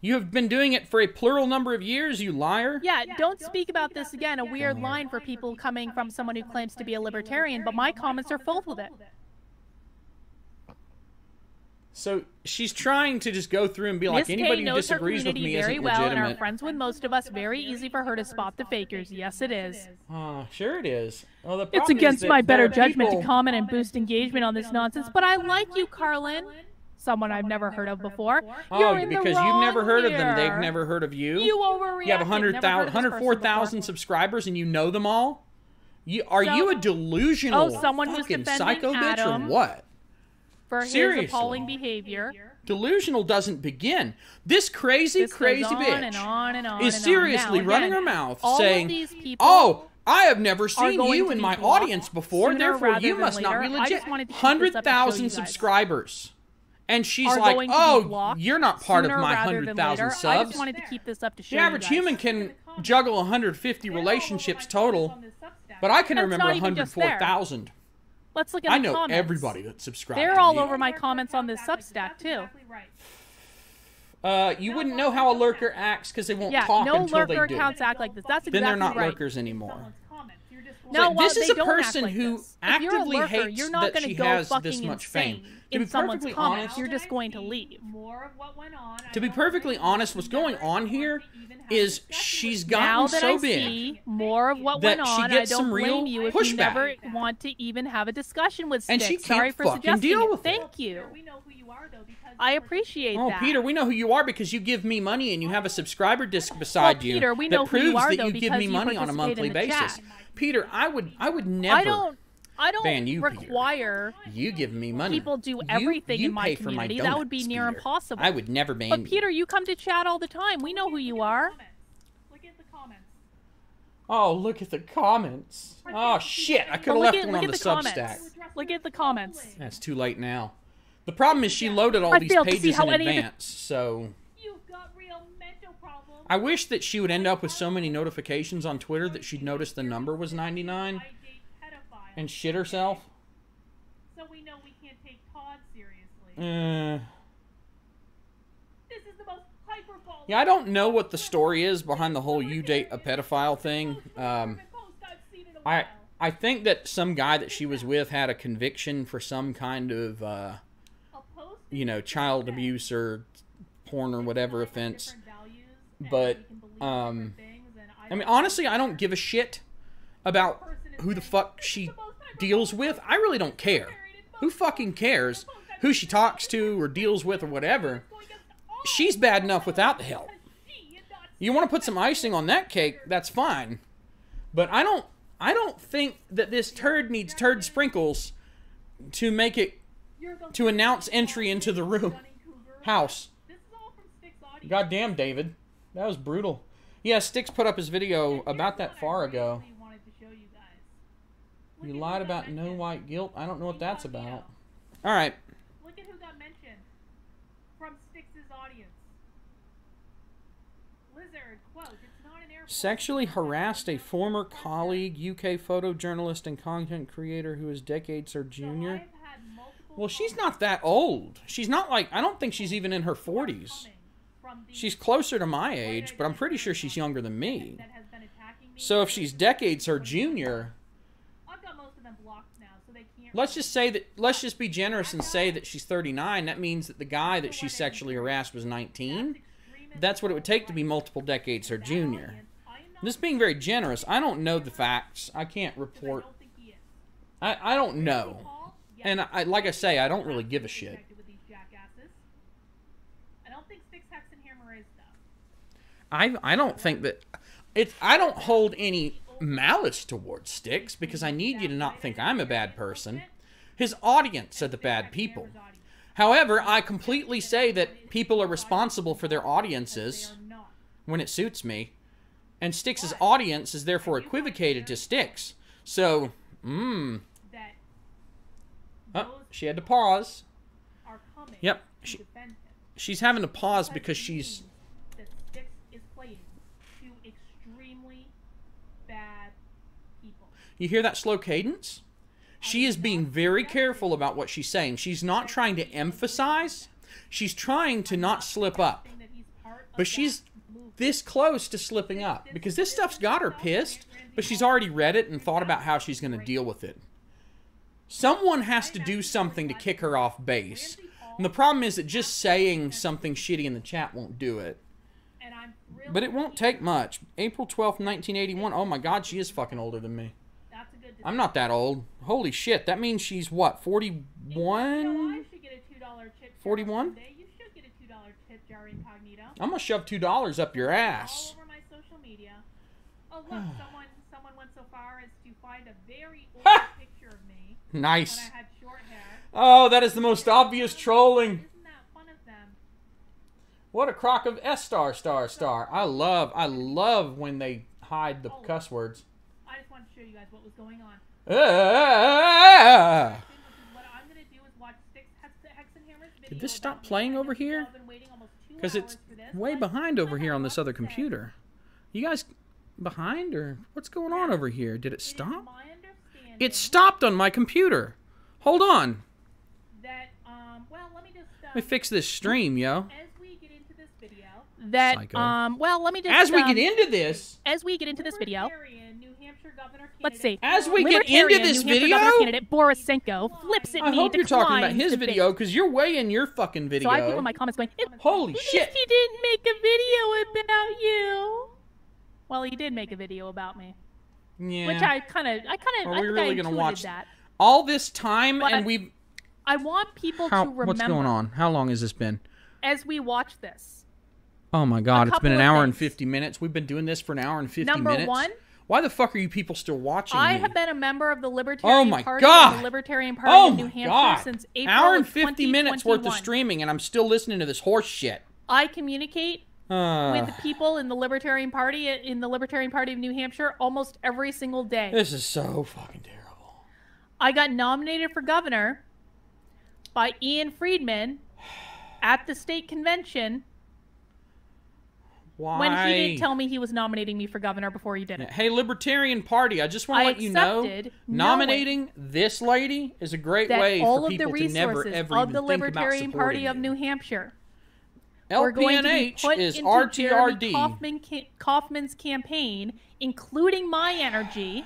You have been doing it for a plural number of years, you liar. Yeah, don't speak about this again. A weird line for people coming from someone who claims to be a libertarian, but my comments are full with it. So she's trying to just go through and be like, Miss K anybody who knows her disagrees with me very isn't well and are friends with most of us. Very easy for her to spot the fakers. Yes, it is. Oh, sure it is. Well, the It's problem is against that my better judgment people- to comment and boost engagement on this nonsense, but I like you, Karlyn. Someone I've never heard of before. Oh, You're in the because you've never wrong heard of them. They've never heard of you. You overreacted. You have Never 100,000 heard of this person 104,000 subscribers and you know them all? You Are So- you a delusional Oh, someone who's fucking defending psycho bitch or what? For his Seriously. appalling behavior. Delusional doesn't begin. This crazy, This crazy bitch and on and on is and on. seriously Now, running again, her mouth saying, "Oh, I have never seen you in my audience before, therefore you than must not be. I legit." wanted to keep up to 100,000 subscribers. And she's like, going to be "Oh, you're not part of my 100,000 later. subs." I just wanted to keep this up to show The average human can juggle 150 relationships total, but I can That's remember not even just there. 104,000. Let's look at I know comments. everybody that subscribed. They're all over my comments on this Substack, too. right. Uh, you wouldn't know how a lurker acts because they won't Yeah, talk no until lurker they do. No lurker accounts act like this. That's exactly Then exactly they're not right. lurkers anymore. Someone's comments. You're just No, So well, this is they a don't act person like who this. If you're a actively lurker, hates you're not that gonna she go has this much insane fame. In to be someone's perfectly comments. honest, You're just going to leave. More of what went on, To be perfectly honest, what's going on want to here even have a is discussion she's gotten so I big more of what that went she on, gets I some don't real blame you if you never pushback. want to even have a discussion with And Styx. she Sorry can't for fucking suggesting deal it. with it. Thank you. We know who you are, though, because I you're appreciate Oh, that. Peter, we know who you are because you give me money and you have a subscriber disc beside you Peter, we that know who proves you are, that you give me money on a monthly basis. chat. Peter, I would I would never I don't. I don't ban you, Peter. require you give me money. people do everything you in my pay for community. that would be near Peter. impossible. I would never ban But you. Peter, you come to chat all the time. We know who you are. Look at the comments. Oh, look at the comments. Oh shit, I could have left at- one on the the. Substack. Look at the comments. That's too late now. The problem is she loaded all I these failed to see pages in any of the- advance, so You've got real mental problems. I wish that she would end up with so many notifications on Twitter that she'd notice the number was 99 I date pedophiles. And shit herself. So we know we can't take Todd seriously. Uh, This is the most hyperbolic. yeah, I don't know what the story is behind the whole you date a pedophile thing. Um, I've seen in a I. I think that some guy that she was with had a conviction for some kind of uh, you know child abuse or porn or whatever offense. different values, and But, we can believe um, different things, and I mean, honestly, I don't give a shit about who the fuck she deals with. I really don't care. Who fucking cares who she talks to or deals with or whatever? She's bad enough without the help. You want to put some icing on that cake, that's fine. But I don't I don't think that this turd needs turd sprinkles to make it to announce entry into the room house. Goddamn, David. That was brutal. Yeah, Styx put up his video about that far ago. Really wanted to show you guys. Look You lied who about no white guilt. I don't know what that's about. All right. Look at who got mentioned from Styx's audience. Lizard, quote, it's not an air Sexually harassed a former colleague, UK photojournalist and content creator who is decades her junior. Well, she's not that old. She's not like I don't think she's even in her 40s. She's closer to my age, but I'm pretty sure she's younger than me. So if she's decades her junior, I've got most of them blocked now, so they can't. Let's just say that let's just be generous and say that she's 39. That means that the guy that she sexually harassed was 19. That's what it would take to be multiple decades her junior. This being very generous, I don't know the facts. I can't report. I, I don't know. And I, like I say, I don't really give a shit. I I don't think that it's I don't hold any malice towards Styx because I need you to not think I'm a bad person. His audience are the bad people. However, I completely say that people are responsible for their audiences They are not. when it suits me, and Styx's audience is therefore equivocated to Styx. So, mmm. Oh, she had to pause. Yep, she- She's having to pause because she's means that Styx is playing two extremely bad people. You hear that slow cadence? She is being very careful about what she's saying. She's not trying to emphasize. She's trying to not slip up. But she's this close to slipping up because this stuff's got her pissed, but she's already read it and thought about how she's going to deal with it. Someone has to do something to kick her off base. And the problem is that just saying something shitty in the chat won't do it. But it won't take much. April 12th, 1981. Oh my god, she is fucking older than me. I'm not that old. Holy shit, that means she's what, 41? I should get a two dollar tip. jar 41? You should get a two dollar tip jar incognito. I'm gonna shove $2 up your All ass. over my social media. Oh look, someone someone went so far as to find a very old picture of me Nice. when I had short hair. Oh, that is the most obvious trolling. Isn't that fun of them? What a crock of S star star star. I love I love when they hide the oh. cuss words. I just wanted to show you guys what was going on. Ah! What I'm gonna do is watch Styx Hex- Hexenhammer's video. Did this stop playing over here? I've been waiting almost two Because it's hours for this. way behind over here on this other computer. You guys behind or what's going on over here? Did it It is stop? It stopped on my computer. Hold on. that um well let me just uh, Let me fix this stream, yo. as we get into this video That um well let me just As we um, get into this, as we get into this video let's see as we get into this video, governor candidate Borysenko flips at I me hope you're talking about his to video because you're way in your fucking video. So I have people in my comments going, Holy shit. he didn't make a video about you." Well, he did make a video about me, yeah. which I kind of, I kind of, Are I we think really I gonna watch that. all this time But- and we I want people how to remember what's going on? How long has this been? as we watch this. Oh my god, it's been an couple of hour and 50 minutes. We've been doing this for an hour and 50 Number minutes. one, Why the fuck are you people still watching I me? have been a member of the Libertarian Oh my Party God. the Libertarian Party Oh of New Hampshire god. since April hour and 50 minutes worth of streaming and I'm still listening to this horse shit. I communicate Uh, with people in the Libertarian Party in the Libertarian Party of New Hampshire almost every single day. this is so fucking terrible. I got nominated for governor by Ian Friedman at the state convention Why? when he didn't tell me he was nominating me for governor before he did it. Hey, Libertarian Party, I just want to let you know nominating this lady is a great That way all for of the people to never ever of the Libertarian Party of. New Hampshire were going to be LPNH is RTRD. Kauffman Kauffman's campaign, including my energy,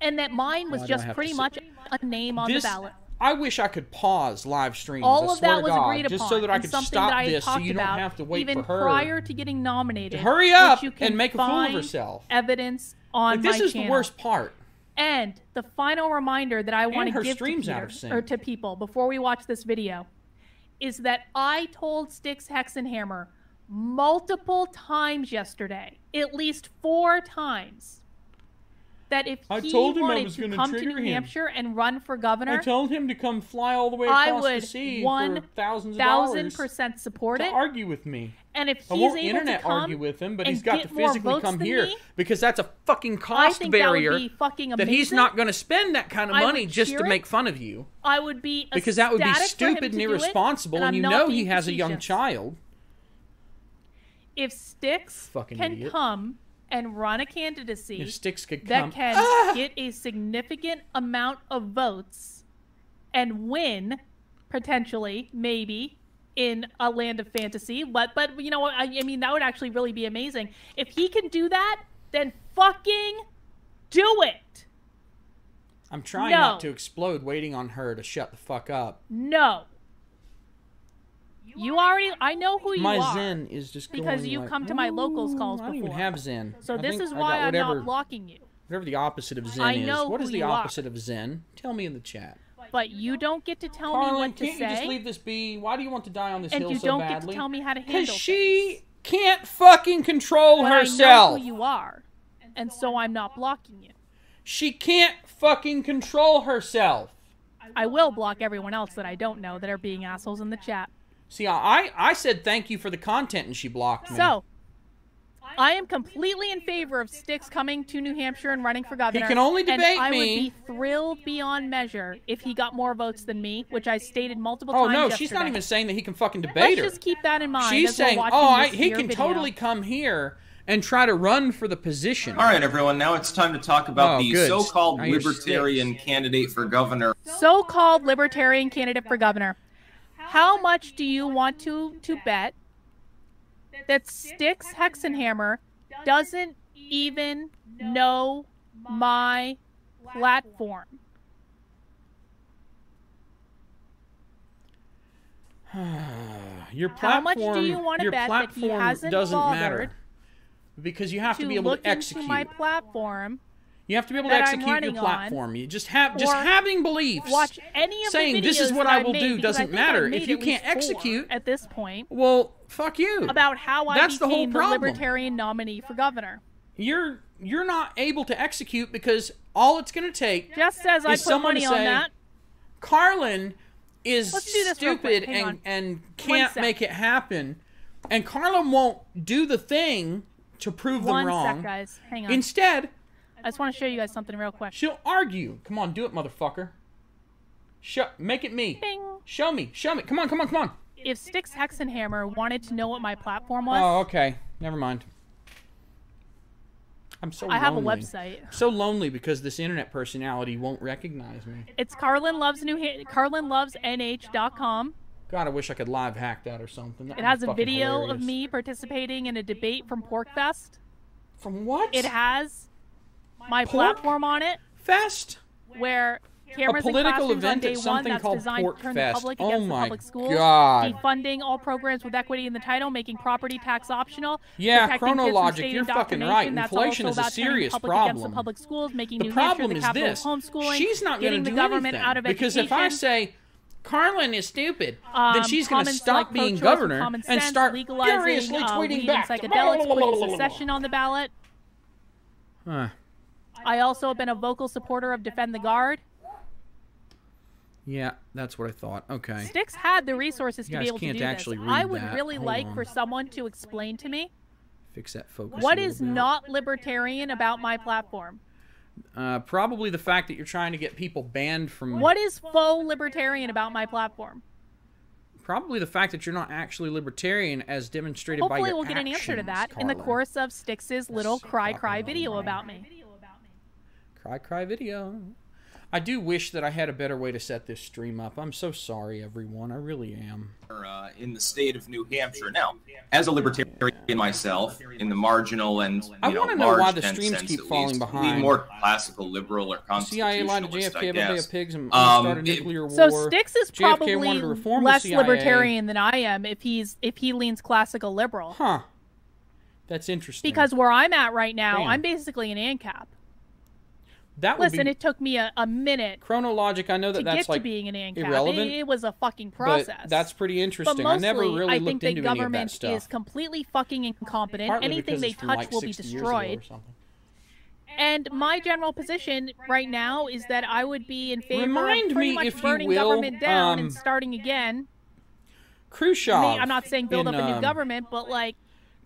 and that mine was just pretty much a name on This, the ballot. I wish I could pause live streams. All of that was God, agreed just upon. so that I could stop I this, so you don't about have to wait even for her. prior to getting nominated. hurry up you can and make a fool of herself. Evidence on Like, this is channel. the worst part. And the final reminder that I want to give to, stream's out Peter, or to people before we watch this video is that I told Styx Hexenhammer multiple times yesterday, at least four times, that if I he told him I wanted was to come to New him. Hampshire and run for governor, I told him to come fly all the way I across the sea one for thousands of thousand dollars percent support to it. argue with me. And if I he's won't able internet to come argue with him, but and he's got get to physically come here me, because that's a fucking I cost think barrier that be fucking that he's not going to spend that kind of I money just to it. make fun of you I would be because that would be ecstatic for him stupid and do it, irresponsible, and, you know he has a young child. If Styx Fucking can come and run a candidacy If Styx could that come, can Ah! get a significant amount of votes and win potentially maybe in a land of fantasy but but you know what I, I mean that would actually really be amazing if he can do that then fucking do it I'm trying No. not to explode, waiting on her to shut the fuck up. no you already i know who you my are My Zen is just Because going you like, come to my locals "Oh, calls I don't even have Zen. so I this is why i'm not blocking you Whatever the opposite of Zen I is. know What is the you are. opposite of Zen? Tell me in the chat. but you don't get to tell me what to can't you just leave this be? Why do you want to die on this and hill you so don't badly? get to tell me how to handle Because she can't fucking control But I know herself. who you are, and so I'm not blocking you. She can't fucking control herself. I will block everyone else that I don't know that are being assholes in the chat. See, I I said thank you for the content, and she blocked me. So, I am completely in favor of Styx coming to New Hampshire and running for governor. He can only debate and debate I me. would be thrilled beyond measure if he got more votes than me, which I stated multiple oh times Oh no, yesterday. she's not even saying that he can fucking debate Let's debate her. just keep that in mind. She's saying, oh, I, he can video. totally come here and try to run for the position. All right, everyone. Now it's time to talk about Oh, the good. so-called libertarian Styx. candidate for governor. so-called libertarian candidate for governor. How much do you want to to bet that Styx Hexenhammer doesn't even know my platform? Your How much platform, do you wanna bet that he hasn't doesn't matter bothered because you have to, To be able look to execute. into my platform, you have to be able to execute your platform. You just have just having beliefs. watch any of saying this is what I will do doesn't matter if you can't execute. at this point Well, fuck you. about how I That's the whole became the, problem. libertarian nominee for governor. you're you're not able to execute because all it's going to take Just as I Is put someone to money on that. Karlyn is Let's do this real stupid and and can't make it happen, and Karlyn won't do the thing to prove them wrong. sec, guys. Hang on. Instead, I just want to show you guys something real quick. she'll argue. Come on, do it, motherfucker. Show, make it me. Bing. Show me. Show me. Come on, come on, come on. If Styx Hexenhammer wanted to know what my platform was, Oh, okay. Never mind. I'm so I have a lonely. website. So lonely because this internet personality won't recognize me. It's Karlyn Loves New Ha- KarlynLovesNH.com. God, I wish I could live hack that or something. That'd It has a video of me participating in a debate from PorcFest. From what? It has my Pork platform on it Fest. where cameras a political classrooms event on day one something that's called designed Pork to turn the Fest. public Oh against my the public schools, God. defunding all programs with equity in the title, making property tax optional, Yeah, chronologic, you're fucking right. Inflation is a serious public against the problem. public schools, making The New problem Hampshire the is this: homeschooling, she's not going to do government anything out of because education. if I say Karlyn is stupid, Um, then she's going to stop being governor and sense, start legalizing, furiously uh, tweeting back. and psychedelics, putting secession on the ballot. Huh. I also have been a vocal supporter of Defend the Guard. Yeah, that's what I thought. Okay. Styx had the resources to be able to can't do actually this. I would that. really Hold like on. for someone to explain to me Fix that focus. what is bit. not libertarian about my platform. Uh, probably the fact that you're trying to get people banned from. What is faux libertarian about my platform? Probably the fact that you're not actually libertarian, as demonstrated by your Hopefully, we'll get an answer to that in the course of Styx's little cry cry video about me. Cry, cry video. I do wish that I had a better way to set this stream up. I'm so sorry, everyone. I really am. uh, in the state of New Hampshire. Now, as a libertarian myself, in the marginal and you I know, wanna know why the streams keep falling least, behind. lean more classical liberal or CIA lied to JFK I about Bay guess. of Pigs and Um, started a it- nuclear So war. Styx is probably to reform the less libertarian than I am if he's if he leans classical liberal. Huh. That's interesting. Because where I'm at right now, Damn. I'm basically an ANCAP. That Listen, be it took me a, a minute chronologic. I know that that's get like to being an ANCAP. irrelevant, It, it was a fucking process. but that's pretty But interesting. mostly, I never really I looked think that into any of that government stuff. is completely fucking incompetent. Partly Anything they touch like, will be 60 years ago or destroyed. And my general position right now is that I would be in favor Remind of pretty much burning will, government down um, and starting again. Khrushchev. I mean, I'm not saying build in, up a new um, government, but like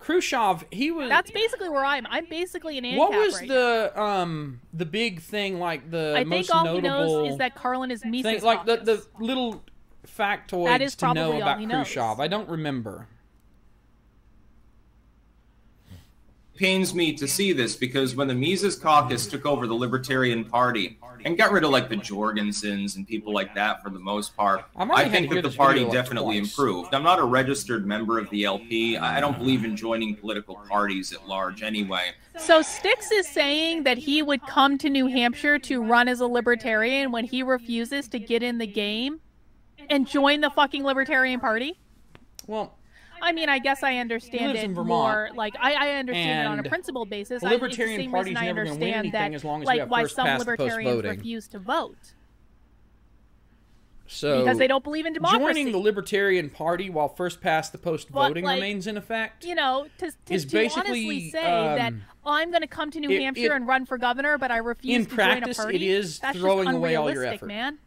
Khrushchev, he was. that's basically where I'm. I'm basically an what was right the um the big thing like the I most think all notable he knows is that Karlyn is Mises thing like the the little factoids That is to know about. Khrushchev. I don't remember. Pains me to see this because when the Mises Caucus took over the Libertarian Party and got rid of like the Jorgensens and people like that for the most part, I've already I had think that the party definitely twice. improved. I'm not a registered member of the LP. I don't believe in joining political parties at large anyway. So Styx is saying that he would come to New Hampshire to run as a libertarian when he refuses to get in the game and join the fucking Libertarian Party. Well, I mean, I guess I understand it more. Like I, I understand it on a principle basis. the I- it's Libertarian the same Party's reason I never win understand anything that, as long as like why first some past the post libertarians voting. refuse to vote so because they don't believe in democracy. joining the Libertarian Party while first past the post voting like, remains in effect. you know, to, to, is to basically, honestly say that um, oh, I'm going to come to New it- Hampshire it- and run for governor, but I refuse to practice, join a it party. is That's throwing away all your effort. man.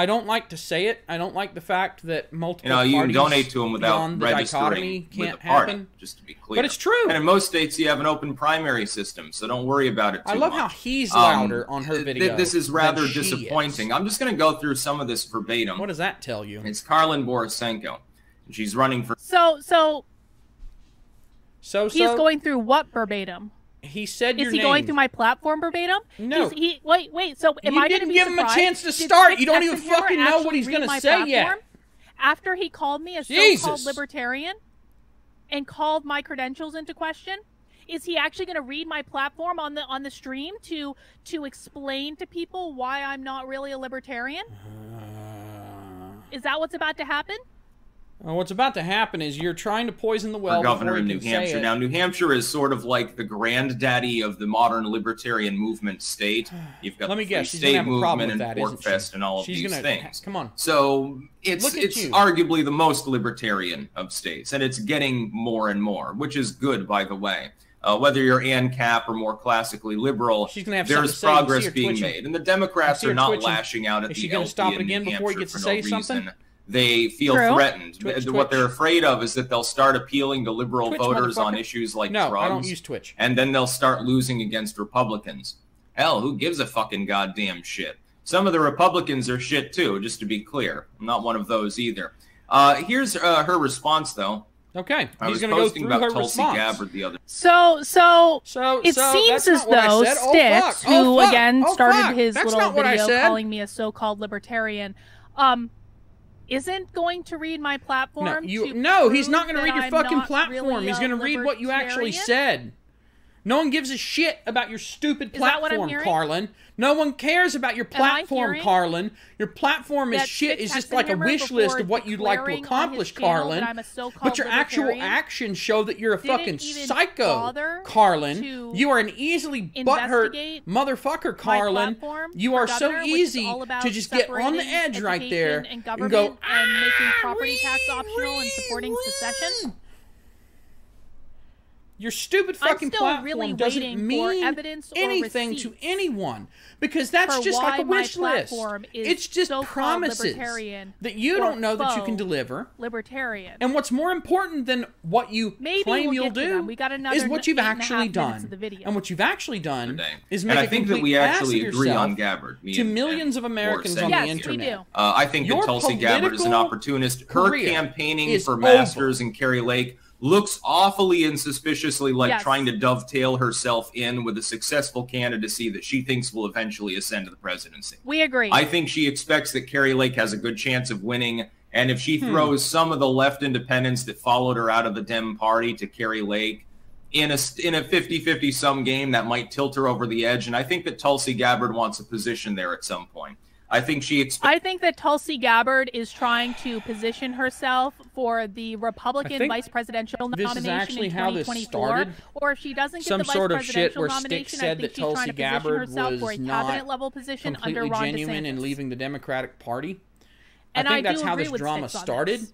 I don't like to say it. I don't like the fact that multiple You know, you can parties donate to them without beyond the registering dichotomy with can't the party, happen. just to be clear. But it's true. And in most states, you have an open primary system, so don't worry about it too I love much. how he's Um, louder on her th- video. This is than rather she is. disappointing. I'm just going to go through some of this verbatim. What does that tell you? It's Karlyn Borysenko. She's running for So, so So, he's so going through what verbatim? He said Is he name. going through my platform verbatim? No. He's- he wait, wait. So am You I going to didn't give him a chance to start. You don't even fucking know what he's gonna say yet. After he called me a so-called libertarian and called my credentials into question, is he actually going to read my platform on the on the stream to to explain to people why I'm not really a libertarian? Uh. Is that what's about to happen? Uh, what's about to happen is you're trying to poison the well governor you New Hampshire. Now, New Hampshire is sort of like the granddaddy of the modern libertarian movement state. You've got Let me guess, she's State have a problem movement and that? PorcFest and all of She's these gonna things. come on. So it's it's you. arguably the most libertarian of states, and it's getting more and more, which is good, by the way. Uh, whether you're ANCAP or more classically liberal, She's gonna have there's to say. You see progress being twitching. made, and the Democrats are not twitching. lashing out at Is the she LP stop it again before he gets to for say no something? Reason. They feel True. threatened. Twitch, Th- What they're afraid of is that they'll start appealing to liberal Twitch, voters on issues like no, drugs I don't use Twitch. and then they'll start losing against Republicans. Hell, who gives a fucking goddamn shit? Some of the Republicans are shit too, just to be clear. I'm not one of those either. Uh, here's uh, her response, though. Okay, I he's was going to go posting through about her Tulsi response. Gabbard the other. So, so So it so seems as not what I though said. Oh, Styx. Oh, who fuck. again Oh, started fuck. his That's little not what I video calling me a so-called libertarian, um, isn't going to read my platform. No, you no, he's not going to read your I'm fucking platform. really he's going to read what you actually said. No one gives a shit about your stupid Is that what I'm platform. Karlyn. No one cares about your platform, Karlyn. Your platform is shit. It's just like a wish list of what you'd like to declaring on his accomplish, Karlyn. I'm a so-called But your actual actions show that you're a fucking psycho, Karlyn. You are an easily butthurt motherfucker, Karlyn. You are so governor, which is easy to just get on the edge right there and and go and making "Ah, property tax optional and supporting secession. Wee." Your stupid fucking still platform really doesn't mean evidence anything to anyone because that's just like a wish list. platform It's just so-called promises that you don't know that you can deliver. libertarian. And what's more important than what you Maybe claim we'll you'll do. We got is what you've eight and a half actually minutes done. the video. And what you've actually done today. is make and I a think that we ass actually of agree yourself on Gabbard. me to and- millions of Americans on Morrison. the internet. we do. Uh, I think Your that Tulsi Gabbard is an opportunist. Her campaigning is for. Masters and Kari Lake looks awfully and suspiciously like Yes. trying to dovetail herself in with a successful candidacy that she thinks will eventually ascend to the presidency. We agree. I think she expects that Kari Lake has a good chance of winning. And if she Hmm. throws some of the left independents that followed her out of the Dem party to Kari Lake in a in a 50-50 sum game, that might tilt her over the edge. And I think that Tulsi Gabbard wants a position there at some point. I think she expects. I think that Tulsi Gabbard is trying to position herself for the Republican vice presidential this is nomination actually in how this 2024. started. Or if she doesn't get Some the vice sort of shit presidential where Styx nomination, said I think that she's trying Tulsi to position Gabbard herself for a was not cabinet level position under completely Ron genuine DeSantis. and leaving the Democratic Party. and I think I that's do how this with drama Styx started. this.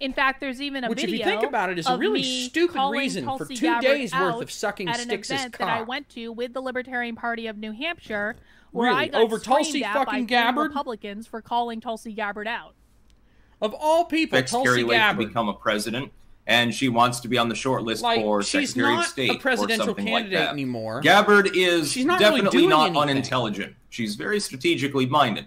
In fact, there's even a Which, if video you think about it, is a of really me stupid calling reason for Tulsi two Gabbard days worth out of sucking at an Styx's event that I went to with the Libertarian Party of New Hampshire, where I Really? got Over Tulsi screamed at fucking Gabbard? Republicans for calling Tulsi Gabbard out. Of all people, expects Tulsi Kari Lake Gabbard. to become a president, and she wants to be on the short list like for she's Secretary not of State a presidential or something candidate like that. anymore. Gabbard is She's not definitely doing not anything. unintelligent. She's very strategically minded.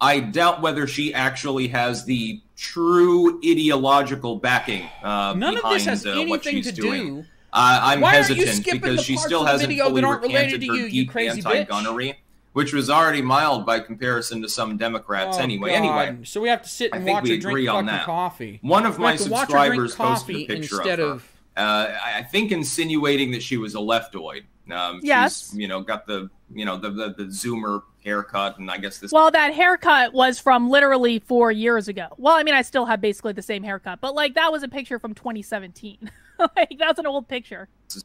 I doubt whether she actually has the true ideological backing uh, None of this has uh, anything what she's to doing. do. Uh, I'm Why hesitant because she still hasn't video fully that aren't related recanted to her you, you deep crazy bitch? Anti-gunnery, which was already mild by comparison to some Democrats. Oh, anyway, God. anyway, so we have to sit I and think watch we her drink agree on fucking that. coffee. one of We my have to watch her drink subscribers posted a coffee picture instead of her. of uh, I I think insinuating that she was a leftoid. Um, Yes. she's, you know, got the you know the, the the Zoomer haircut, and I guess this. Well, that haircut was from literally four years ago. Well, I mean, I still have basically the same haircut, but like that was a picture from 2017. like that's an old picture. is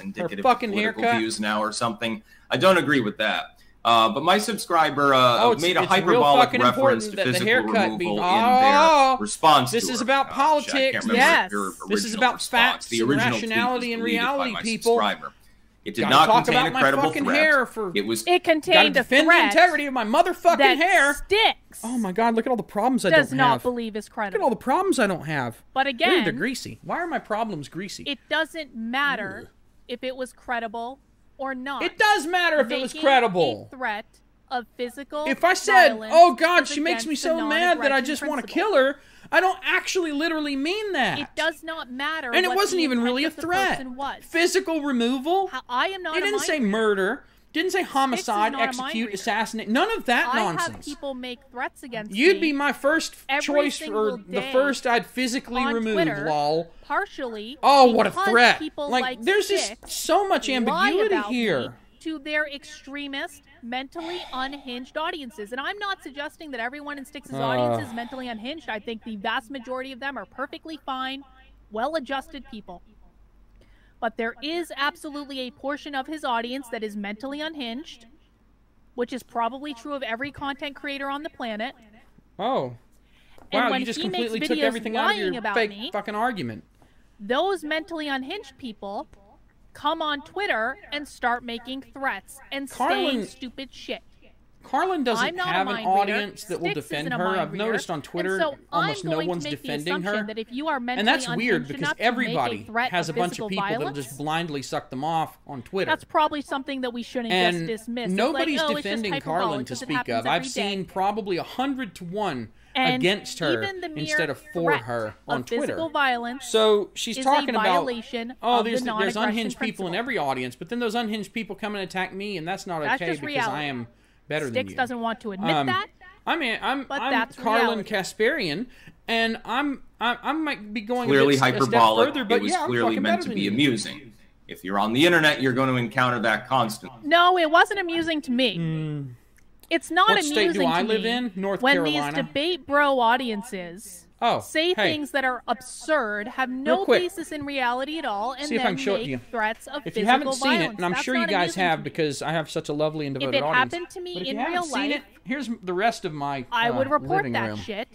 indicative fucking of political haircut. views now or something. I don't agree with that. Uh, but my subscriber uh, Oh, made a it's hyperbolic reference to the physical haircut removal be- in Oh, their response. this to is about Uh, politics. I can't remember Yes. This is about response. facts The and original tweet rationality and reality, people. subscriber. It did Gotta not talk contain about a my credible fucking threat. hair for- It was It contained a defend the integrity of my motherfucking that hair. sticks. Oh my god, look at all the problems I don't have. Does not have. believe is credible. Look at all the problems I don't have. But Ooh, again, they're greasy. Why are my problems greasy? it doesn't matter if it was credible or not. It does matter if it was credible. A threat of physical. If I said, "Oh God, she makes me so mad that I just want to kill her," I don't actually literally mean that. It does not matter. and it wasn't even really a threat. Physical removal. How- I am not. It didn't say reader. murder. Didn't say homicide, not a mind execute, assassinate. None of that I have nonsense. people make threats against You'd me be my first choice single or the first I'd physically remove. Twitter. Lol. partially. Oh, what a threat! People Like, like there's just so much ambiguity here. To their extremist, mentally unhinged audiences. And I'm not suggesting that everyone in Styx' audience is mentally unhinged. I think the vast majority of them are perfectly fine, well adjusted people. But there is absolutely a portion of his audience that is mentally unhinged, which is probably true of every content creator on the planet. Oh. And Wow, you just completely took everything out of your about fake me- fucking argument. those mentally unhinged people come on Twitter and start making threats and Karlyn- saying stupid shit. Karlyn doesn't have an mind reader. audience that will Styx defend her. I've reader. noticed on Twitter so almost no one's to make the defending her. That if you are And that's weird because everybody a has a bunch of people that'll just blindly suck them off on Twitter. That's probably something that we shouldn't and oh, just dismiss. Nobody's like, oh, defending Karlyn to speak of. I've day. seen probably a hundred to one And against her even the mere instead of for her on Twitter. So she's talking about oh, of the there's there's unhinged people in every audience, but then those unhinged people come and attack me, and that's not That's okay because reality. I am better than you. doesn't want to admit Um, that. I mean, I'm but I'm that's Carlin reality. Kasparian, and I'm I, I might be going clearly a, bit, a step hyperbolic. further, but it was yeah, I'm clearly meant to be you. amusing. If you're on the internet, you're going to encounter that constantly. No, it wasn't amusing to me. It's not. What amusing state do to I me live in? North when Carolina. these debate bro audiences Oh, say hey. things that are absurd, have no basis in reality at all, and See if then can show it to make you. threats of If you haven't seen violence. it, and I'm That's sure you guys have because I have such a lovely and devoted it audience. happened to me in real life, it, here's the rest of my. I uh, would report that room. shit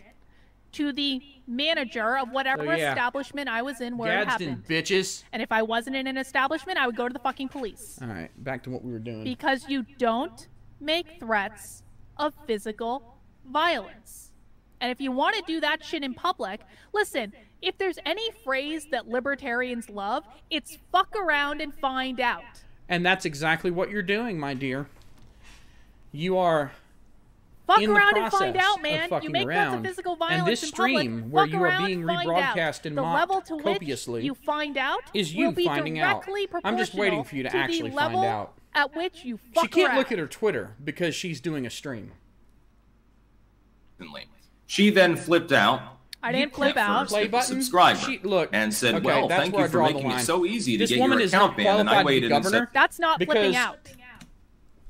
to the manager of whatever So, yeah. establishment I was in where it Gadsden, happened. bitches. And if I wasn't in an establishment, I would go to the fucking police. All right, back to what we were doing. Because you don't make threats of physical violence. And if you want to do that shit in public, listen, if there's any phrase that libertarians love, it's fuck around and find out. And that's exactly what you're doing, my dear. You are Fuck in the around and find out, man. You make threats of around. physical And violence this in public. stream where you are being rebroadcast out. and the mocked level to copiously which you find out is you will be finding out. directly I'm just waiting for you to the actually find level out. At which you fuck she can't around. look at her Twitter because she's doing a stream. She then flipped out. I didn't You flip out. Play button. subscriber She, look, and said, okay, "Well, thank you for making it so easy to This get woman your is account not banned." And I qualified to be waited and said. That's not flipping out.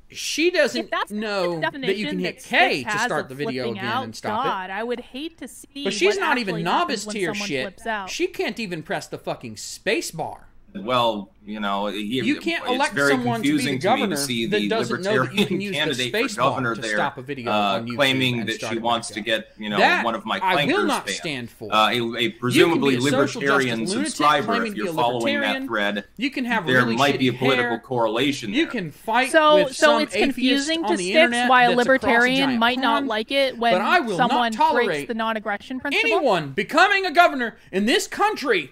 She doesn't that's know the that you can hit K to start the video again out, and stop God, I would hate to see. But she's what not even novice happens when tier shit. She can't even press the fucking space bar. Well, you know, he, You can't it's elect very someone to be confusing the governor to see that the doesn't know that you libertarian can use the candidate space for governor to there, stop a video uh, claiming that she wants to get, you know, That one of my I will not banned. stand for. Uh, a, a presumably a libertarian lunatic subscriber, if you're following that thread, You can have there really might be a political hair. correlation. You can fight So, with so some it's atheist confusing on to the Styx internet why a libertarian giant might not like it when but I will not someone breaks the non-aggression principle. Anyone becoming a governor in this country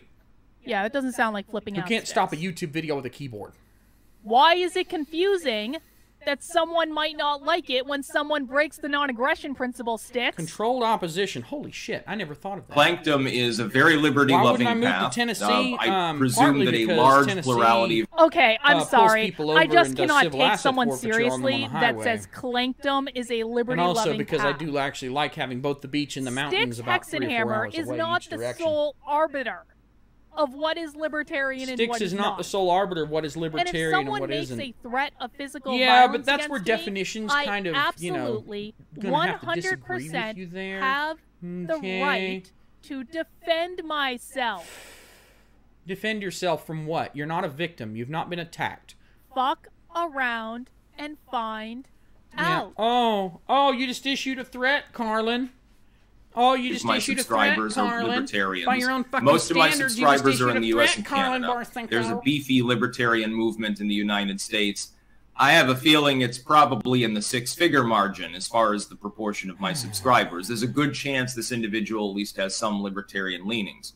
Yeah, it doesn't sound like flipping who out. can't stop a YouTube video with a keyboard. Why is it confusing that someone might not like it when someone breaks the non-aggression principle? Styx. Controlled opposition. Holy shit! I never thought of that. Plankton is a very liberty-loving path. Why wouldn't I move to. Tennessee? Uh, I Um, presume partly that a large Tennessee- plurality of Okay, I'm uh, pulls sorry. people I over just and does cannot take someone forfeiture on them on seriously that says clankdom is a liberty-loving also because I do actually like having both the beach and the mountains Styx about three or four Hexenhammer hours is away not each the direction. sole arbiter of what is libertarian and what is is not the sole arbiter of what is libertarian And if and, someone what makes isn't. a threat of physical Yeah, but violence that's where me, definitions I kind of, you know, absolutely, gonna have to disagree with 100% you there. have Okay. the right to defend myself. Defend yourself from what? You're not a victim. You've not been attacked. Fuck around and find Yeah. out. Oh, oh, you just issued a threat, Karlyn. Oh, you just my issued a threat, subscribers are Karlyn. libertarians. By your own fucking Most of my standards, subscribers are in the U.S. threat, and Carlin Canada. Barthenko. There's a beefy libertarian movement in the United States. I have a feeling it's probably in the six-figure margin as far as the proportion of my subscribers. There's a good chance this individual at least has some libertarian leanings.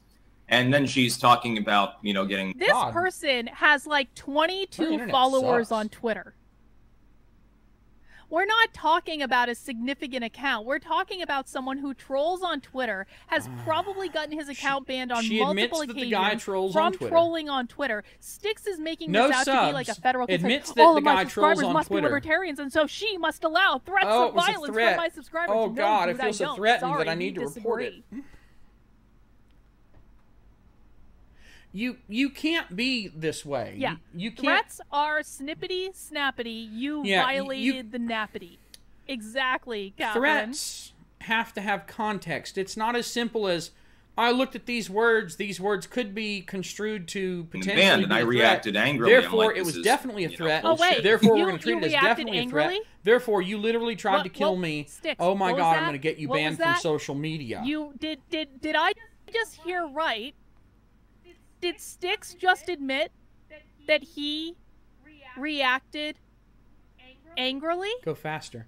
And then she's talking about, you know, getting This God. person has like 22 internet followers sucks. on Twitter. We're not talking about a significant account. We're talking about someone who trolls on Twitter, has ah, probably gotten his account banned on she multiple admits that the occasions guy trolls from on Twitter. trolling on Twitter. Styx is making No this out to be like a federal concern. Admits that All the of my guy trolls subscribers on must Twitter. be libertarians, and so she must allow threats Oh, of it was a violence threat. from my subscribers. Oh, No, God, I dude, feel so threatened that I need to report it. disagree. You you can't be this way. Yeah. You, you can't. Threats are snippety snappity. You Yeah, violated you- the nappity. Exactly, Catherine. threats have to have context. It's not as simple as I looked at these words. These words could be construed to potentially banned, and be I a threat. reacted angrily. Therefore, like, it was is, definitely a you know, threat. Oh, wait. Therefore, You- we're going to treat it as reacted definitely a angrily? threat. Therefore, you literally tried What- to kill what- me. Styx, oh my what was God, I'm going to get you What banned from social media. You did did did I just hear right? Did Styx just admit that he reacted angrily? Go faster.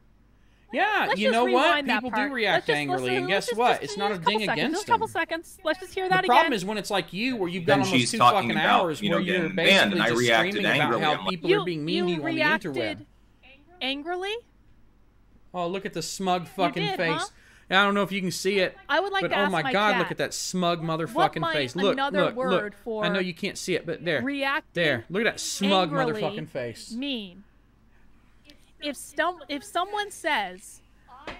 Yeah, Let's you know what? People do react Let's angrily, listen- and guess just- what? just- It's not a just ding seconds, against just a couple them. seconds. Let's just hear that The that problem again. is when it's like you, where you've Then got almost she's two fucking about, hours you know, where you're basically and I just reacted screaming about angrily. how like- people you, are being mean you to you on the reacted interweb. angrily. Oh, look at the smug fucking did, face. huh? I don't know if you can see it. I would like but to oh ask my my god, chat, look at that smug motherfucking might face. Look, another look, word look. for I know you can't see it, but there, reacting there. Look at that smug motherfucking face. mean? If some if someone says,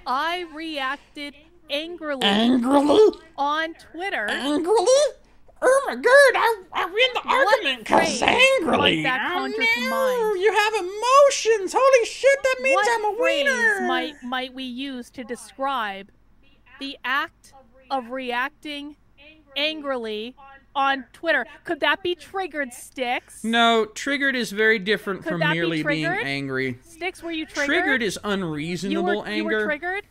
"I reacted angrily Angrily? on Twitter," Angrily? Oh my god, I, I win the What argument because phrase angrily. might that Oh, to no. You have emotions. Holy shit, that means what I'm a phrase wiener. might might we use to describe the act of reacting angrily on Twitter? Could that be triggered, Styx? No, triggered is very different Could from that be merely being angry. Styx, were you triggered? Triggered is you unreasonable were, you were anger. triggered.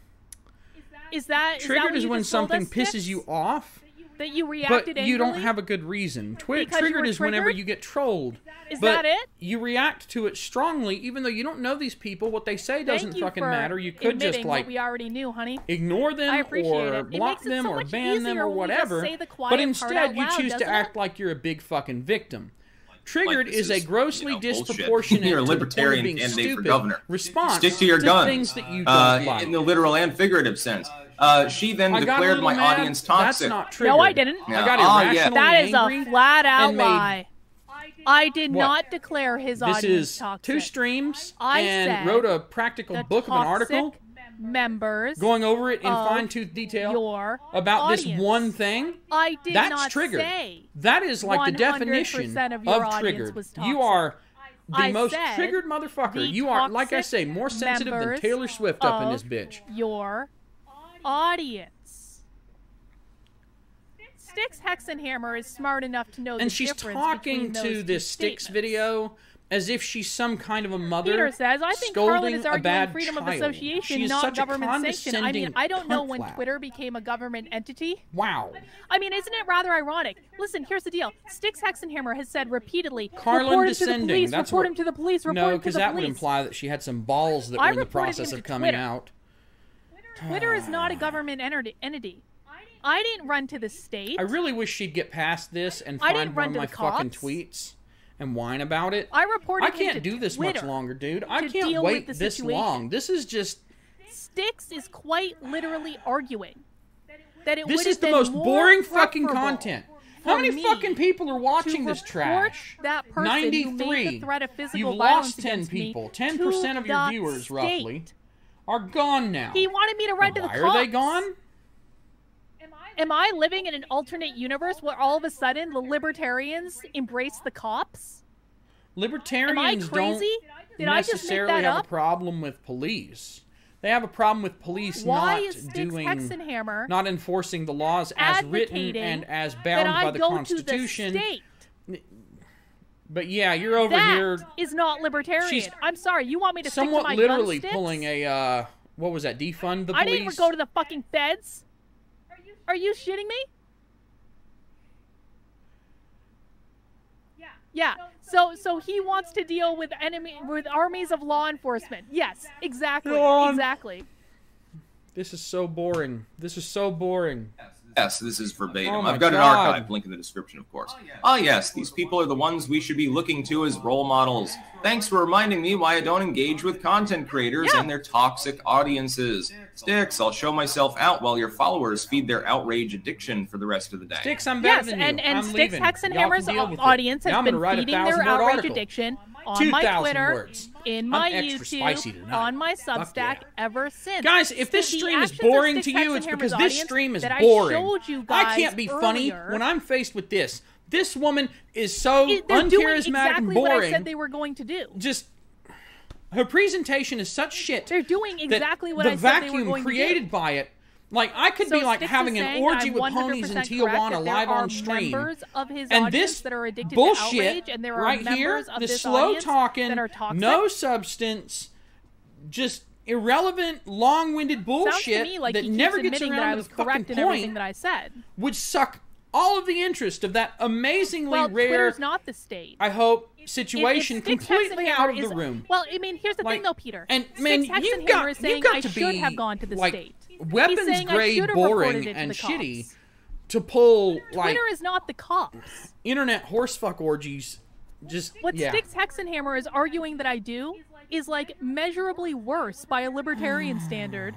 Is that is that Triggered is you when something us, pisses Styx? you off, that you but reacted you don't have a good reason. Twi- Because triggered were is whenever you get trolled. Is but that it? You react to it strongly, even though you don't know these people. What they say doesn't Thank you fucking for matter. You could just admitting like what we already knew, honey. ignore them I appreciate or it. It block makes it them so or ban them or when we just whatever. say the quiet But part instead, out you loud, choose to doesn't act like you're a big fucking victim. Triggered this is a grossly you know, disproportionate You're a to the point of libertarian being candidate for stupid governor. response Stick to your to guns. things that you don't uh, like. in the literal and figurative sense. Uh, she then I declared my mad. audience toxic. That's not triggered. No, I didn't. Yeah. I got Ah, yeah. That is a flat out and made- lie. I did What? not declare his This audience is toxic. two streams I and said wrote a practical book of an article members going over it in fine tooth detail your about this one thing. I did That's not triggered. say That is like the 100% definition of your audience triggered. was You are the I most triggered motherfucker. You are, like I say, more sensitive than Taylor Swift up in this bitch. your audience. Styx Hexenhammer is smart enough to know And the she's difference talking to this Styx video as if she's some kind of a mother. Peter says, I think Karlyn is arguing bad freedom of association, She not government sanction. I mean, I don't know when flap. Twitter became a government entity. Wow. I mean, isn't it rather ironic? Listen, here's the deal. Styx Hexenhammer has said repeatedly, Karlyn report him to the police, That's report what- him to the police, report No, him to because the that would imply that she had some balls that I were in the process of coming Twitter. out. Twitter is not a government entity. I didn't run to the state. I really wish she'd get past this and I find didn't one run of my the fucking tweets and whine about it. I reported I can't do this Twitter much longer, dude. I can't wait this situation. long. This is just Styx is quite literally arguing that it this is the most boring fucking content. How many fucking people are watching this trash? That person who made 93. the threat of physical You've violence lost 10 people. 10% of your viewers, state. roughly, are gone now. He wanted me to run to the Why cops. are they gone? Am I living in an alternate universe where all of a sudden the libertarians embrace the cops? Am I Libertarians crazy? don't Did I just make necessarily that have up? a problem with police. They have a problem with police Why not doing, Hexenhammer not enforcing the laws as written and as bound by the Constitution. the? But yeah, you're over That here is not libertarian. She's I'm sorry. You want me to stick to somewhat my literally gun pulling a uh, what was that? Defund the police. I police. didn't even go to the fucking feds. Are you shitting me? Yeah. Yeah. So so he wants to deal with enemy with armies of law enforcement. Yes, exactly. Exactly. This is so boring. This is so boring. Yes, this is verbatim. Oh I've got an archive link in the description, of course. Ah, yes, these people are the ones we should be looking to as role models. Thanks for reminding me why I don't engage with content creators Yeah. and their toxic audiences. Styx, I'll show myself out while your followers feed their outrage addiction for the rest of the day. Styx, I'm better Yes, than you. and, and I'm Styx leaving. Hexenhammer's Y'all can deal with it. audience Now has I'm been gonna write feeding their outrage article. addiction on my Twitter, words. in my YouTube, on my Substack yeah. ever since. Guys, if this The stream is boring to you, it's because this stream is boring. I I can't be funny when I'm faced with this. This woman is so it- uncharismatic exactly and what I said they were going to do. Just her presentation is such shit. They're doing exactly what the I said they were vacuum going to do. created by it. Like I could So be like having an orgy with ponies in Tijuana live on stream. of his and this that are addicted to bullshit outrage, and there are right members here, of the this slow talking, that are toxic. no substance, just irrelevant, long-winded bullshit to like that never gets around that I to was the fucking point, everything that I said. would suck all of the interest of that amazingly Well, rare. Twitter's not the state. I hope If- if situation completely out of is- the room. Well, I mean, here's the Like, thing, though, Peter. And man, you've got you've got to should be have gone to the like state. Weapons grade should have reported boring and shitty cops. to pull like Twitter is not the cops. internet horsefuck orgies. Just What yeah. Styx Hexenhammer is arguing that I do is like measurably worse by a libertarian standard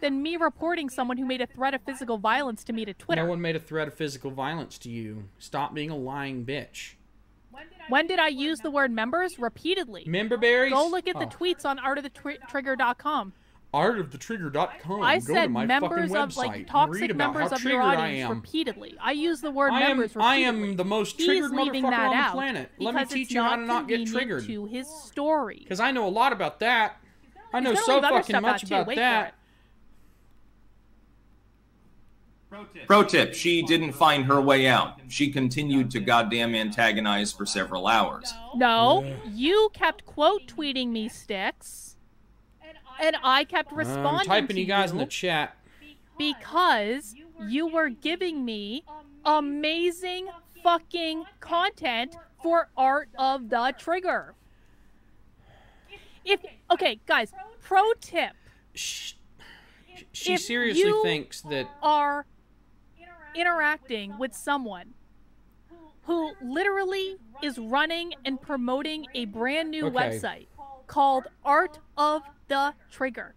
than me reporting someone who made a threat of physical violence to me to Twitter. No one made a threat of physical violence to you. Stop being a lying bitch. When did I use the word members? Repeatedly. Member berries? Go look at the Oh. tweets on artofthetrigger.com. Artofthetrigger.com. I Go to said my members fucking of website like and toxic read about members how of your triggered I audience am. repeatedly. I use the word I am, members I am the most triggered motherfucker that on the planet. Let me teach you how to not get convenient triggered. to his story. Because I know a lot about that. I know so fucking much about Wait for that. it. Pro tip, she didn't find her way out. She continued to goddamn antagonize for several hours. No, you kept quote tweeting me Styx, and I kept responding I'm typing to you guys in the chat. because you were giving me amazing fucking content for Art of the Trigger. If okay, guys, pro tip She, she seriously you thinks that are interacting with someone who literally is running and promoting a brand new Okay. website called Art of the Trigger.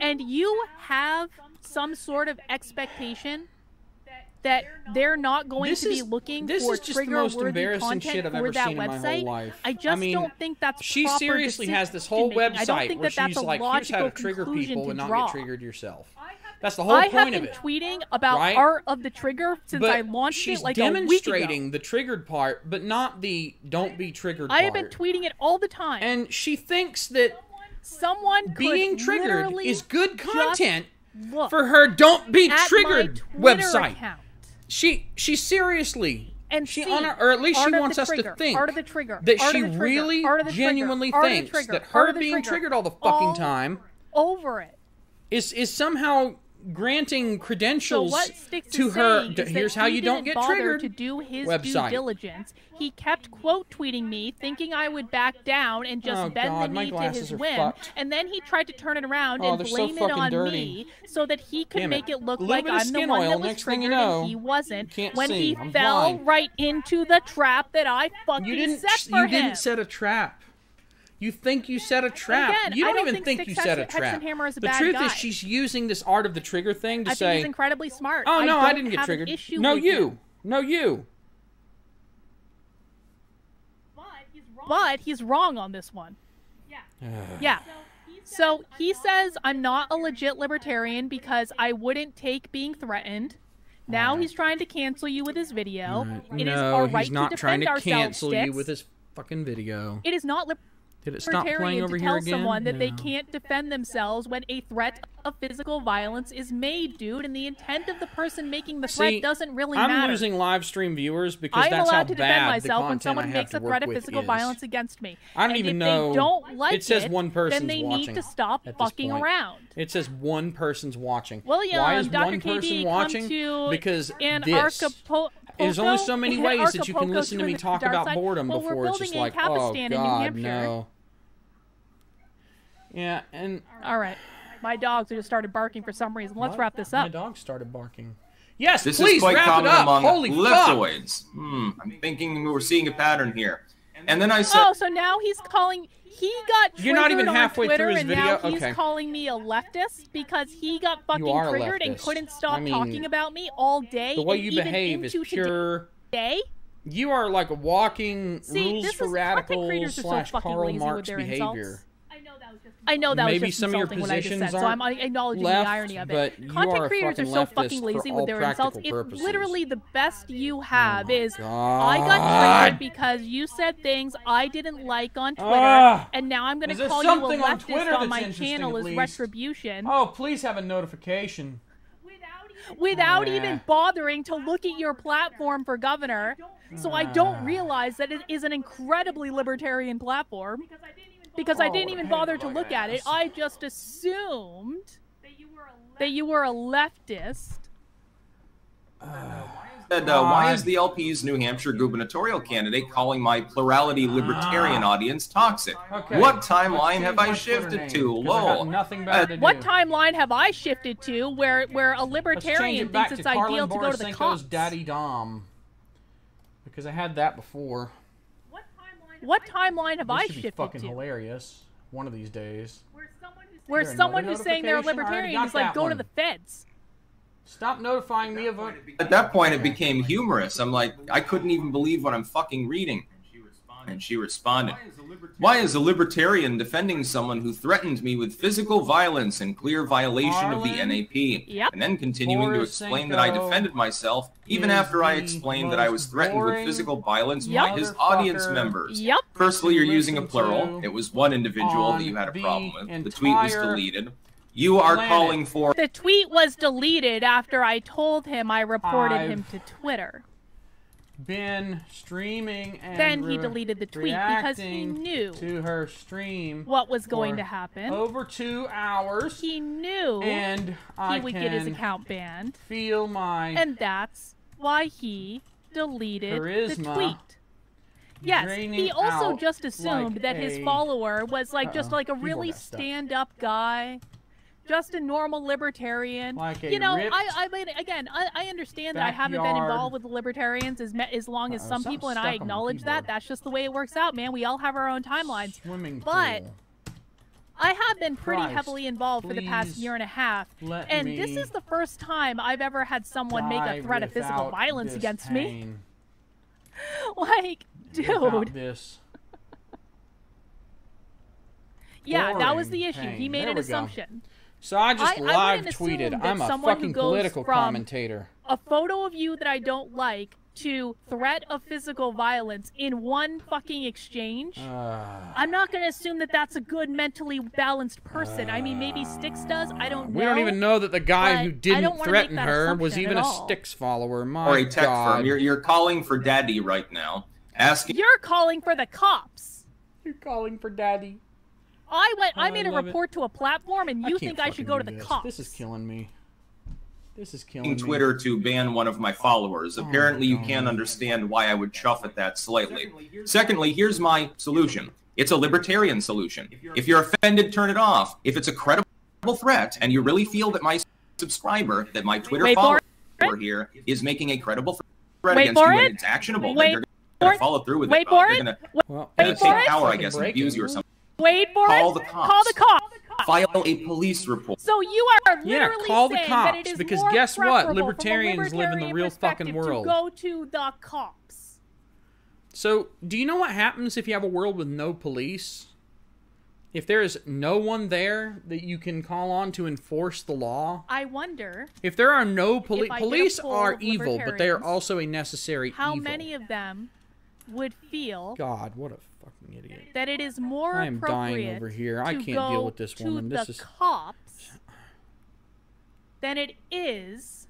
And you have some sort of expectation that they're not going This to be is- looking this for is just the most worthy embarrassing content shit I've for ever that seen in my whole website. life. I I just mean, don't think that's she seriously has this whole decision-making. I don't website think where that that's she's a like, here's how to logical trigger people to and not get triggered yourself. That's the whole I point have of been it. tweeting about right? Art of the Trigger since but I launched she's it like a week ago. demonstrating the triggered part, but not the don't be triggered I part. have been tweeting it all the time. and she thinks that Someone could being triggered is good content for her don't be triggered website. account She she seriously and she on or at least she wants us Trigger, to think Art of the Trigger, that she Trigger, really Art of the Trigger, genuinely Art of the thinks that her being Trigger, triggered all the fucking all time over it. is is somehow granting So credentials Styx to her. d- here's how you don't get triggered. to do his website. due diligence. He kept quote tweeting me, thinking I would back down and just Oh, bend God, the knee to his whim. fucked. And then he tried to turn it around Oh, and they're so blame it on dirty. me so that he could it. make it look like I'm the one oil, that was next thing you triggered know, and he wasn't. when see. he I'm fell blind. right into the trap that I fucking You didn't. set for You him. didn't set a trap. You think you set a trap. Again, you don't, don't even think think you set a trap. Hexenhammer is a the bad truth guy. is, she's using this art of the trigger thing to I say, think he's incredibly smart. "Oh no, I don't didn't get triggered." issue No, you. him. No, you. But he's wrong on this one. Yeah. Yeah. So he says I'm not a legit libertarian because I wouldn't take being threatened. Oh, now he's trying to cancel you with his video. It is no, our right he's not to trying defend to ourselves. cancel you with his fucking video. It is not Did it stop playing over to here tell again? someone that they can't defend themselves when a threat of physical violence is made, dude, and the intent of the person making the threat See, doesn't really I'm matter. losing live stream viewers because I am that's how allowed to defend myself the when someone I makes a threat of physical is. violence against me. I don't and even know- don't like it says it, one person's Then they watching need to stop fucking point. around. It says one person's watching. William, Why is Dr. one KD, person watching? to because this. Anarchapo- There's only so many ways that you can listen to me talk about boredom well, before it's just like, oh god, no. Yeah, and All right. My dogs just started barking for some reason. Let's What? wrap this up. My up. dog started barking. Yes, This please is quite wrap common it up. among Holy fuck! liftoids. Hmm, I'm thinking we're seeing a pattern here. And then I said, Oh, so now he's calling. He got You're not even triggered on halfway through Twitter, his and now video? he's Okay. calling me a leftist because he got fucking triggered and couldn't stop I mean, talking about me all day. The way you even behave is into pure. Today. You are like a walking See, rules this for is- content radicals are so slash fucking Karl lazy Marx their behavior. insults. I know that Maybe was just some of your insulting what I just said, so I'm acknowledging left, the irony of it. Content are creators are fucking so fucking lazy with their insults. practical purposes. Oh literally the best you have is I got triggered because you said things I didn't like on Twitter, Ah. and now I'm going to call you a something on leftist Twitter on my channel as retribution Oh, please have a notification. without Nah. even bothering to look at your platform for governor. So I don't realize that it is an incredibly libertarian platform because I didn't even bother to look at it. I just assumed that you were a leftist. said, uh, why is the LP's New Hampshire gubernatorial candidate calling my plurality libertarian audience toxic? Ah. Okay. What timeline have I shifted name, to? 'cause Lol. nothing Uh, to What do. timeline have I shifted to where where a libertarian it back thinks to it's Carlin ideal to go to the Borisenko's cops? Daddy Dom. Because I had that before. What timeline have This I should be fucking to? hilarious. One of these days. Where someone who's saying they're a notification? I already libertarian is like, that go to the feds. Stop notifying me of a. At that point, it became humorous. I'm like, I couldn't even believe what I'm fucking reading. And she responded, Why is a libertarian defending someone who threatened me with physical violence and clear violation of the NAP? Yep. And then continuing to explain that I defended myself, even after I explained that I was threatened with physical violence Yep. by his audience members. Yep. Firstly, you're using a plural. It was one individual that you had a problem with. The tweet was deleted. You are planet. calling for The tweet was deleted after I told him I reported him I've- to Twitter. Been streaming and Then he deleted the tweet because he knew to her stream what was going to happen. over two hours, He knew and I he would get his account banned, feel my and that's why he deleted the tweet. Yes, he also just assumed like that his follower was like just Uh-oh, like a really stand-up guy, just a normal libertarian. Like you know, I I mean again, I, I understand that I haven't been involved with the libertarians as as long as Uh-oh, some people, and I acknowledge that. That's just the way it works out, man. We all have our own timelines. swimming But pool. I have been pretty Christ, heavily involved for the past year and a half, and this is the first time I've ever had someone make a threat of physical violence against me. Like, dude, this. yeah, that was the issue. He made There an assumption. go. Assumption. So I just I- I live wouldn't tweeted. I'm a fucking political commentator. A photo of you that I don't like to threat of physical violence in one fucking exchange. Uh, I'm not going to assume that that's a good mentally balanced person. I mean, maybe Styx does. I don't know. we don't even know that the guy who didn't threaten her was even a all. Styx follower. My or a tech God. firm. You're, you're calling for daddy right now, asking You're calling for the cops. You're calling for daddy. I went. Oh, I I made a love it. report to a platform, and you I think I should go to the this. cops. This is killing me. This is killing me. Twitter to ban one of my followers. Oh Apparently, you God. can't understand why I would chuff at that slightly. Secondly, here's my solution. It's a libertarian solution. If you're offended, turn it off. If it's a credible threat and you really feel that my subscriber, that my Twitter Wait follower here is making a credible threat Wait against for you and it's actionable, Wait then for they're going to follow through with Wait it. for They're it. going to Well, gonna take power, I guess, and abuse you or something. Wait for Call it. the cops. Call the cops. File a police report. So you are Yeah, literally call the saying that it cops, because more guess what? preferable from a Libertarians live in the libertarian real fucking world. To go to the cops. So, do you know what happens if you have a world with no police? If there is no one there that you can call on to enforce the law? I wonder If there are no police, If I get a police are evil, but they are also a necessary how evil. How many of them would feel God, what a fucking idiot. that it is more I am dying over here. I to can't deal with this to woman. the This is cops than it is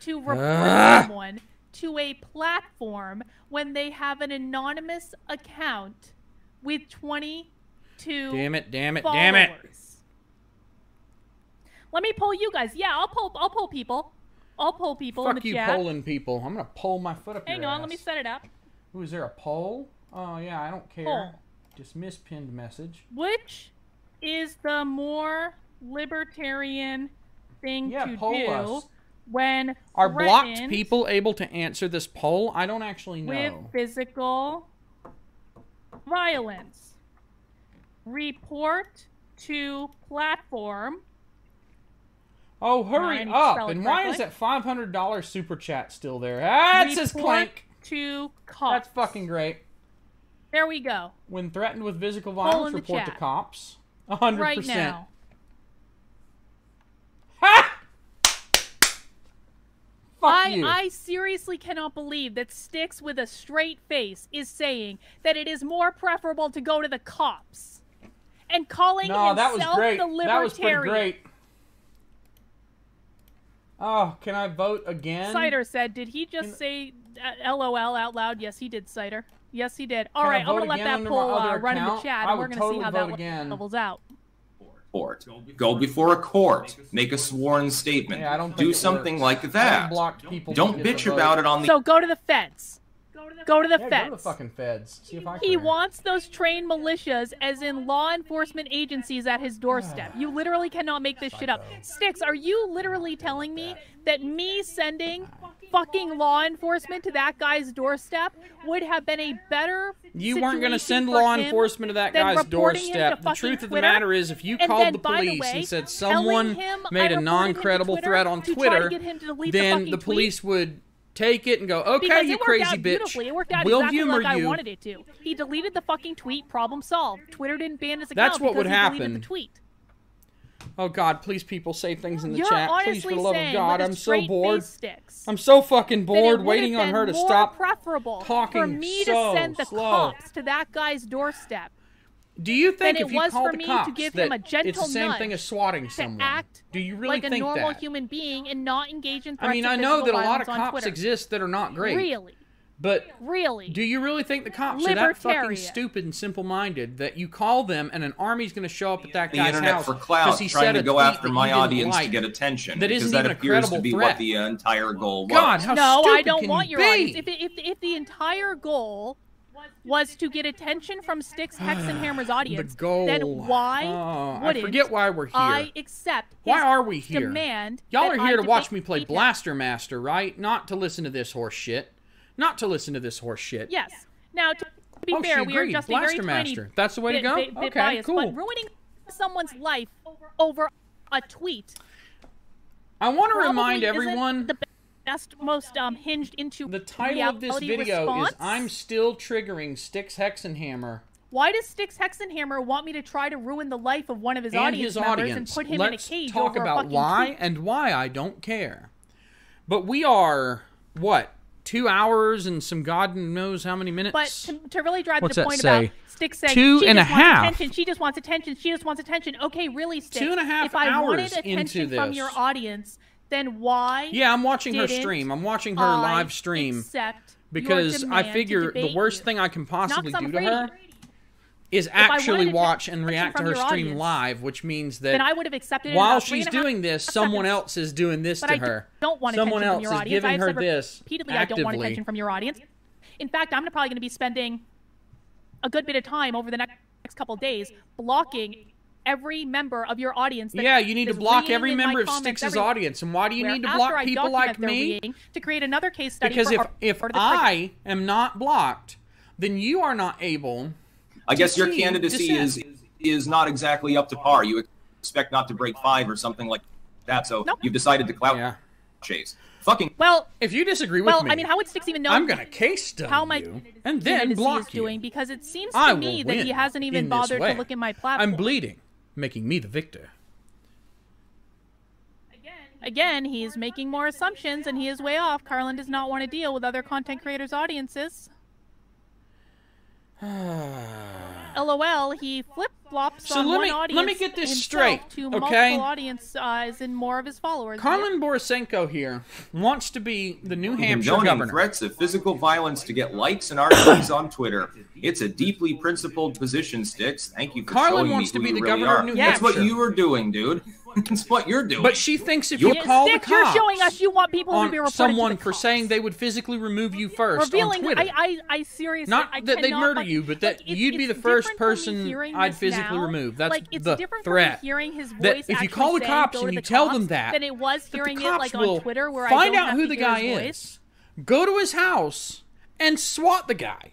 to report Ah. someone to a platform when they have an anonymous account with 22 Damn it, damn it, followers. damn it. Let me poll you guys. Yeah, I'll poll. I'll poll people. I'll poll people in Fuck the you, chat. polling people. I'm gonna pull my foot up Hang on, let me set it up. Who is there a poll? Oh yeah, I don't care. Poll. Dismiss pinned message. Which is the more libertarian thing Yeah, to poll do us. when Are blocked people able to answer this poll? I don't actually know. with physical violence? Report to platform. Oh, hurry to up! And why is that five hundred dollars super chat still there? Ah, it says report clank. to cops. That's fucking great. There we go. When threatened with physical violence, in report to cops. A hundred Right now. Ha! Fuck I, you. I seriously cannot believe that Styx with a straight face is saying that it is more preferable to go to the cops and calling no, that was himself great. the libertarian. That was pretty great. Oh, can I vote again? Cider said, "Did he just Can- say uh, LOL out loud?" Yes, he did. Cider. Yes, he did. All Can I right, I'm gonna let that under poll uh, run in the chat, and we're gonna see how that again. levels out. court. Go before a court. Make a sworn statement. Yeah, I don't think Do something works. like I that. blocked people Don't bitch about it on the So go to the feds. Go to the Yeah, feds. go to the fucking feds. See if I He wants those trained militias, as in law enforcement agencies, at his doorstep. You literally cannot make this shit up. Styx, are you literally telling me that me sending fucking law enforcement to that guy's doorstep would have been a better You weren't going to send law enforcement to that guy's reporting him to doorstep. The fucking truth of the matter is, if you And called then, the by the police way, and said someone made a reported non-credible threat on to try to Twitter, to delete the then fucking the tweet. police would take it and go, "Okay, because you crazy bitch. It worked out we'll exactly humor like I you." wanted it to. He deleted the fucking tweet. Problem solved. Twitter didn't ban his account That's what because would he deleted happen. the tweet. Oh God, please, people, say things in the You're chat. Please, for the love of God, I'm so bored. I'm so fucking bored waiting on her to stop. preferable talking for me so to send the slow. cops to that guy's doorstep Do you think if it you was call for the me cops to give that him a gentle it's the same thing as swatting to someone? act Do you really like a normal that? human being and not engage in I threats mean, I know that a lot of on cops Twitter. exist that are not great, Really, but really. Do you really think the cops are that fucking stupid and simple-minded that you call them and an army's going to show up at that the guy's internet house for 'cause clout, he trying to go after my audience like? to get attention. That because isn't that even a appears to be threat. what the uh, entire goal was. God, how no, stupid I don't can want your be? audience. If, if, if the entire goal was to get attention from Styx, Hex, and Hammer's audience, the goal. then why Oh, I wouldn't forget why we're here. I accept Why are we here? demand Y'all are I here to watch me play Blaster Master, right? Not to listen to this horse shit. Not to listen to this horse shit. Yes. Now, to be Oh, fair, we are just a very Blaster tiny Master. That's the way to go? Bit, bit Okay, biased, cool. But ruining someone's life over a tweet. I want to remind everyone the best, most um, hinged into the title of this video response. is I'm still triggering Styx Hexenhammer Why does Styx Hexenhammer want me to try to ruin the life of one of his and audience his members audience. and put him Let's in a cage talk over a about fucking why tweet? and why I don't care. But we are what two hours and some God knows how many minutes. But to, to really drive What's the point say? about Styx saying Two she and a just wants half. attention, she just wants attention, she just wants attention. Okay, really, Styx. Two and a half if I wanted hours attention into from this. your audience, then why? yeah, I'm watching her stream. I'm watching her I live stream because I figure the worst you? thing I can possibly do to her is I actually watch and react to her stream audience, live, which means that Then I would have accepted while she's and a half doing this, someone seconds. else is doing this But to I her. don't want Someone attention else from your is audience. giving her this repeatedly, I don't want attention from your audience. In fact, I'm probably going to be spending a good bit of time over the next, next couple days blocking every member of your audience. that Yeah, you need to block every member of comments Styx's audience. And why do you need to block I people like me? to create another case study Because if Art if of Trigger. I am not blocked, then you are not able. I guess your candidacy dissent. is is not exactly up to par. You expect not to break five or something like that, so Nope. you've decided to clout Yeah. chase. Fucking well, If you disagree with well, me, I mean, how would Styx even know I'm gonna case study how my you and then candidacy block is you. doing? Because it seems to I me that he hasn't even bothered to look at my platform. I'm bleeding, making me the victor. Again, he's making more assumptions and he is way off. Karlyn does not want to deal with other content creators' audiences. LOL, he flip flops So on let one me- let audience me get this straight, to okay? multiple audience uh, as in more of his followers. Karlyn Borysenko here wants to be the New Hampshire condoning governor. threats of physical violence to get likes and RTs on Twitter. It's a deeply principled position, Styx. Thank you for Karlyn showing wants me to be the really governor of are. New That's what you were doing, dude. That's what you're doing. But she thinks if You're- you call the Styx, you're showing us you want people to be reported someone to for cops. saying they would physically remove you first revealing. on Twitter. I, I, I seriously. Not I that they'd murder fuck- you, but that like, you'd be the first different from me person I'd physically now. remove. That's like, it's the different threat. From hearing his That if you call the cops and you tell them that, than it was that the hearing it cops like will on Twitter where find I don't out who the guy is, go to his house, and swat the guy.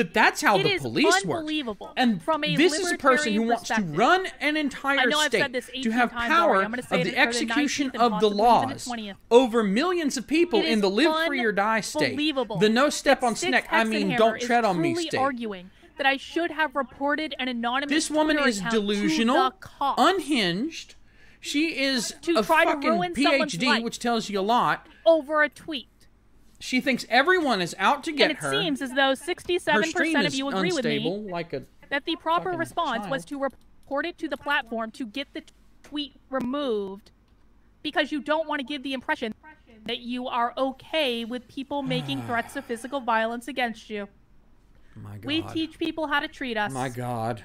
That that's how It the police work. unbelievable. And From a this is a person who wants to run an entire I know I've state to 18 have power already. I'm gonna say of the for the execution of the laws over millions of people in the live free or die state. The no step on snack. I mean, don't tread on me state. arguing that I should have reported an anonymous This woman is delusional, unhinged. She is To a fucking PhD, which tells you a lot. over a tweet. She thinks everyone is out to get her. and it her. seems as though 67% of you agree with me like a that the proper response was to report it to the platform to get the tweet removed because you don't want to give the impression that you are okay with people making threats of physical violence against you. My God. We teach people how to treat us. My God.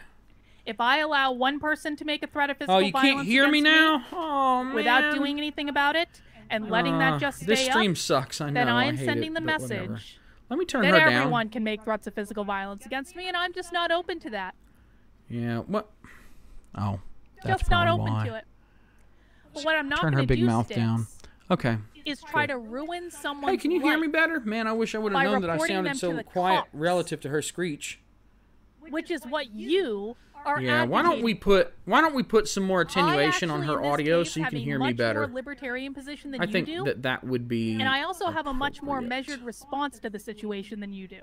If I allow one person to make a threat of oh, physical Oh, you violence can't hear me now? Oh, man. without doing anything about it and letting Uh, that just stay This stream up, sucks. I know. then I I am hate sending it, the but whatever. message Let me turn then her down. everyone can make threats of physical violence against me, and I'm just not open to that. Yeah. What? Oh, that's just not open why. to it. But what I'm not Turn her big do, mouth Styx, down. Okay. is try to ruin someone's Hey, can you hear me better? Man, I wish I would have known that I sounded so quiet cops. relative to her screech. Which is what you are. Yeah, why don't we put why don't we put some more attenuation on her audio case, so you can hear me better? Libertarian position than I you think do, that that would be and I also have a much more measured response to the situation than you do.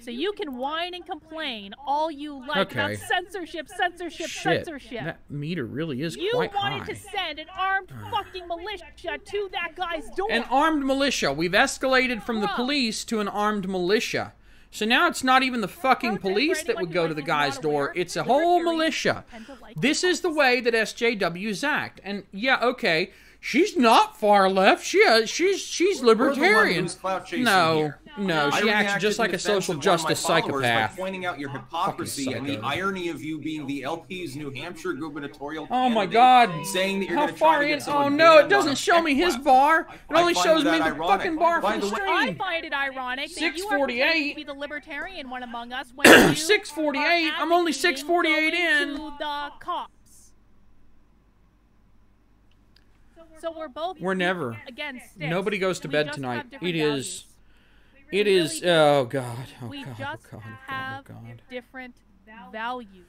So you can whine and complain all you like Okay. about censorship, censorship, Shit, censorship. that meter really is you quite wanted to send an armed fucking militia to that guy's door. An armed militia. We've escalated from the police to an armed militia. So now it's not even the fucking police that would go to the guy's door. It's a whole militia. tend to like This is the way that SJWs act. And yeah, okay, she's not far left. She uh, she's she's We're the one libertarian. who's clout No, here. no, I she acts just like a social of one of my justice psychopath. By pointing out your hypocrisy and the irony of you being the LP's New Hampshire gubernatorial Oh my candidate, God! saying that you're How going to far try to in? get Oh no! It doesn't show me his bar. It only shows me the ironic. fucking bar By from the the way- I stream. find it ironic that you are 648. to be the libertarian one among us when you 648. are I'm only 648 in. To the cops. So we're both. We're never. Again, Styx. Nobody goes to We bed tonight. It is-. It is. really Oh god. Oh we god. just oh god. Oh have god. Oh god. different values.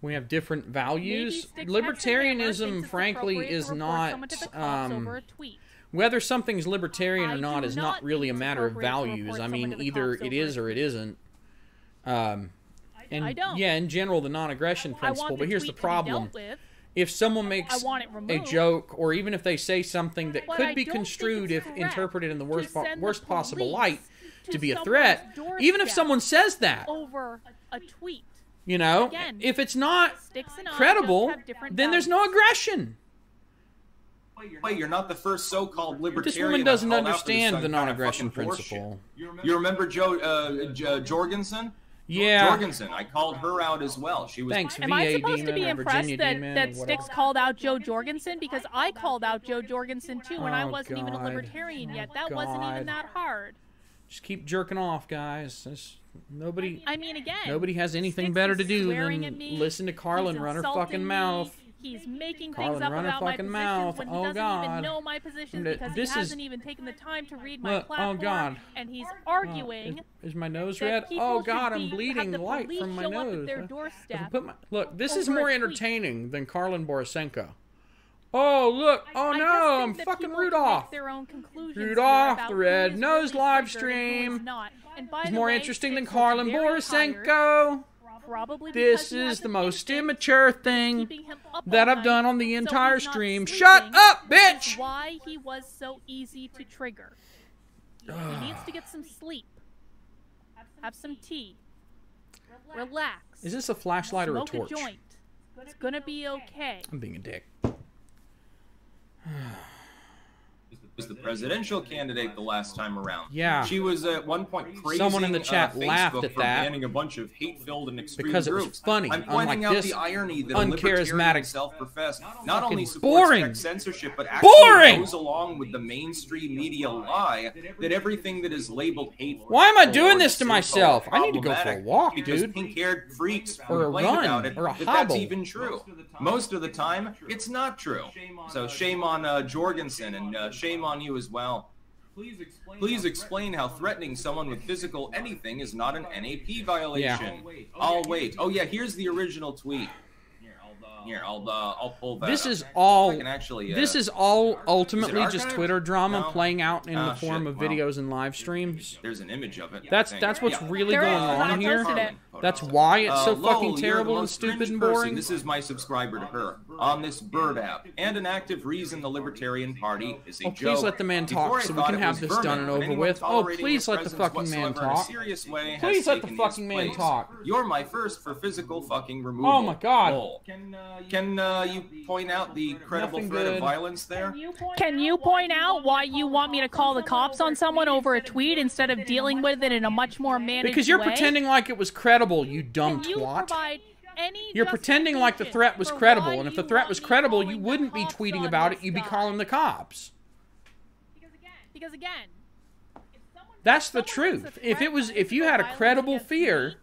We have different values. Maybe Styx Hexenhammer thinks Libertarianism, frankly, is report someone to the not. Um, over a tweet. whether something's libertarian or not is not really a matter of values. I mean, either it is or it isn't. Um, and I don't. yeah, in general, the non-aggression principle. But here's the tweet to be problem. If someone makes I want it a joke, or even if they say something that But could I be construed if interpreted in the worst po- the worst possible light to to be a threat, even if someone says that, over a tweet. you know, Again, if it's not Styx and I just credible, then there's no aggression. Wait, you're not the first so-called libertarian. woman I've doesn't called out for this understand the non-aggression fucking horseshit. principle. You remember Jo uh, J- Jorgensen? Yeah. Jorgensen. I called her out as well. She was. Thanks, Am I VA supposed to be impressed that, that or. Styx called out Jo Jorgensen? Because I called out Jo Jorgensen too, and I Oh, wasn't even a God. libertarian yet. That Oh, wasn't even that hard. Just keep jerking off, guys. There's nobody. I mean, again, Nobody has anything Styx better to do than listen to Karlyn run her insulting fucking me, mouth. He's making Karlyn, things up about my fucking positions mouth. when he Oh, doesn't God. even know my positions Th- because this he hasn't even taken the time to read my Look, oh. God. And he's Oh, arguing. is, is my nose red? Oh God, be- I'm bleeding the light from my show up at nose. their If I doorstep put my- look, this is over a more tweet. entertaining than Karlyn Borysenko. Oh look! Oh I no! just think I'm fucking people can Rudolph. Their own conclusions Rudolph, the red is nose really live triggered and stream. not. And by It's the more way, interesting than Styx was Karlyn very tired, Borysenko. Probably This is the most instinct immature thing keeping him up that I've done on the entire he's not stream. sleeping, Shut up, bitch! Why he was so easy to trigger. he needs to get some sleep. Have some tea. Relax. Is this a flashlight or a torch? a joint. It's gonna be okay. I'm being a dick. was the presidential candidate the last time around. Yeah. She was at one point praising Someone in the chat uh, laughed at that. banning a bunch of hate-filled and extreme Because it was groups. funny, I'm pointing unlike out this the irony that uncharismatic- self-professed not only supports boring. tech censorship, but actually Boring! goes along with the mainstream media lie that everything that is labeled hateful. Why am I doing this to myself? I need to go for a walk, because dude. pink-haired freaks Or a run, about it, or a hobble. that's even true. Most of the time, it's not true. So shame on uh, Jorgensen and uh, shame on you as well. Please explain how threatening someone with physical anything is not an NAP violation. I'll wait. Oh yeah, here's the original tweet. Here, I'll uh, I'll pull that. This up. is all. I can actually. Uh, This is all ultimately just? Twitter drama No. playing out in Ah, the form shit, of well. videos and live streams. There's an image of it. That's that's what's Yeah. really There going on here. That's why it's so Uh, fucking you're terrible and stupid cringe and person. boring. This is my subscriber to her on this Bird app, and an active reason the Libertarian Party is a Oh, please let the man talk I so we can have this vermin, done and over with. Oh, please let the fucking man whatsoever in a talk. serious way Please let the fucking man place. talk. You're my first for physical fucking removal. Oh my God. Lol. Can uh, you point out the credible Nothing threat good. of violence there? Can you point out why you want me to call the cops on someone over a tweet instead of dealing with it in a much more managed way? Because you're way? pretending like it was credible, you dumb Can you twat. Any You're pretending like the threat was credible, and if the threat was credible, you wouldn't be tweeting about it. You'd be calling the cops. Because again, That's the truth. If it was if you had a credible fear,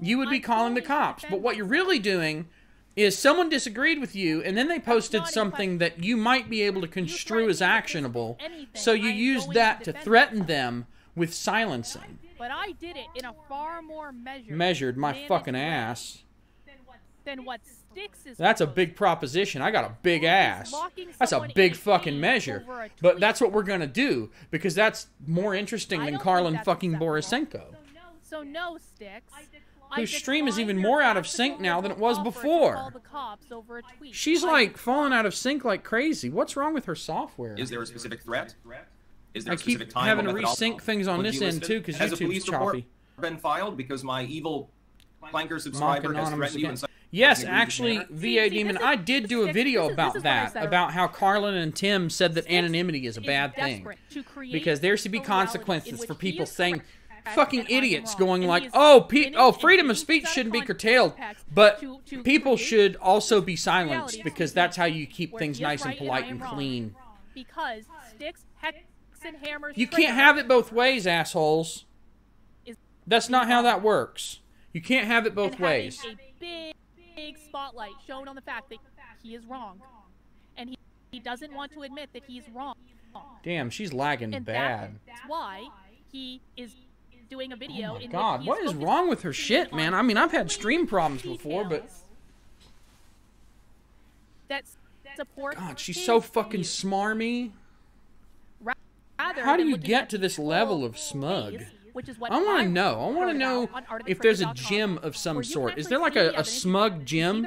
you would be calling the cops. But what you're really doing is someone disagreed with you and then they posted something that you might be able to construe as threaten me with actionable. So you used that to threaten them with silencing. But I did it in a far more measured, Measured my fucking ass. Than what Styx is. That's a big proposition. I got a big ass. That's a big fucking measure. But that's what we're gonna do because that's more interesting than don't Karlyn fucking acceptable. Borysenko. So no Styx. I Whose stream is even more out of sync now than it was before. call the cops over a tweet. She's like falling out of sync like crazy. What's wrong with her software? Is there a specific threat? Is there I a keep specific time having to limit that I'll- resync things on would this be end too because Has a YouTube's police report choppy. been filed because my evil flanker Mock subscriber has anonymous threatened you again. in such Yes, actually, manner? VA See, Demon, is- I did do a this- video this is- about this is that, about how Karlyn and Tim said that anonymity is a bad thing. to Because there should be a reality in consequences for people saying correct fucking and I am idiots going like, oh, pe- oh, freedom of speech shouldn't be curtailed, but to- to people should also be silenced reality because that's how you keep things nice and right and polite I and clean. because Styx, Hex, and Hammers. You can't have it both ways, assholes. That's not how that works. You can't have it both and having ways. Big, spotlight shown on the fact that he is wrong, and he, he doesn't want to admit that he's wrong. Damn, she's lagging And bad. that's why he is doing a video. Oh my in god, what is wrong with her shit, man? I mean, I've had stream problems before, but details that support. God, she's so fucking smarmy. How do you get to this level of smug? Which is what I want to know. I want to know if there's a gym of some sort. Is there like a, a smug gym?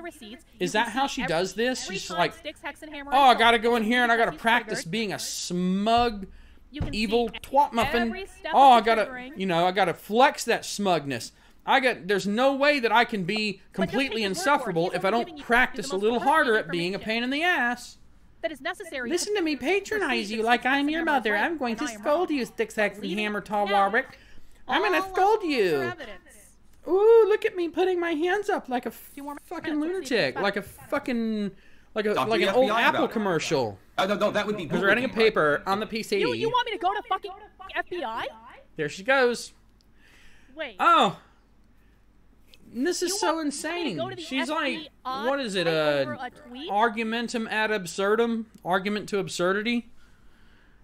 Is that how she does this? She's like, Styx, Hex, and Hammer Oh, I gotta go in here and I gotta practice being a smug, You can see evil twat muffin. Oh, I gotta, you know, I gotta flex that smugness. I got. There's no way that I can be completely take his word for it. insufferable if I don't practice a little harder at being a pain in the ass. that is necessary. Listen to me patronize you like I'm your and Hammer is mother. I'm going to scold you, Styx, Hex, and Hammer, Tall. Warwick. I'm gonna scold you. Ooh, look at me putting my hands up like a fucking minutes, let's see if lunatic, like a fucking, like a Talk like the an old Apple commercial. Uh, no, no, that would be. Who's writing a bullying, right? paper on the PC? You, you want me to go to fucking FBI? There she goes. Wait. Oh, this is You so want- you to insane. to the She's like, what is it? over Uh, a argumentum ad absurdum, argument to absurdity.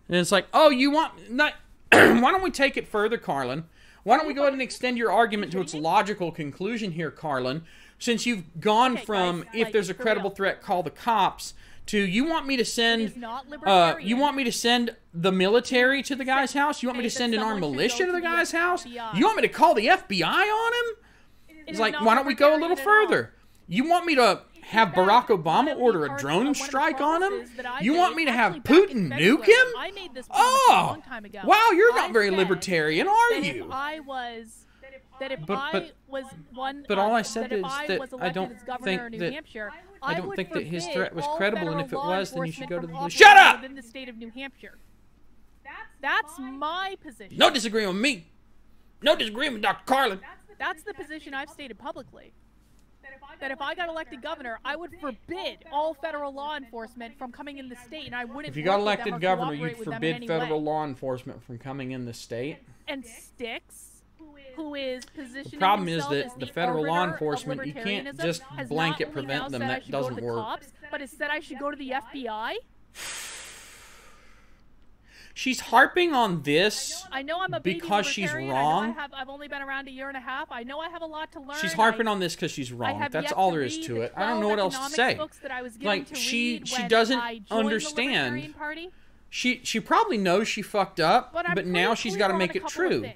And it's like, oh, you want not? why don't we take it further, Karlyn? Why don't we go ahead and extend your argument to its logical conclusion here, Karlyn? Since you've gone Okay, from guys, if like, there's a credible real. threat, call the cops. To you want me to send uh, you want me to send the military to the guy's house? You want me to send an armed militia to the guy's house? You want me to call the FBI on him? It It's like, why don't we go a little libertarian at all. further? You want me to have Barack Obama order a drone one of the strike on him? promises that I You want me to have actually back in Putin nuke him? I made this promise a Oh, long time ago. wow, you're not I very libertarian, are that you? If I was that if But- I was one, but all I said that if is I that was I don't think that- Hampshire, I don't think that his threat was credible, and if it was, then you should go to from the- Shut up! Within the state of New Hampshire. That's my position. No disagreement with me. No disagreement, Dr. Karlyn. That's the position I've stated publicly. That if I got elected governor, I would forbid all federal law enforcement from coming in the state, and I wouldn't. If you got work with them elected governor, you'd with them in forbid federal way. law enforcement from coming in the state. And Styx, who is positioning The problem is that as the the federal law of enforcement, you can't libertarianism, just has blanket not prevent them. I That should go to doesn't the work. Cops, but instead, I should go to the FBI. She's harping on this. I know I'm a Because she's. I wrong? I have, I've only been around a year and a half. I know I have a lot to learn. She's harping I, on this because she's wrong. That's all there is to it. I don't know what else to say. Books that I was Like, to she- she doesn't I understand. Party, She she probably knows she fucked up, but, but now she's got to make it true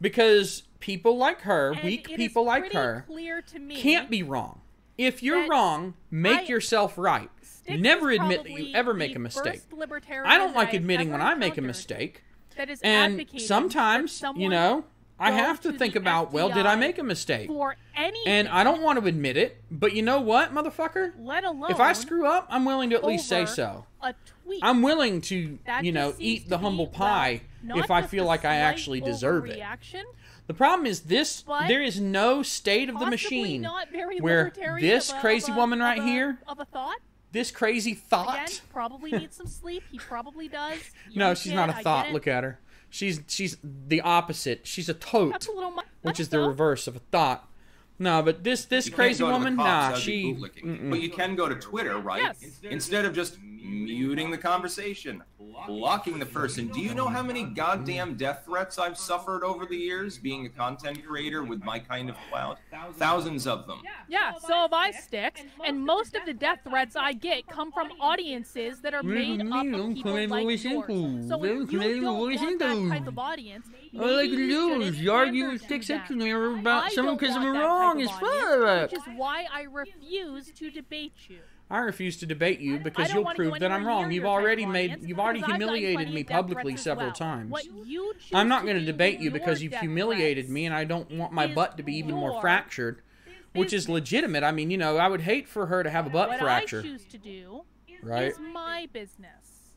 because people like her, And weak people like her, clear to me can't be wrong. If you're wrong, make I- yourself right. Never admit that you ever make a mistake. I don't like admitting when I make a mistake. That is And sometimes, that you know, I have to to think about, well, did I make a mistake? for anything, And I don't want to admit it, but you know what, motherfucker? let alone If I screw up, I'm willing to at least say so. a tweet. I'm willing to, That you know, eat the humble well, pie not if I feel like I actually deserve it. The problem is this: But there is no state of the machine where this of a- crazy of a- woman right of a- here, of a thought. This crazy Again, thought. probably needs some sleep. He probably does. No, she's kid, not a thought. Look at her. She's she's the opposite. She's a tote, That's a little much. which is the though. reverse of a thought. No, but this this You crazy go to the woman, cops, nah, she. But you can go to Twitter, right? Yes. Instead of just muting the conversation, blocking the person. Do you know how many goddamn death threats I've suffered over the years being a content creator with my kind of clout? Thousands of them. Yeah, so have I, Styx. And most of the death threats I get come from audiences that are made up of people like yours. So if you don't want that type of audience, All I maybe can you do is argue pander with to Six them. About someone because I'm wrong. type It's fun. Which is why I refuse to debate you. I refuse to debate you because you'll prove that I'm wrong. You've your type of already made, you've already because I've done humiliated me publicly several well. times. You I'm not going to debate you because you've humiliated me, and I don't want my butt to be even more your fractured, which is legitimate. I mean, you know, I would hate for her to have a butt what fracture. I choose to do Right? is my business.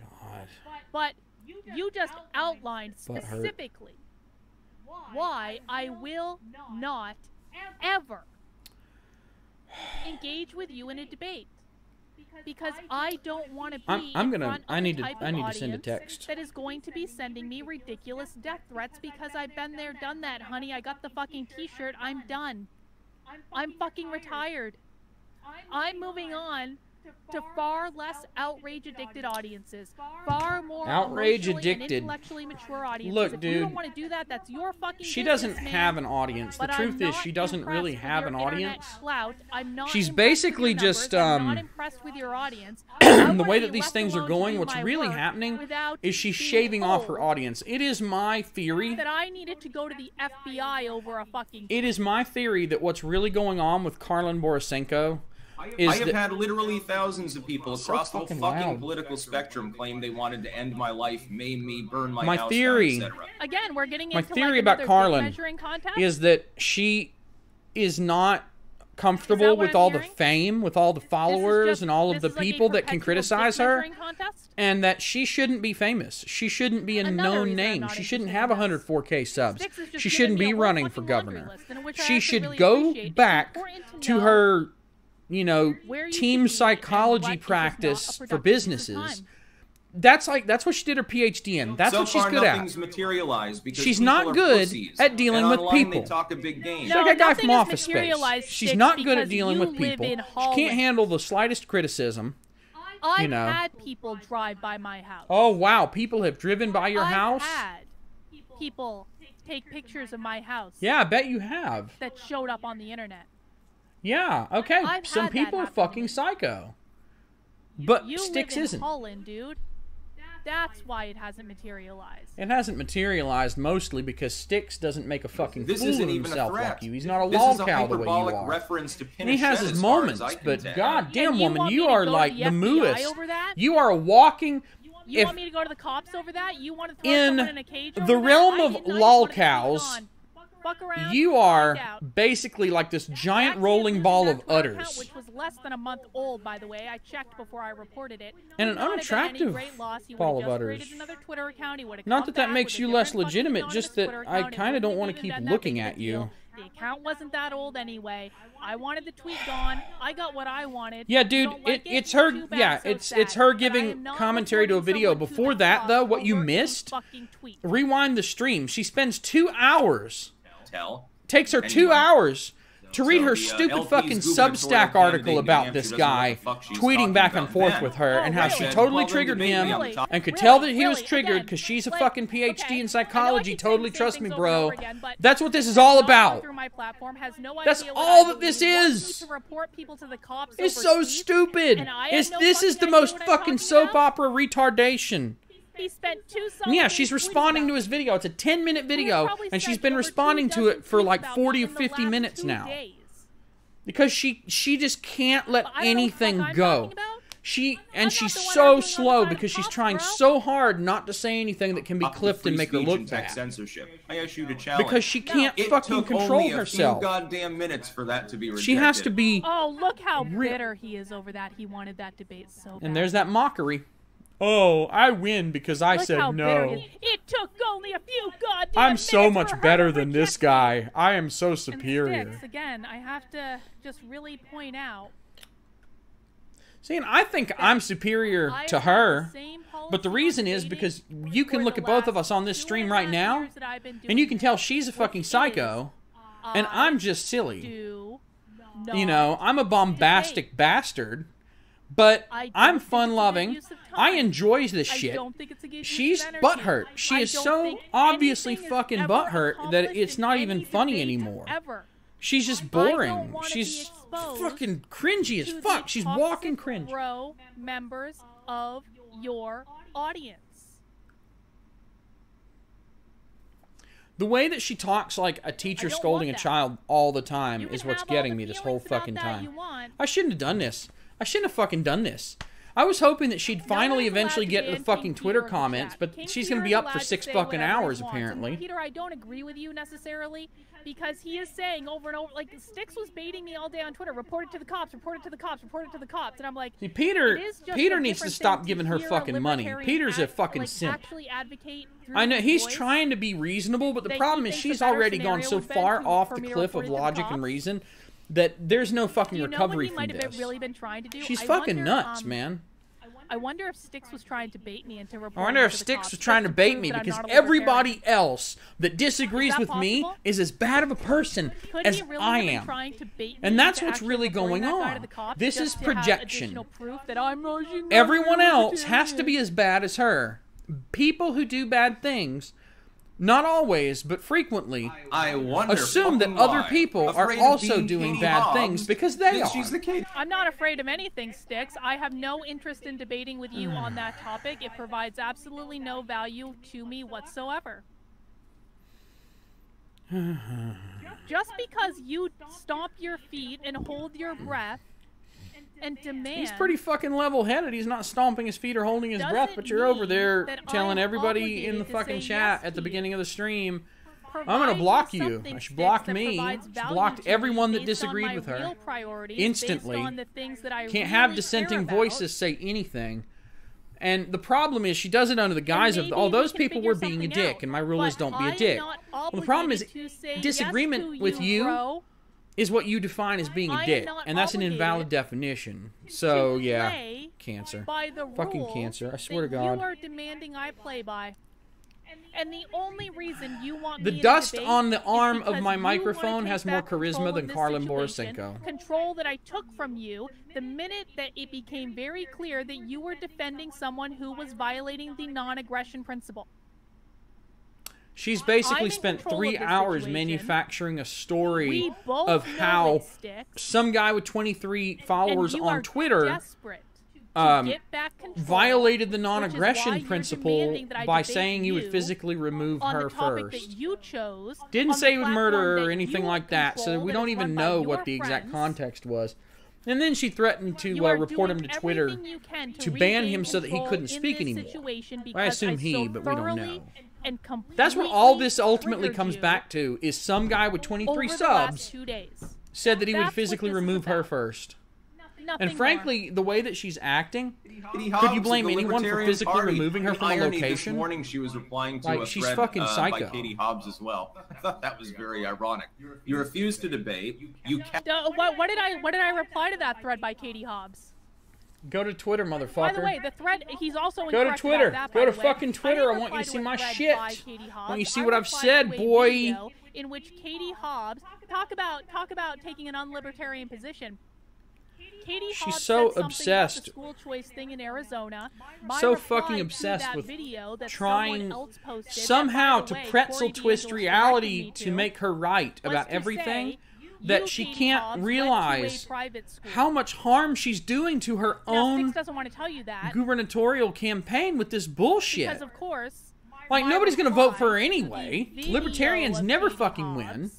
God. But you just outlined specifically why I will not ever engage with you in a debate. Because I don't want to be I'm- I'm gonna- I need to- I need to send a text. that is going to be sending me ridiculous death threats because I've been there, done that, honey. I got the fucking T-shirt. I'm done. I'm fucking retired. I'm moving on to far less outrage addicted audiences, far more Outrage addicted. intellectually mature audiences. Look, if you don't want to do that, that's your fucking. She business, doesn't man. have an audience. The But truth is, she doesn't really have an audience. Clout. I'm not She's basically just, I'm um, not impressed with your audience. the way that these things are going, what's really happening is she's shaving off her audience. It is my theory. That I needed to go to the FBI over a fucking. It is my theory that what's really going on with Karlyn Borysenko is I have that had literally thousands of people So across the fucking fucking loud. political spectrum claim they wanted to end my life, maim me, burn my, My house theory- down, etc. Again, we're getting My into theory like about Karlyn is that she is not comfortable what with I'm all the fame, with all the followers, just- and all of the is like people that can criticize her, contest? and that she shouldn't be famous. She shouldn't be a Another known name. She shouldn't have in 100 this. 4K subs. Styx is just She shouldn't be running for governor. list, and I She should really go back important to her, you know, you team should be and psychology what is just not a practice for productive use of businesses. That's like that's what she did her PhD in. That's so what she's far, good at. nothing's materialized because She's not good pussies, at dealing and with people. They talk a big game. No, like a guy from Office Space. She's not good at dealing with people. She can't handle the slightest criticism. I've you know. had people drive by my house. Oh wow, people have driven by your I've house. had people take pictures of my house Yeah, I bet you have. that showed up on the internet. Yeah, okay. I've Some people are fucking psycho. But You Styx live in isn't. Holland, dude. That's why it hasn't materialized. It hasn't materialized mostly because Styx doesn't make a fucking This fool of himself like you. He's not a this lol is a cow the way you hyperbolic are. reference to And he has his moments, as I can but tell. god damn you woman, you are like the the FBI mooist. over that? You are a walking You want me to go to the cops over that? You want to throw in in a cage over the realm I of didn't. I just lol wanted to keep it cows, on. Fuck around, you are basically like this giant rolling ball of Twitter account, which was less than a month old, by the way. I checked before I reported it. And an not have been any unattractive loss. Ball of udders. Twitter account. He Not that that makes you less legitimate, just that I kinda don't wanna keep have been that looking at you. The account wasn't that old anyway. I wanted the tweet gone. I got what I wanted. Yeah, dude, like it, it's her. Bad, Yeah, so it's sad. it's her giving commentary to a video. Before that, though, what you missed, rewind the stream. She spends two hours. Tell. Takes her two hours to read So her the, uh, stupid LP's fucking gubernatorial Substack article about this she doesn't know what guy the fuck she's tweeting back and forth then. with her and how Oh, she totally Well, triggered him Really? and could Really? tell that he was triggered because she's a like, fucking PhD okay, in I know I psychology. Totally trust me, things over and bro. again, That's what this is all about. My platform, has no That's idea all that this believe, wants me is. To report people to the cops It's so stupid. and I have It's no this is the most fucking soap opera retardation. He spent two And yeah, she's responding to his video. It's a 10 minute video, and she's been responding to it for like 40 or 50 minutes now. days. Because she she just can't let But I don't know what the anything go. talking about. She I'm and she's so arguing on the slow because she's trying bro. so hard not to say anything that can be Up clipped and make her look and bad. censorship. I issued a challenge. Because she can't it fucking took control only a herself. few goddamn minutes for that to be rejected. She has to be Oh, look how bitter he is over that. He wanted that debate so bad. and there's that mockery. Oh, I win because I Look said no. It took only a few goddamn I'm so much better than this guy. I am so superior. Styx, again, I have to just really point out See, and I think I'm superior to her. But the reason is because you can look at both of us on this stream right now, years that I've been and you can tell she's a fucking psycho, and I I'm just silly. You know, I'm a bombastic bastard, but I'm think it's a fun loving. I enjoy this shit. don't think it's a good use She's butthurt. She is so obviously fucking butthurt that it's not even funny anymore. Ever. She's just boring. She's fucking cringy as fuck. She's walking cringe. Pro members of your audience. The way that she talks like a teacher scolding a child all the time is what's getting me this whole fucking time. I shouldn't have done this. I shouldn't have fucking done this. I was hoping that she'd finally allowed eventually get the fucking King Twitter Peter in the comments, but King she's gonna be up for six fucking hours apparently. And Peter, I don't agree with you necessarily because he is saying over and over, like Styx was baiting me all day on Twitter. Report it to the cops. Report it to the cops. Report it to the cops. And I'm like, See, Peter, it is just Peter needs to stop giving her fucking money. Peter's a fucking like, simp. I know he's voice. trying to be reasonable, but the problem is she's already gone so far off the cliff of to logic and reason that there's no fucking you know recovery what he might from have this. really been trying to do? She's I fucking wonder, nuts, um, man. I wonder if Styx was trying to bait me into I wonder if to the Styx cops was trying to bait me because everybody else that disagrees that with me is as bad of a person Could as really I am. trying to bait me And that's what's really going that guy to on. This is projection. proof that I'm not- she's not Everyone else has to be as bad as her. People who do bad things, not always, but frequently, I wonder. assume that other people are also doing Katie bad Hobbs, things because they are. She's the Katie. I'm not afraid of anything, Styx. I have no interest in debating with you on that topic. It provides absolutely no value to me whatsoever. Just because you stomp your feet and hold your breath and demand He's pretty fucking level-headed. He's not stomping his feet or holding his breath, but you're over there telling I'm everybody in the fucking chat yes at the beginning of the stream. I'm gonna block you. She blocked me. She blocked everyone that disagreed with her. Instantly. based on the things that I Can't have dissenting voices say anything. And the problem is she does it under the guise of all oh, those people were being a dick, out. and my rule is don't be a dick. Well, the problem is say yes disagreement with you bro, is what you define as being a I am dick, and that's an invalid definition. So yeah, cancer. by the Fucking cancer, I swear to God. You are demanding I play by. And the only reason you want The me in a dust on the arm of my microphone has more charisma than this Karlyn situation, Borysenko. Control that I took from you the minute that it became very clear that you were defending someone who was violating the non-aggression principle. She's basically spent three hours situation. manufacturing a story of how some guy with 23 followers on Twitter um, control violated the which is why non-aggression principle I by saying you would physically remove her first. you chose. Didn't say it would murder that or anything like that, so we don't even know what the exact context was. And then she threatened to uh, report him to Twitter. can to ban him so that he couldn't speak anymore. I assume he, so but we don't know. And That's what all this ultimately comes back to is some guy with 23 over the last subs two days. said that he That's would physically remove her first. Nothing And frankly, the way that she's acting, Could you blame anyone for physically Party. removing her The from a irony location? This morning she was replying to Like, a she's thread fucking uh, by psycho. Katie Hobbs as well. I thought that was very ironic. You refuse to debate. You can't. What, what did I what did I reply to that thread by Katie Hobbs? Go to Twitter, motherfucker. By the way, the thread he's also Go to Twitter. That, Go to fucking Twitter. didn't I want you to see my shit. I want you to see what I've said, boy. In which Katie Hobbs talk about talk about taking an unlibertarian position. Katie She's Hobbs so obsessed. School choice thing in Arizona. My So fucking obsessed with video that trying else posted, that, by somehow to way, pretzel twist reality directed to make her right about everything that she can't Hobbs, went to a realize how much harm she's doing to her now, own doesn't want to tell you that gubernatorial campaign with this bullshit. because of course Like nobody's gonna vote for her to anyway. Libertarians never fucking win.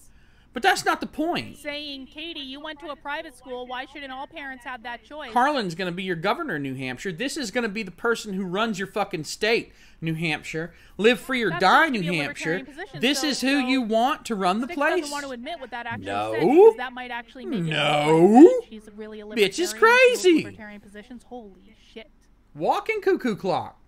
But that's not the point. Saying, Katie, you went to a private school. Why shouldn't all parents have that choice? Karlyn's going to be your governor in New Hampshire. This is going to be the person who runs your fucking state, New Hampshire. Live free or die, New Hampshire. position, This so- is who so you want to run the place. want to admit what that actually No. said that might actually make it No. She's really a Bitch is crazy. Libertarian positions. Holy shit. Walking cuckoo clock.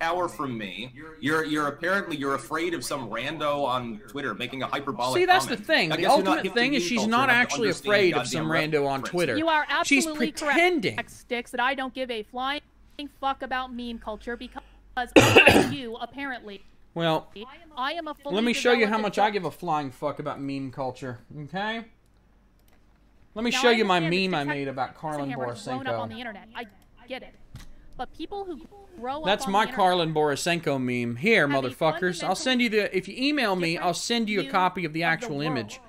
Power from me. You're you're apparently you're afraid of some rando on Twitter making a hyperbolic. See, that's comment. the thing. The guess you're not ultimate thing is she's not actually afraid of some rando on. Twitter. You are She's absolutely pretending. correct, Styx, that I don't give a flying fuck about meme culture because, you, apparently, Well, I am a let me show you how much I give a flying fuck about meme culture. Okay. Let me Now, show you my meme I made about Karlyn Hammer has up on the internet. I get it. But people who grow That's my Karlyn Borysenko meme. Here, motherfuckers. I'll send you the. If you email me, I'll send you a copy of the of the actual image.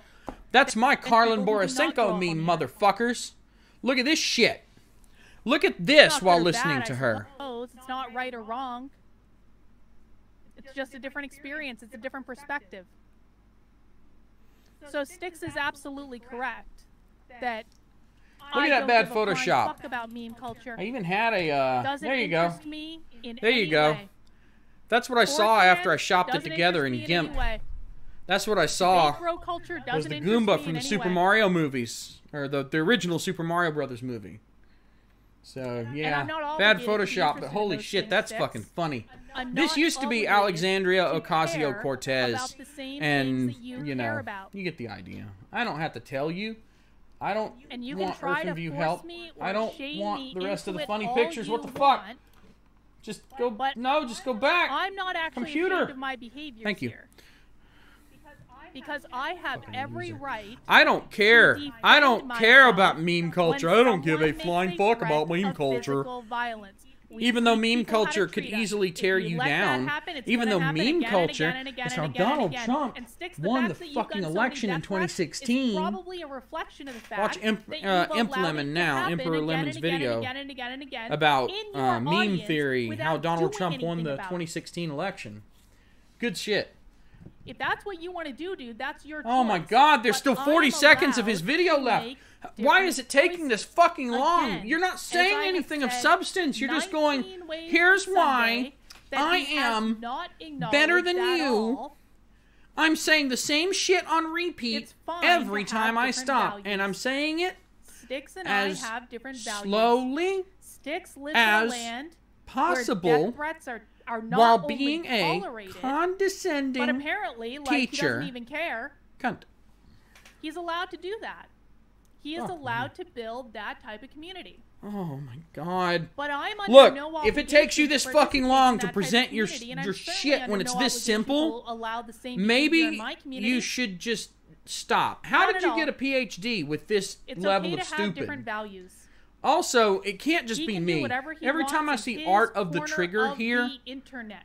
That's my Karlyn people who do not grow Borysenko up on the meme, motherfuckers. Look at this shit. Look at this while listening bad, to her. It's not right or wrong. It's just a different experience. It's a different perspective. So Styx is absolutely correct that Look I at that bad give a flying Photoshop. About meme culture. I even had a. Uh, there you go. me There you go. way. That's what I saw after I shopped it together in interest me any GIMP. That's what I saw. Was the Goomba from the Super way. Mario movies, or the the original Super Mario Brothers movie. So yeah, bad obligated to be Photoshop, but holy shit, that's Styx. fucking funny. This used to be Alexandria Ocasio Cortez, about the same and you, you know, you get the idea. I don't have to tell you. I don't And you can want try Earth to and View force help. me I don't want the rest of the funny pictures. What the fuck? want. Just go. But no, just go back. I'm not actually Computer. of my behavior Thank you. here. Because I have every right. I don't care. I don't care about meme culture. I don't give a flying fuck about meme culture. violence. Even though meme people how to culture could easily tear you down, happen, even though meme again and culture again and again is how again Donald. Trump won the fucking done so many election in death threats is 2016. probably a reflection of the fact Watch Imp- uh, Imp Lemon now, Emperor Lemon's video and again and again and again about uh, meme theory, how Donald Trump won the 2016 election. Good shit. If that's what you want to do, dude, that's your. Oh my god, there's still 40 seconds of his video left. Why is it taking this fucking long? Again, You're not saying anything of substance. You're just going, here's why I he am not better than you all. I'm saying the same shit on repeat every time I stop. values. And I'm saying it Styx and as I have different values. slowly, Styx lives as land possible, where death threats are, are not while only being a tolerated, but condescending apparently, like he teacher. doesn't even care. cunt. He's allowed to do that. He is Fuck allowed to build that type of community. Oh my god. But I'm under Look, no if it takes you this fucking long to that type of present your community, and I'm your shit when it's no this simple, allow the same maybe my you should just stop. How Not did you all. get a PhD with this It's level okay of stupid? different values. Also, it can't just He be can me. whatever he Every time I see art of the trigger of here, the internet.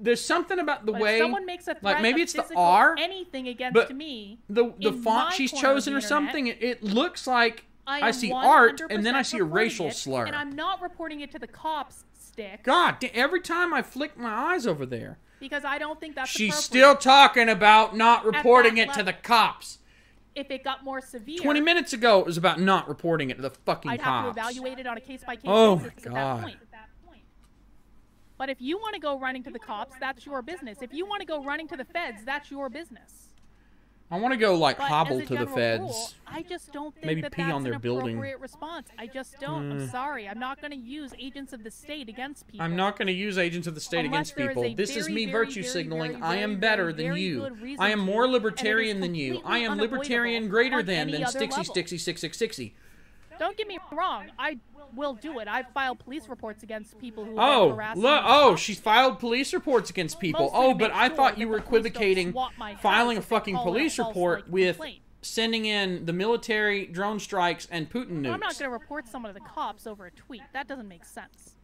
There's something about the But way someone makes a like maybe it's the R, anything against but me, the the font she's chosen or something. It, it looks like I, I see art and then I see a racial it, slur. and I'm not reporting it to the cops. Stick God, every time I flick my eyes over there, because I don't think that's she's still talking about not reporting it to the cops. If it got more severe, 20 minutes ago, it was about not reporting it to the fucking I'd have to evaluate it on a case by case Oh basis my at that point. But if you want to go running to the cops, that's your business. If you want to go running to the feds, that's your business. I want to go like But hobble to the feds. rule, I just don't think Maybe that pee that's on their an building. appropriate response. I just don't. I'm hmm. sorry. I'm not going to use agents of the state against people. I'm not going to use agents of the state Unless against people. a This is me very, virtue very, signaling. very, I am better very, than very you. I am more is libertarian than you. I am libertarian greater than than Stixy. Stixy Six Six Sixy. Don't get me wrong. I will do it. I've filed police reports against people who Oh, have harassed look! Oh, she filed police reports against people. Mostly Oh, but make I sure thought you were the police don't equivocating filing a house if they fucking call it police false, report like, with complaint. sending in the military drone strikes and Putin nukes. I'm not going to report someone to the cops over a tweet. That doesn't make sense.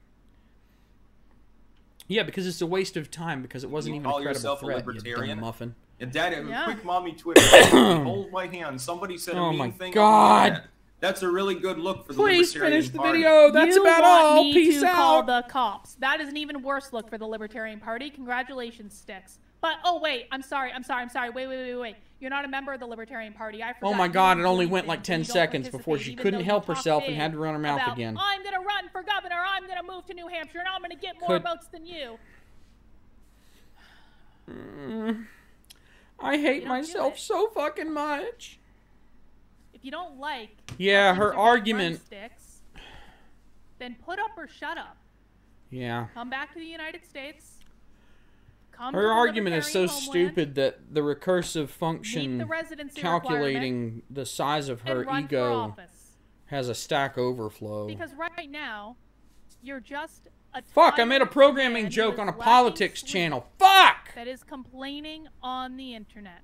Yeah, because it's a waste of time because it wasn't You even a call credible yourself a threat. You libertarian? dumb muffin. And Dad, Yeah. quick mommy Twitter. Hold my hand. Somebody said a Oh mean my thing. on the God. Internet. That's a really good look for the Please Libertarian finish the Party. video. That's you about want all. Me Peace to call the cops. That is an even worse look for the Libertarian Party. Congratulations, Styx. But oh wait, I'm sorry. I'm sorry. I'm sorry. Wait, wait, wait, wait, wait. You're not a member of the Libertarian Party. I oh, forgot. Oh my God, it only went like 10 seconds before she couldn't help herself and had to run her mouth about, again. I'm gonna run for governor. I'm gonna move to New Hampshire, and I'm gonna get more Could- votes than you. Mm. I hate don't myself so fucking much. You don't like Yeah, her things are being run, argument- Styx, then put up or shut up. Yeah. Come back to the United States. Come Her argument is so homeland, stupid that the recursive function the calculating the size of her requirement, and run for ego has a stack overflow. Because right now, you're just a Fuck, I made a programming joke on a politics channel. Fuck! That is complaining on the internet.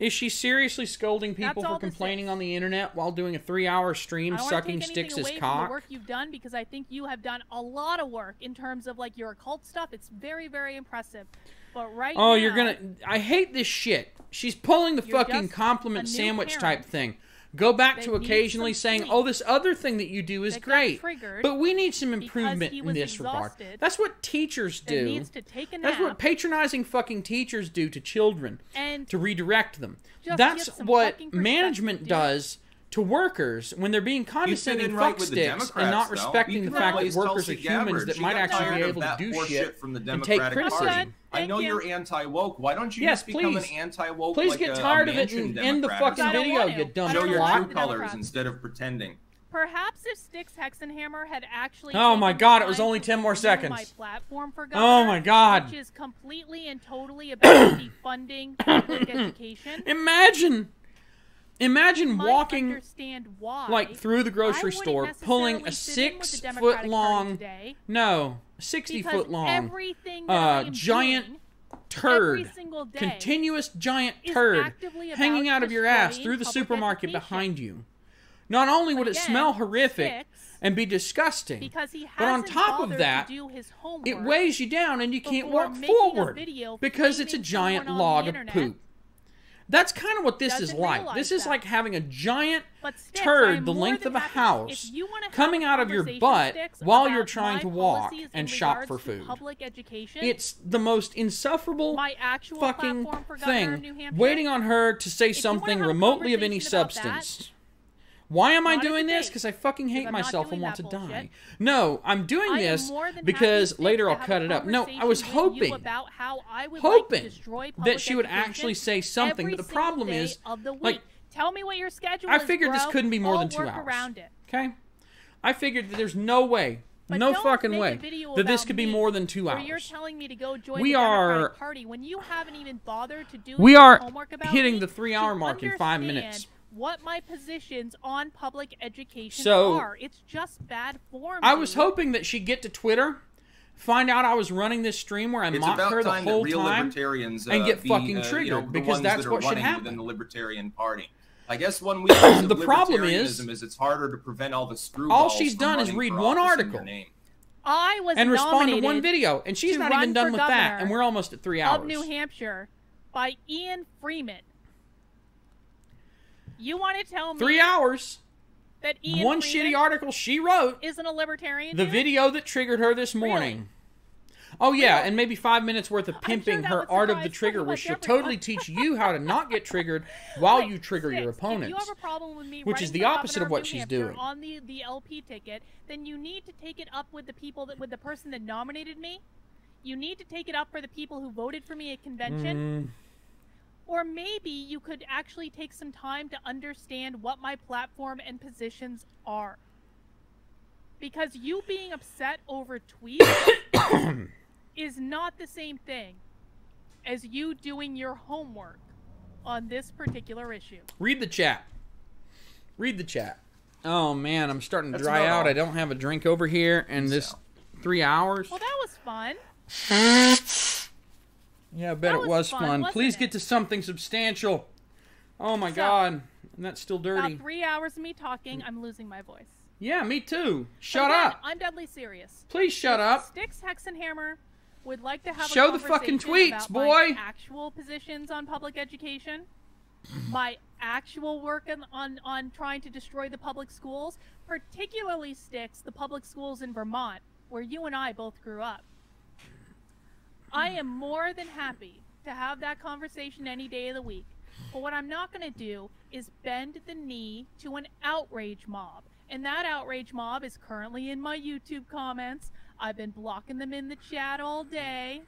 Is she seriously scolding people That's for complaining on the internet while doing a three hour stream I don't wanna sucking sticks as cock? work you've done because I think you have done a lot of work in terms of like your occult stuff. It's very, very impressive. But right Oh, now, you're gonna. I hate this shit. She's pulling the fucking compliment sandwich parent type thing. Go back to occasionally saying, "Oh, this other thing that you do is great," but we need some improvement in this regard. That's what teachers do. needs to take a That's what patronizing fucking teachers do to children and to redirect them. That's what management does to workers when they're being condescending in right with fucksticks and not respecting the fact that workers Tulsi are humans Gabbard. that She might actually be able to do poor shit from the and take criticism. Party. done. I know Thank you're anti-woke. Why don't you Yes, just become please. an anti-woke? Please like get a, tired a of it Manchin and end the fucking video, want you to. dumb I Show your true colors instead of pretending. Perhaps if Styx Hexenhammer had actually Oh my God, it was only 10 more review seconds. My platform for Oh my God. which is completely and totally about defunding public education. Imagine, imagine walking understand why like through the grocery store, pulling a necessarily sit in with the six foot long, today, no, sixty foot long everything that I uh, giant turd, every single day continuous giant turd hanging out of your ass through the supermarket behind you. Not only would it smell horrific and be disgusting, because he but on top of that, it weighs you down and you can't walk forward because it's a giant log of poop. That's kind of what this is like. This is that. like having a giant Styx, turd the length of a house you coming out of your butt while you're trying to walk and shop for food. Public education. It's the most insufferable fucking platform for governor of New thing waiting on her to say wanna something remotely of any substance. Why am I doing this? Because I fucking hate myself and want to die. No, I'm doing this because later I'll cut it up. No, I was conversation with you hoping, about how I would hoping like that she would actually say something. But the problem is, of the like, tell me what your schedule I is, figured this couldn't be more I'll than two hours. around it. Okay, I figured that there's no way, But no fucking way, that this could be more than two Where you're hours. telling me to go join We are- Party when you haven't even bothered to do We are hitting the three-hour mark in five minutes. What my positions on public education So, are. It's just bad form. I was hoping that she'd get to Twitter, find out I was running this stream where I It's mocked about her the whole that real time. libertarians uh, and get be, fucking uh, triggered, you know, the because ones that's that are what should running happen. within the Libertarian Party. I guess one weakness The problem is- is it's harder to prevent all the screwballs All she's done is read one article. I was and respond to one video, and she's not even done with that, and we're almost at three hours. of. New Hampshire by Ian Freeman. You want to tell me Three hours. that Ian One Freeman shitty article she wrote. isn't a libertarian? The dude? video that triggered her this morning. Oh yeah, and maybe five minutes worth of pimping sure her art of the trigger, which she'll totally teach you how to not get triggered while Wait, you trigger your Styx, opponents. You have a problem with me which is the opposite of what New she's Hampshire doing. on the the LP ticket, then you need to take it up with the people that with the person that nominated me. You need to take it up for the people who voted for me at convention. Mm, Or maybe you could actually take some time to understand what my platform and positions are. Because you being upset over tweets is not the same thing as you doing your homework on this particular issue. read the chat. Read the chat. Oh man, I'm starting to That's dry out. all. I don't have a drink over here, and this So. three hours. Well, that was fun. Yeah, I bet That it was was fun, fun. Please it? get to something substantial. Oh my So- god, and that's still dirty. About three hours of me talking, I'm losing my voice. Yeah, me too. Shut again, up. I'm deadly serious. Please shut up. Styx Hexenhammer would like to have Show a the fucking tweets, about my boy. actual positions on public education, my actual work on, on on trying to destroy the public schools, particularly Styx, the public schools in Vermont, where you and I both grew up. I am more than happy to have that conversation any day of the week. But what I'm not going to do is bend the knee to an outrage mob. And that outrage mob is currently in my YouTube comments. I've been blocking them in the chat all day.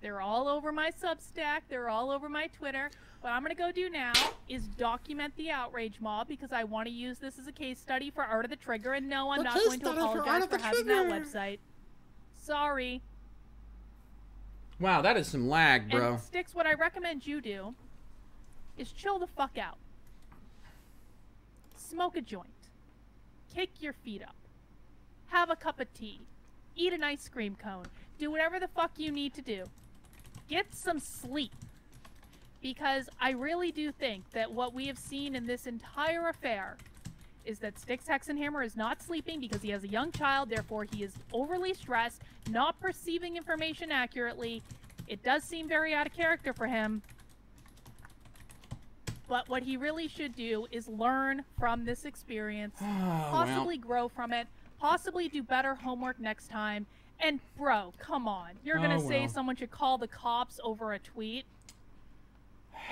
They're all over my Substack. They're all over my Twitter. What I'm going to go do now is document the outrage mob because I want to use this as a case study for Art of the Trigger. And no, I'm The not going to for apologize for, the having that website. Sorry. Wow, that is some lag, bro. And Styx, what I recommend you do is chill the fuck out. Smoke a joint. Kick your feet up. Have a cup of tea. Eat an ice cream cone. Do whatever the fuck you need to do. Get some sleep. Because I really do think that what we have seen in this entire affair is that Styx Hexenhammer is not sleeping because he has a young child, therefore he is overly stressed, not perceiving information accurately. It does seem very out of character for him. But what he really should do is learn from this experience, Oh, well. possibly grow from it, possibly do better homework next time. And bro, come on. You're going Oh, to say well. someone should call the cops over a tweet?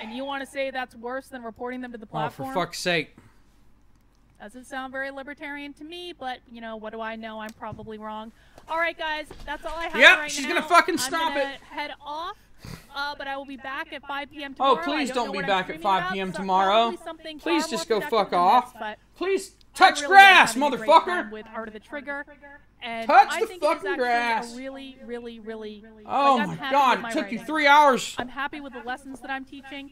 And you want to say that's worse than reporting them to the platform? Oh, for fuck's sake. Doesn't sound very libertarian to me, but you know, what do I know? I'm probably wrong. All right, guys, that's all I have Yep, right she's now. gonna fucking stop gonna it. Head off, uh, but I will be back at 5 p.m. Oh, tomorrow. I please don't don't be back at 5 p.m. tomorrow. Please just go fuck off. this, Please touch really grass, having a great motherfucker. With Art of the Trigger, and Touch I the fucking grass. Really, really, really. Oh like, my god, my it took you three hours. I'm happy with the lessons that I'm teaching.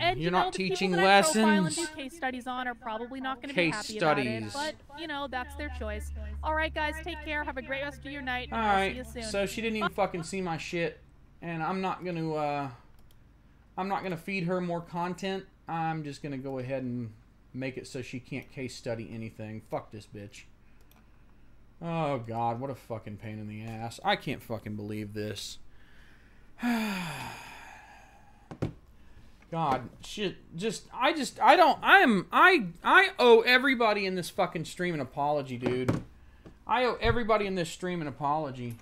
And You're you know, not teaching people that I profile and lessons. case studies on are probably not going to be happy studies. about it. But you know, that's their choice. All right, guys, take care. Have a great rest of your night. All I'll see you soon. so she didn't even fucking see my shit, and I'm not gonna, uh, I'm not gonna feed her more content. I'm just gonna go ahead and make it so she can't case study anything. Fuck this bitch. Oh god, what a fucking pain in the ass. I can't fucking believe this. God, shit, just I just I don't I am I I owe everybody in this fucking stream an apology, dude. I owe everybody in this stream an apology.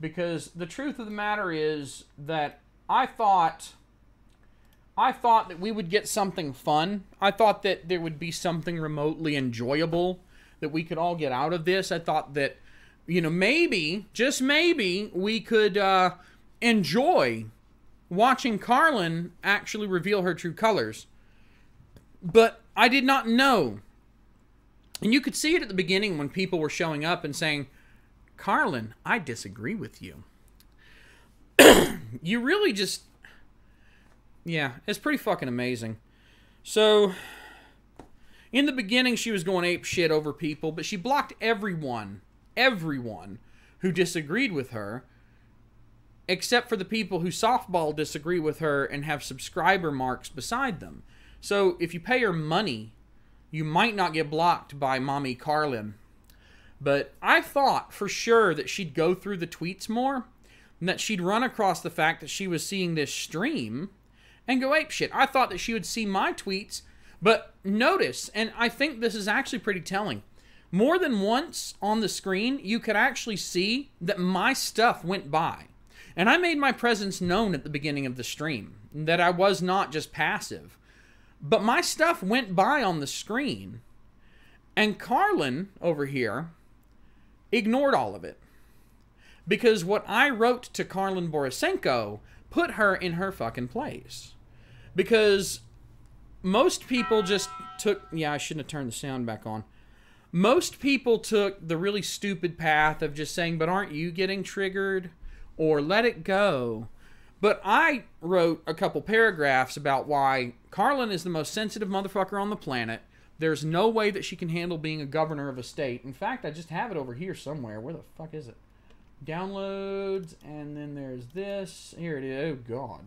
Because the truth of the matter is that I thought I thought that we would get something fun. I thought that there would be something remotely enjoyable that we could all get out of this. I thought that you know, maybe, just maybe, we could uh, enjoy watching Karlyn actually reveal her true colors. But I did not know. And you could see it at the beginning when people were showing up and saying, Karlyn, I disagree with you. you really just. Yeah, it's pretty fucking amazing. So, in the beginning, she was going ape shit over people, but she blocked everyone, everyone who disagreed with her, except for the people who softball disagree with her and have subscriber marks beside them. So, if you pay her money, you might not get blocked by Mommy Karlyn. But I thought for sure that she'd go through the tweets more, and that she'd run across the fact that she was seeing this stream and go ape shit. I thought that she would see my tweets, but notice, and I think this is actually pretty telling. More than once on the screen, you could actually see that my stuff went by. And I made my presence known at the beginning of the stream, that I was not just passive. But my stuff went by on the screen, and Karlyn over here ignored all of it. Because what I wrote to Karlyn Borysenko put her in her fucking place. Because most people just took. Yeah, I shouldn't have turned the sound back on. Most people took the really stupid path of just saying, but aren't you getting triggered? Or let it go. But I wrote a couple paragraphs about why Karlyn is the most sensitive motherfucker on the planet. There's no way that she can handle being a governor of a state. In fact, I just have it over here somewhere. Where the fuck is it? Downloads, and then there's this. Here it is. Oh god.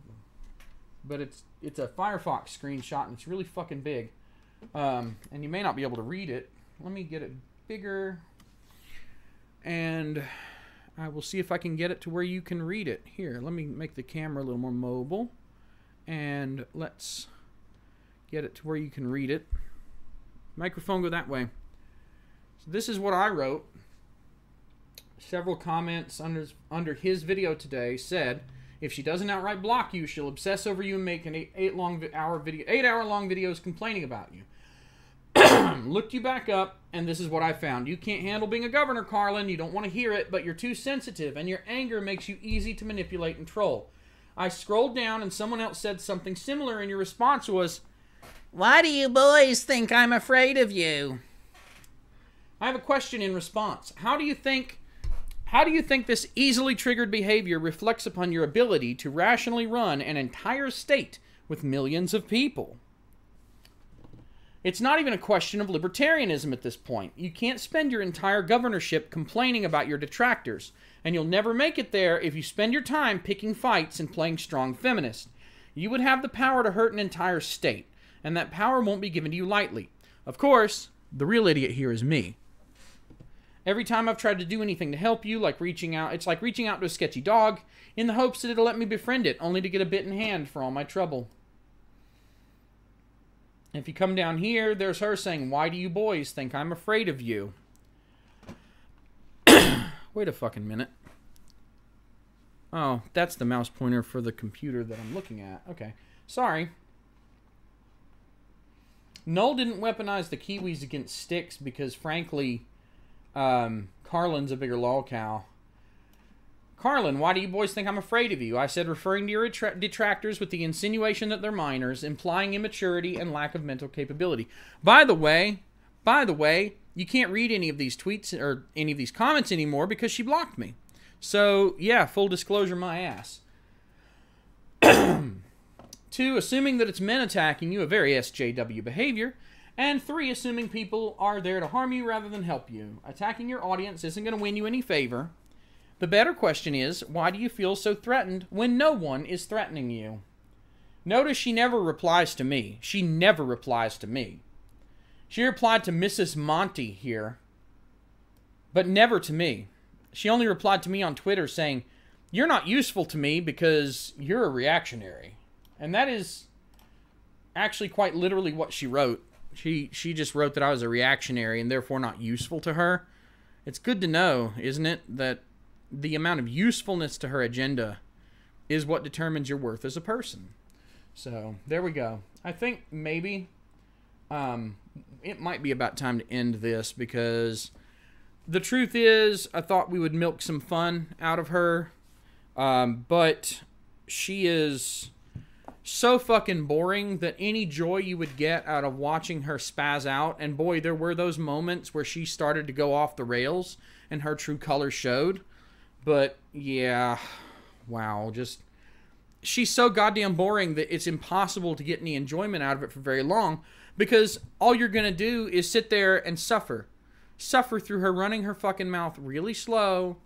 But it's it's a Firefox screenshot, and it's really fucking big. Um, and you may not be able to read it. Let me get it bigger, and I will see if I can get it to where you can read it. Here, let me make the camera a little more mobile, and let's get it to where you can read it. Microphone go that way. So this is what I wrote. Several comments under under his video today said, if she doesn't outright block you, she'll obsess over you and make an eight, eight long hour video, eight hour long videos complaining about you. Looked you back up, and this is what I found. You can't handle being a governor, Karlyn. You don't want to hear it, but you're too sensitive, and your anger makes you easy to manipulate and troll. I scrolled down, and someone else said something similar, and your response was, Why do you boys think I'm afraid of you? I have a question in response. How do you think how do you think this easily triggered behavior reflects upon your ability to rationally run an entire state with millions of people? It's not even a question of libertarianism at this point. You can't spend your entire governorship complaining about your detractors, and you'll never make it there if you spend your time picking fights and playing strong feminist. You would have the power to hurt an entire state, and that power won't be given to you lightly. Of course, the real idiot here is me. Every time I've tried to do anything to help you, like reaching out, it's like reaching out to a sketchy dog in the hopes that it'll let me befriend it, only to get a bit in hand for all my trouble. If you come down here, there's her saying, Why do you boys think I'm afraid of you? Wait a fucking minute. Oh, that's the mouse pointer for the computer that I'm looking at. Okay. Sorry. Null didn't weaponize the Kiwis against Styx because, frankly, um, Karlyn's a bigger lolcow. Karlyn, why do you boys think I'm afraid of you? I said, referring to your detractors with the insinuation that they're minors, implying immaturity and lack of mental capability. By the way, by the way, you can't read any of these tweets or any of these comments anymore because she blocked me. So, yeah, full disclosure, my ass. Two, assuming that it's men attacking you, a very SJW behavior. And three, assuming people are there to harm you rather than help you. Attacking your audience isn't going to win you any favor. The better question is, why do you feel so threatened when no one is threatening you? Notice she never replies to me. She never replies to me. She replied to Mrs. Monty here, but never to me. She only replied to me on Twitter saying, You're not useful to me because you're a reactionary. And that is actually quite literally what she wrote. She she just wrote that I was a reactionary and therefore not useful to her. It's good to know, isn't it, that the amount of usefulness to her agenda is what determines your worth as a person. So there we go. I think maybe um, it might be about time to end this because the truth is, I thought we would milk some fun out of her, um, but she is so fucking boring that any joy you would get out of watching her spaz out, and boy, there were those moments where she started to go off the rails and her true colors showed. But yeah, wow, just she's so goddamn boring that it's impossible to get any enjoyment out of it for very long because all you're going to do is sit there and suffer. Suffer through her running her fucking mouth really slow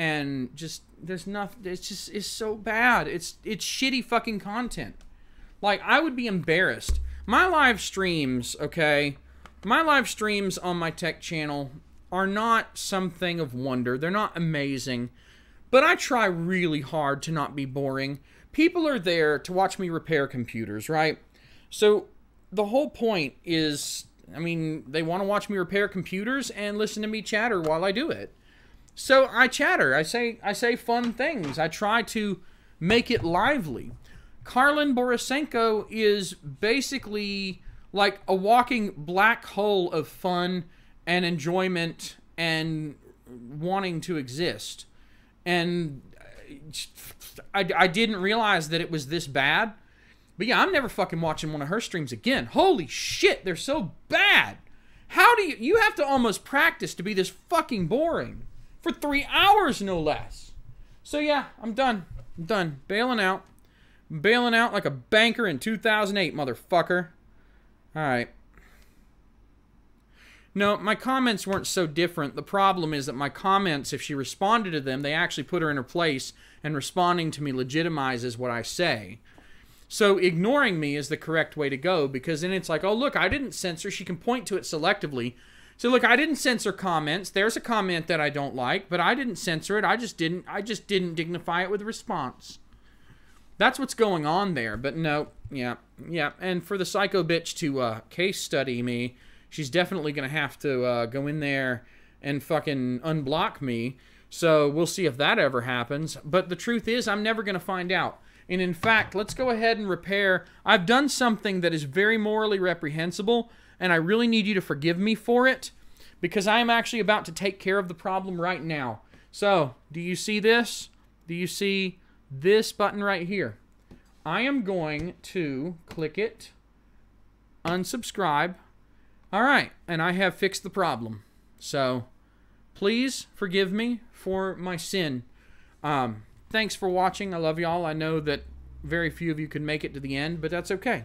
and just there's nothing it's just it's so bad. It's it's shitty fucking content. Like I would be embarrassed. My live streams, okay? My live streams on my tech channel are not something of wonder. They're not amazing. But I try really hard to not be boring. People are there to watch me repair computers, right? So the whole point is I mean, they want to watch me repair computers and listen to me chatter while I do it. So I chatter. I say I say fun things. I try to make it lively. Karlyn Borysenko is basically like a walking black hole of fun and enjoyment and wanting to exist. And uh, I, I didn't realize that it was this bad. But yeah, I'm never fucking watching one of her streams again. Holy shit, they're so bad. How do you you have to almost practice to be this fucking boring for 3 hours no less. So yeah, I'm done. I'm done bailing out. I'm bailing out like a banker in 2008, motherfucker. All right. No, my comments weren't so different. The problem is that my comments, if she responded to them, they actually put her in her place, and responding to me legitimizes what I say. So ignoring me is the correct way to go because then it's like, oh, look, I didn't censor. She can point to it selectively. So look, I didn't censor comments. There's a comment that I don't like, but I didn't censor it. I just didn't. I just didn't dignify it with a response. That's what's going on there. But no, yeah, yeah. And for the psycho bitch to uh, case study me she's definitely going to have to uh, go in there and fucking unblock me. So we'll see if that ever happens. But the truth is, I'm never going to find out. And in fact, let's go ahead and repair. I've done something that is very morally reprehensible, and I really need you to forgive me for it because I am actually about to take care of the problem right now. So, do you see this? Do you see this button right here? I am going to click it, unsubscribe. All right, and I have fixed the problem. So, please forgive me for my sin. Um, thanks for watching. I love y'all. I know that very few of you can make it to the end, but that's okay.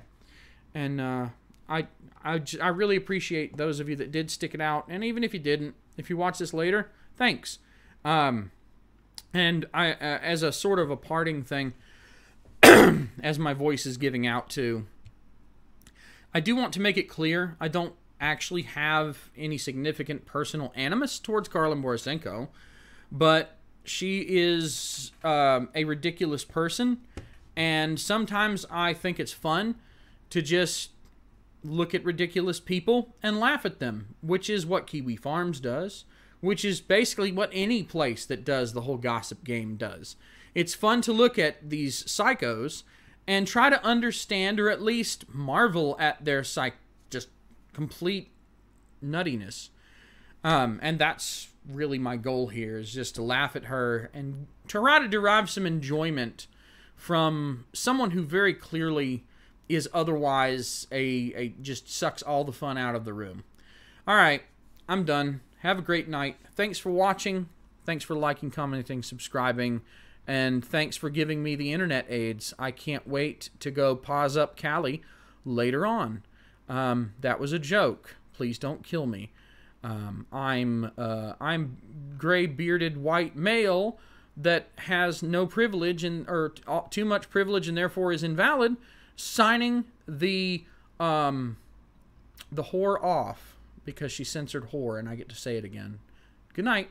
And uh, I, I, I really appreciate those of you that did stick it out. And even if you didn't, if you watch this later, thanks. Um, and I, uh, as a sort of a parting thing, as my voice is giving out to, I do want to make it clear I don't actually have any significant personal animus towards Karlyn Borysenko, but she is um, a ridiculous person, and sometimes I think it's fun to just look at ridiculous people and laugh at them, which is what Kiwi Farms does, which is basically what any place that does the whole gossip game does. It's fun to look at these psychos and try to understand or at least marvel at their psych just complete nuttiness. Um, and that's really my goal here is just to laugh at her and try to derive some enjoyment from someone who very clearly is otherwise a, a just sucks all the fun out of the room. All right, I'm done. Have a great night. Thanks for watching. Thanks for liking, commenting, subscribing, and thanks for giving me the internet aids. I can't wait to go pause up Callie later on. Um, that was a joke. Please don't kill me. Um, I'm uh, I'm gray bearded white male that has no privilege and or too much privilege and therefore is invalid signing the um, the whore off because she censored whore, and I get to say it again. Good night.